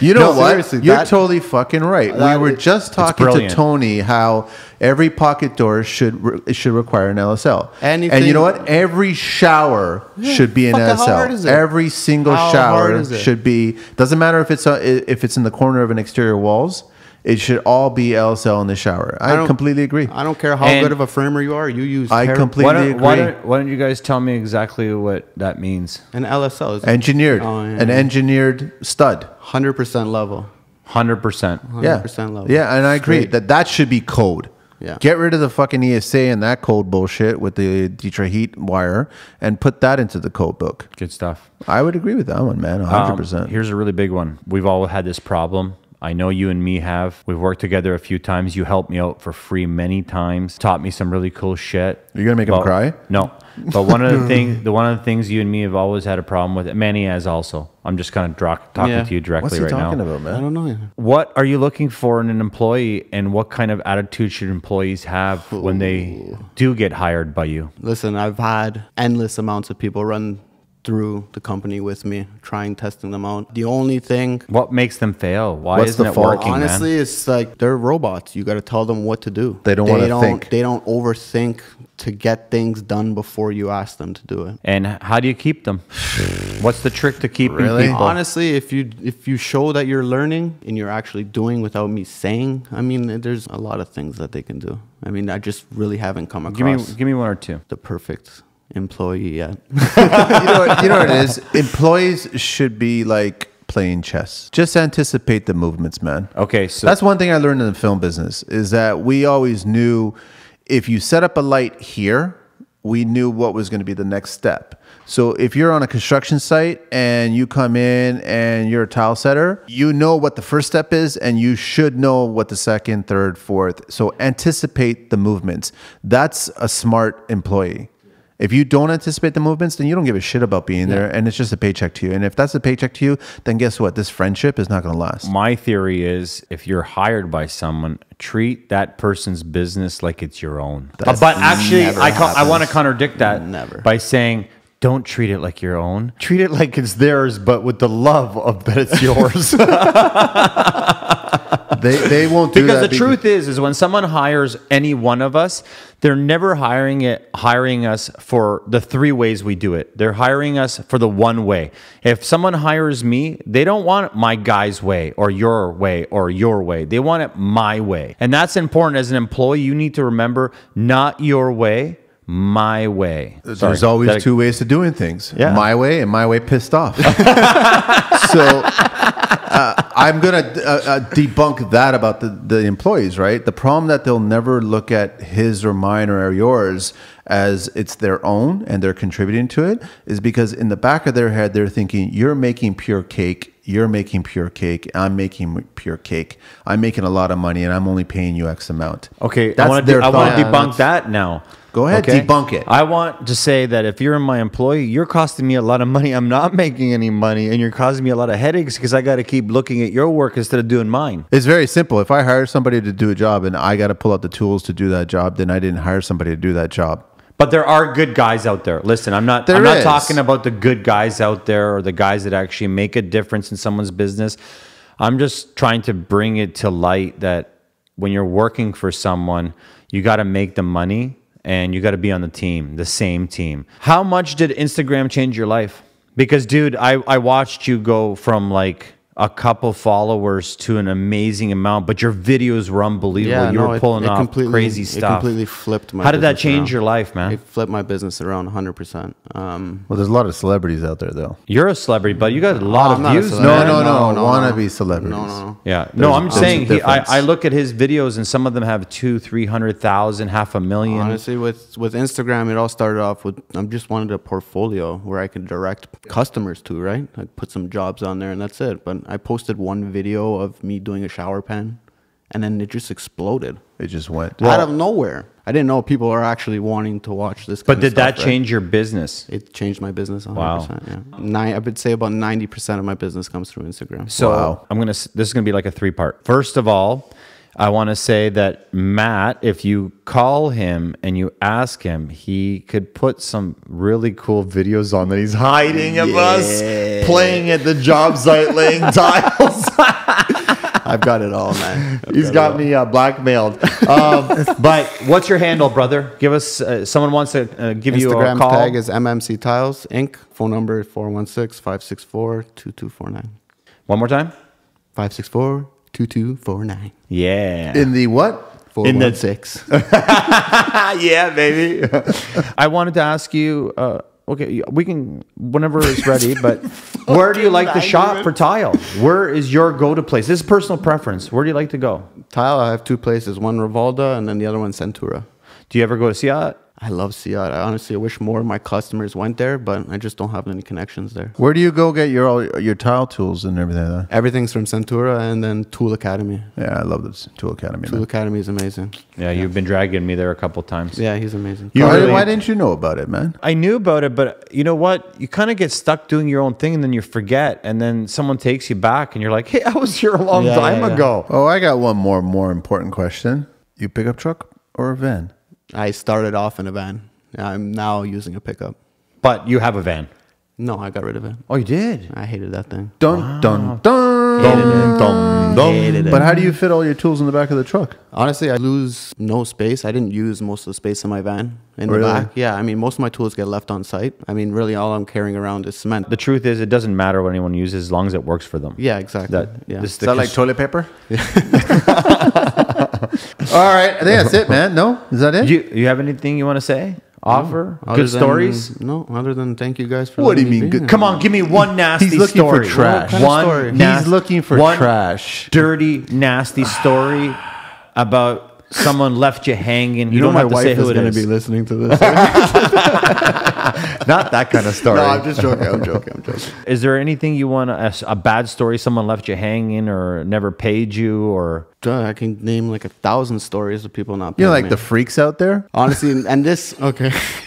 Speaker 3: You know
Speaker 1: No,
Speaker 3: what?
Speaker 1: seriously,
Speaker 3: You're
Speaker 1: that-
Speaker 3: totally fucking right. We were
Speaker 1: is-
Speaker 3: just talking to. Tony how every pocket door should re- should require an LSL. And you know what? Every shower should be an
Speaker 1: fuck, how hard
Speaker 3: LSL.
Speaker 1: is it?
Speaker 3: Every single
Speaker 1: How
Speaker 3: shower
Speaker 1: hard is it?
Speaker 3: should be. Doesn't matter if it's a, if it's in the corner of an exterior walls. It should all be LSL in the shower. I,
Speaker 1: don't-
Speaker 3: completely agree.
Speaker 1: I don't care how
Speaker 2: And-
Speaker 1: good of a framer you are. You use
Speaker 3: I
Speaker 1: ter-
Speaker 3: completely
Speaker 2: why, don't,
Speaker 3: agree.
Speaker 2: why, don't, why don't you guys tell me exactly what that means?
Speaker 1: an LSL. is
Speaker 3: engineered,
Speaker 1: Oh, yeah.
Speaker 3: an engineered stud.
Speaker 1: 100% level.
Speaker 2: 100%.
Speaker 3: Yeah,
Speaker 1: 100% level.
Speaker 3: yeah, and I agree
Speaker 1: Straight.
Speaker 3: that that should be code.
Speaker 1: Yeah.
Speaker 3: Get rid of the fucking ESA and that code bullshit with the Ditra Heat wire and put that into the code book.
Speaker 2: Good stuff.
Speaker 3: I would agree with that one, man.
Speaker 2: Um,
Speaker 3: 100%.
Speaker 2: here's a really big one. We've all had this problem. I know you and me have. We've worked together a few times. You helped me out for free many times. Taught me some really cool shit.
Speaker 3: You're gonna make him cry?
Speaker 2: No. But one of the things, the one of the things you and me have always had a problem with. Manny has also. I'm just kind of dro- talking
Speaker 1: Yeah.
Speaker 2: to you directly
Speaker 3: What's he
Speaker 2: right
Speaker 3: talking
Speaker 2: now.
Speaker 3: about,
Speaker 1: I don't know.
Speaker 2: What are you looking for in an employee, and what kind of attitude should employees have when they do get hired by you?
Speaker 1: Listen, I've had endless amounts of people run through the company with me, trying testing them out. The only thing,
Speaker 2: What makes them fail? Why
Speaker 3: What's
Speaker 2: isn't
Speaker 3: the
Speaker 2: it
Speaker 3: fault?
Speaker 2: working,
Speaker 1: honestly,
Speaker 2: man?
Speaker 1: it's like they're robots. You got to tell them what to do.
Speaker 3: They don't wanna think.
Speaker 1: They don't overthink to get things done before you ask them to do it.
Speaker 2: And how do you keep them? What's the trick to keeping
Speaker 3: Really?
Speaker 2: people?
Speaker 1: Honestly, if you if you show that you're learning and you're actually doing without me saying, I mean, eh, there's a lot of things that they can do. I mean, I just really haven't come
Speaker 2: Give me,
Speaker 1: across
Speaker 2: give me one or two.
Speaker 1: the perfect employee yet.
Speaker 3: you know what? You know what it is. Employees should be like playing chess. Just anticipate the movements, man.
Speaker 2: Okay, so
Speaker 3: That's one thing I learned in the film business is that we always knew if you set up a light here, we knew what was going to be the next step. So if you're on a construction site and you come in and you're a tile setter, you know what the first step is and you should know what the second, third, fourth. So anticipate the movements. That's a smart employee. If you don't anticipate the movements, then you don't give a shit about being there and it's just a paycheck to you. And if that's a paycheck to you, then guess what? This friendship is not going to last.
Speaker 2: my theory is if you're hired by someone, treat that person's business like it's your own.
Speaker 3: That's
Speaker 2: but actually, I, co- I want to contradict that
Speaker 1: Never.
Speaker 2: by saying, don't treat it like your own. Treat it like it's theirs, but with the love of that it's yours.
Speaker 3: They, they won't do that.
Speaker 2: because
Speaker 3: that
Speaker 2: the truth is is when someone hires any one of us they're never hiring it hiring us for the three ways we do it. They're hiring us for the one way. If someone hires me they don't want my guy's way or your way or your way. They want it my way. And that's important. As an employee you need to remember not your way my way. Sorry,
Speaker 3: There's always
Speaker 2: Did I-
Speaker 3: two ways to doing things.
Speaker 2: Yeah.
Speaker 3: My way and my way pissed off. so uh, I'm going to uh, uh, debunk that about the, the employees, right? The problem that they'll never look at his or mine or yours as it's their own and they're contributing to it is because in the back of their head, they're thinking, you're making pure cake. You're making pure cake. I'm making pure cake. I'm making a lot of money and I'm only paying you X amount.
Speaker 2: Okay, I
Speaker 3: That's
Speaker 2: want
Speaker 3: their
Speaker 2: to I want to
Speaker 3: thought.
Speaker 2: debunk that now.
Speaker 3: Go ahead, debunk it.
Speaker 2: I want to say that if you're my employee, you're costing me a lot of money. I'm not making any money, and you're causing me a lot of headaches because I got to keep looking at your work instead of doing mine.
Speaker 3: It's very simple. If I hire somebody to do a job and I got to pull out the tools to do that job, then I didn't hire somebody to do that job.
Speaker 2: But there are good guys out there. Listen, I'm not.
Speaker 3: There
Speaker 2: I'm not
Speaker 3: is.
Speaker 2: talking about the good guys out there or the guys that actually make a difference in someone's business. I'm just trying to bring it to light that when you're working for someone, you got to make the money and you got to be on the team, the same team. How much did Instagram change your life? Because, dude, I, I watched you go from like a couple followers to an amazing amount, but your videos were unbelievable. you
Speaker 1: no,
Speaker 2: were pulling
Speaker 1: it
Speaker 2: off
Speaker 1: completely-
Speaker 2: crazy
Speaker 1: it completely flipped my
Speaker 2: How did that
Speaker 1: business
Speaker 2: change
Speaker 1: around.
Speaker 2: your life, man?
Speaker 1: It flipped my business around 100%. Um,
Speaker 3: Well, there's a lot of celebrities out there, though.
Speaker 2: You're a celebrity, but you got a lot
Speaker 1: I'm
Speaker 2: of views.
Speaker 1: celebrity.
Speaker 3: No,
Speaker 2: man.
Speaker 3: no, no,
Speaker 1: no,
Speaker 3: wannabe
Speaker 1: no.
Speaker 3: celebrities.
Speaker 1: no, no, no.
Speaker 2: Yeah, no, I'm saying he, I. I look at his videos and some of them have two, three hundred thousand, half a million.
Speaker 1: Honestly, with with Instagram, it all started off with I just wanted a portfolio where I could direct customers to, right? I put some jobs on there, and that's it. But I posted one video of me doing a shower pen, and then it just exploded
Speaker 3: It just went.
Speaker 1: out of nowhere. I didn't know people are actually wanting to watch this.
Speaker 2: but
Speaker 1: kind of
Speaker 2: did that
Speaker 1: stuff, right?
Speaker 2: change your business?
Speaker 1: It changed my business 100%.
Speaker 2: Wow.
Speaker 1: Yeah. Nine, I would say about 90% of my business comes through Instagram.
Speaker 2: So
Speaker 3: Wow.
Speaker 2: I'm gonna. This is gonna be like a three part. First of all, I want to say that Matt, if you call him and you ask him, he could put some really cool videos on that he's hiding of us playing at the job site, laying tiles.
Speaker 1: I've got it all, man. I've
Speaker 2: He's got
Speaker 1: all.
Speaker 2: me uh, blackmailed. Um, but what's your handle, brother? Give us. Uh, someone wants to uh, give you a call.
Speaker 1: Instagram tag is MMC Tiles Inc. Phone number 416 564 2249.
Speaker 2: One more time.
Speaker 1: 564 2249.
Speaker 2: Yeah.
Speaker 3: In the what?
Speaker 2: In the-
Speaker 1: 416.
Speaker 2: yeah, baby. I wanted to ask you. Uh, okay, we can whenever it's ready. But where do you like to shop for tile? Where is your go-to place? This is personal preference. Where do you like to go?
Speaker 1: Tile, I have two places one Rivalda and then the other one Centura.
Speaker 2: Do you ever go to Seattle?
Speaker 1: I love Ciot. I honestly wish more of my customers went there, but I just don't have any connections there.
Speaker 3: Where do you go get your all your tile tools and everything? Like?
Speaker 1: Everything's from Centura and then Tool Academy.
Speaker 3: Yeah, I love this Tool Academy.
Speaker 1: Tool
Speaker 3: Man.
Speaker 1: Academy is amazing.
Speaker 2: Yeah, you've been dragging me there a couple times.
Speaker 1: Yeah, he's amazing.
Speaker 2: You
Speaker 3: why, why didn't you know about it, man?
Speaker 2: I knew about it, but you know what? You kind of get stuck doing your own thing, and then you forget, and then someone takes you back, and you're like, "Hey, I was here a long
Speaker 1: Yeah,
Speaker 2: time
Speaker 1: yeah, yeah.
Speaker 2: ago."
Speaker 3: Oh, I got one more more important question. You pickup truck or a van?
Speaker 1: I started off in a van. I'm now using a pickup.
Speaker 2: But you have a van.
Speaker 1: No, I got rid of it.
Speaker 2: Oh, you did.
Speaker 1: I hated that thing.
Speaker 3: Dun dun dun.
Speaker 1: Hated it.
Speaker 3: dun, dun.
Speaker 1: Hated it.
Speaker 3: But how do you fit all your tools in the back of the truck?
Speaker 1: Honestly, I lose no space. I didn't use most of the space in my van in
Speaker 3: Really?
Speaker 1: the back. Yeah, I mean, most of my tools get left on site. I mean, really, all I'm carrying around is cement.
Speaker 2: The truth is, it doesn't matter what anyone uses as long as it works for them.
Speaker 1: yeah, exactly.
Speaker 2: That
Speaker 1: yeah.
Speaker 2: this
Speaker 3: Is that like toilet paper? all right, I think that's it, man. No, is that it?
Speaker 2: you you have anything you want to say? Offer
Speaker 1: Other
Speaker 2: good
Speaker 1: than-
Speaker 2: stories.
Speaker 1: No, other than thank you guys for.
Speaker 3: What do you mean good-
Speaker 2: Come on, give me one nasty
Speaker 3: He's looking for
Speaker 2: story.
Speaker 3: trash.
Speaker 1: What kind of
Speaker 2: One
Speaker 1: story?
Speaker 2: nas-
Speaker 3: He's looking for
Speaker 2: one
Speaker 3: trash.
Speaker 2: dirty, nasty story about someone left you hanging. You,
Speaker 1: You know,
Speaker 2: don't
Speaker 1: my
Speaker 2: have to
Speaker 1: wife
Speaker 2: say
Speaker 1: is
Speaker 2: it
Speaker 1: going
Speaker 2: is.
Speaker 1: to be listening to this.
Speaker 2: Not that kind of story.
Speaker 1: no, I'm just joking. I'm joking. I'm joking.
Speaker 2: Is there anything you want to, a, a bad story, someone left you hanging or never paid you or
Speaker 1: Duh, I can name like a thousand stories of people not.
Speaker 3: Paying you know, like
Speaker 1: me.
Speaker 3: the freaks out there.
Speaker 1: honestly, and- and this okay.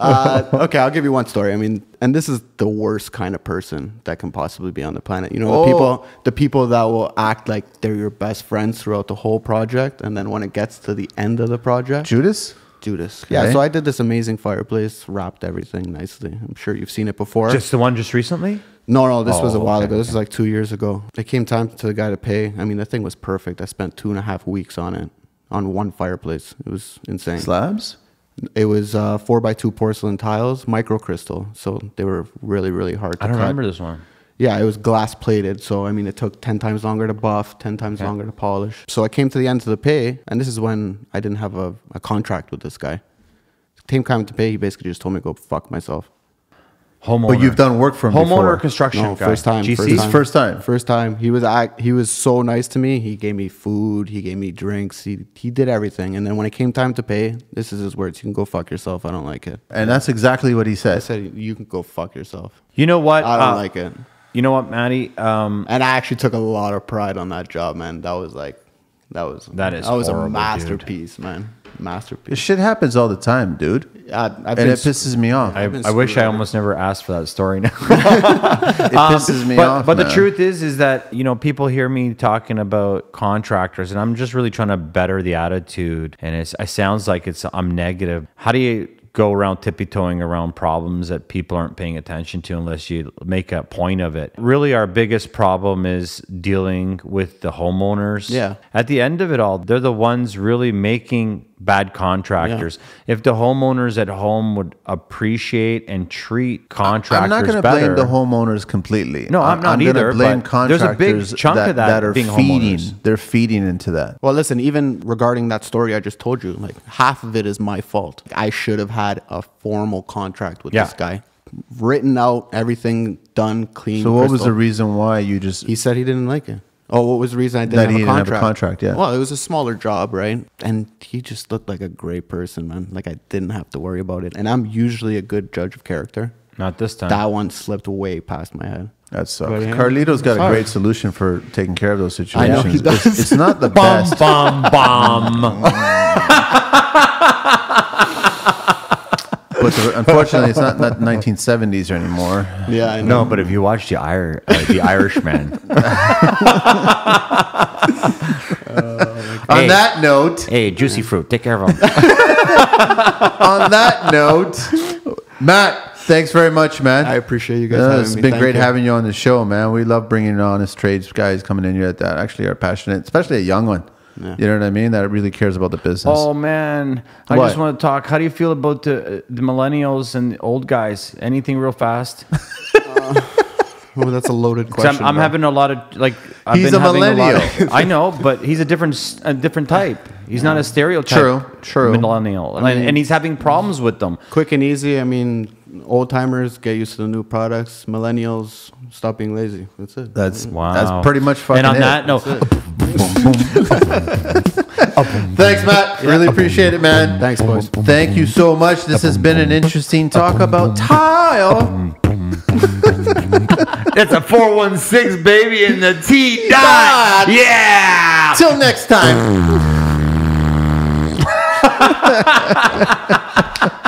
Speaker 1: uh, okay, I'll give you one story. I mean, and this is the worst kind of person that can possibly be on the planet. You know,
Speaker 3: Oh.
Speaker 1: the people, the people that will act like they're your best friends throughout the whole project, and then when it gets to the end of the project,
Speaker 3: Judas.
Speaker 1: Judas.
Speaker 3: Okay.
Speaker 1: Yeah, so I did this amazing fireplace, wrapped everything nicely. I'm sure you've seen it before.
Speaker 2: just the one just recently?
Speaker 1: No, no, this was a
Speaker 2: Oh,
Speaker 1: while
Speaker 2: okay,
Speaker 1: ago. This is like two years ago. It came time to the guy to pay. I mean, the thing was perfect. I spent two and a half weeks on it, on one fireplace. It was insane.
Speaker 3: Slabs.
Speaker 1: It was uh, four by two porcelain tiles, microcrystal. So they were really, really hard to
Speaker 2: I don't
Speaker 1: cut.
Speaker 2: remember this one.
Speaker 1: Yeah, it was glass plated. So, I mean, it took 10 times longer to buff, 10 times longer to polish. So, I came to the end of the pay, and this is when I didn't have a, a contract with this guy. Came time to pay, he basically just told me to go fuck myself.
Speaker 2: Homeowner.
Speaker 3: But you've done work for him
Speaker 2: homeowner
Speaker 3: before.
Speaker 2: construction
Speaker 1: No,
Speaker 2: guy.
Speaker 1: first time.
Speaker 2: GC?
Speaker 1: First time.
Speaker 3: first time.
Speaker 1: First time. He was act, he was so nice to me. He gave me food. He gave me drinks. He he did everything. And then when it came time to pay, this is his words. You can go fuck yourself. I don't like it.
Speaker 3: And that's exactly what he said.
Speaker 1: I
Speaker 3: said.
Speaker 1: said you can go fuck yourself.
Speaker 2: You know what?
Speaker 1: I don't
Speaker 2: Uh,
Speaker 1: like it.
Speaker 2: You know what, Maddie? Um,
Speaker 1: And I actually took a lot of pride on that job, man. That was like that was
Speaker 2: That is
Speaker 1: that was
Speaker 2: horrible,
Speaker 1: a masterpiece,
Speaker 2: dude.
Speaker 1: Masterpiece.
Speaker 3: This shit happens all the time, dude.
Speaker 1: I,
Speaker 3: And
Speaker 1: been
Speaker 3: it pisses me off.
Speaker 2: I, I wish I almost never asked for that story now.
Speaker 3: it um, pisses me
Speaker 2: but,
Speaker 3: off.
Speaker 2: But the truth is, is that you know people hear me talking about contractors, and I'm just really trying to better the attitude. And it's, it sounds like it's I'm negative. How do you go around tippy toeing around problems that people aren't paying attention to unless you make a point of it? Really, our biggest problem is dealing with the homeowners.
Speaker 1: Yeah.
Speaker 2: At the end of it all, they're the ones really making bad contractors. If the homeowners at home would appreciate and treat contractors
Speaker 3: I'm not going to blame the homeowners completely.
Speaker 2: No, I'm not
Speaker 3: gonna
Speaker 2: either,
Speaker 3: blame
Speaker 2: but there's a big
Speaker 3: contractors
Speaker 2: chunk of that that
Speaker 3: are
Speaker 2: being
Speaker 3: feeding.
Speaker 2: homeowners.
Speaker 3: They're feeding into that.
Speaker 1: Well, listen, even regarding that story I just told you, like half of it is my fault. I should have had a formal contract with
Speaker 2: Yeah.
Speaker 1: this guy, written out, everything done, clean.
Speaker 3: So, what was the reason why you just?
Speaker 1: He said he didn't like it. Oh, what was the reason I didn't,
Speaker 3: That
Speaker 1: have,
Speaker 3: he
Speaker 1: a
Speaker 3: didn't have a
Speaker 1: contract?
Speaker 3: contract, yeah.
Speaker 1: Well, it was a smaller job, right? And he just looked like a great person, man. Like I didn't have to worry about it. And I'm usually a good judge of character.
Speaker 2: Not this time.
Speaker 1: That one slipped way past my head.
Speaker 3: That sucks.
Speaker 1: But, yeah,
Speaker 3: Carlito's got
Speaker 1: it's
Speaker 3: a
Speaker 1: hard.
Speaker 3: great solution for taking care of those situations.
Speaker 1: I
Speaker 3: situations.
Speaker 1: know he does.
Speaker 3: It's, it's not the
Speaker 2: bum
Speaker 3: best,
Speaker 2: bomb, bum.
Speaker 3: but the, unfortunately, it's not, not 1970s anymore.
Speaker 1: Yeah, I know.
Speaker 2: no, but if you watch the Ir- uh, the Irishman,
Speaker 3: On
Speaker 2: Hey.
Speaker 3: that note,
Speaker 2: hey, juicy fruit, take care of them.
Speaker 3: on that note, Matt, thanks very much, man.
Speaker 1: I appreciate you guys having
Speaker 3: it's
Speaker 1: me.
Speaker 3: been
Speaker 1: Thank
Speaker 3: great
Speaker 1: you.
Speaker 3: having you on the show, man. We love bringing honest trades guys coming in here that actually are passionate, especially a young one.
Speaker 1: Yeah.
Speaker 3: You know what I mean? That really cares about the business.
Speaker 2: oh man, I
Speaker 3: What?
Speaker 2: just want to talk. How do you feel about the the millennials and the old guys? Anything real fast? 'Cause uh,
Speaker 1: Oh, that's a loaded question.
Speaker 2: I'm, I'm having a lot of like. I've
Speaker 3: He's
Speaker 2: been
Speaker 3: a
Speaker 2: having lot
Speaker 3: millennial.
Speaker 2: of- I know, but he's a different s- a different type. He's not a stereotype.
Speaker 3: True, true.
Speaker 2: Millennial, and, and he's having problems with them.
Speaker 1: quick and easy. I mean, old timers get used to the new products. Millennials stop being lazy. That's it.
Speaker 3: That's mm-hmm.
Speaker 2: Wow,
Speaker 3: that's pretty much fucking
Speaker 2: And on
Speaker 3: it.
Speaker 2: that note,
Speaker 3: Thanks, Matt. Really appreciate it, man.
Speaker 1: Thanks, boys.
Speaker 3: Thank you so much. This has been an interesting talk about tile.
Speaker 2: it's a four one six baby in the T dot.
Speaker 3: Dot.
Speaker 2: Yeah.
Speaker 3: Till next time.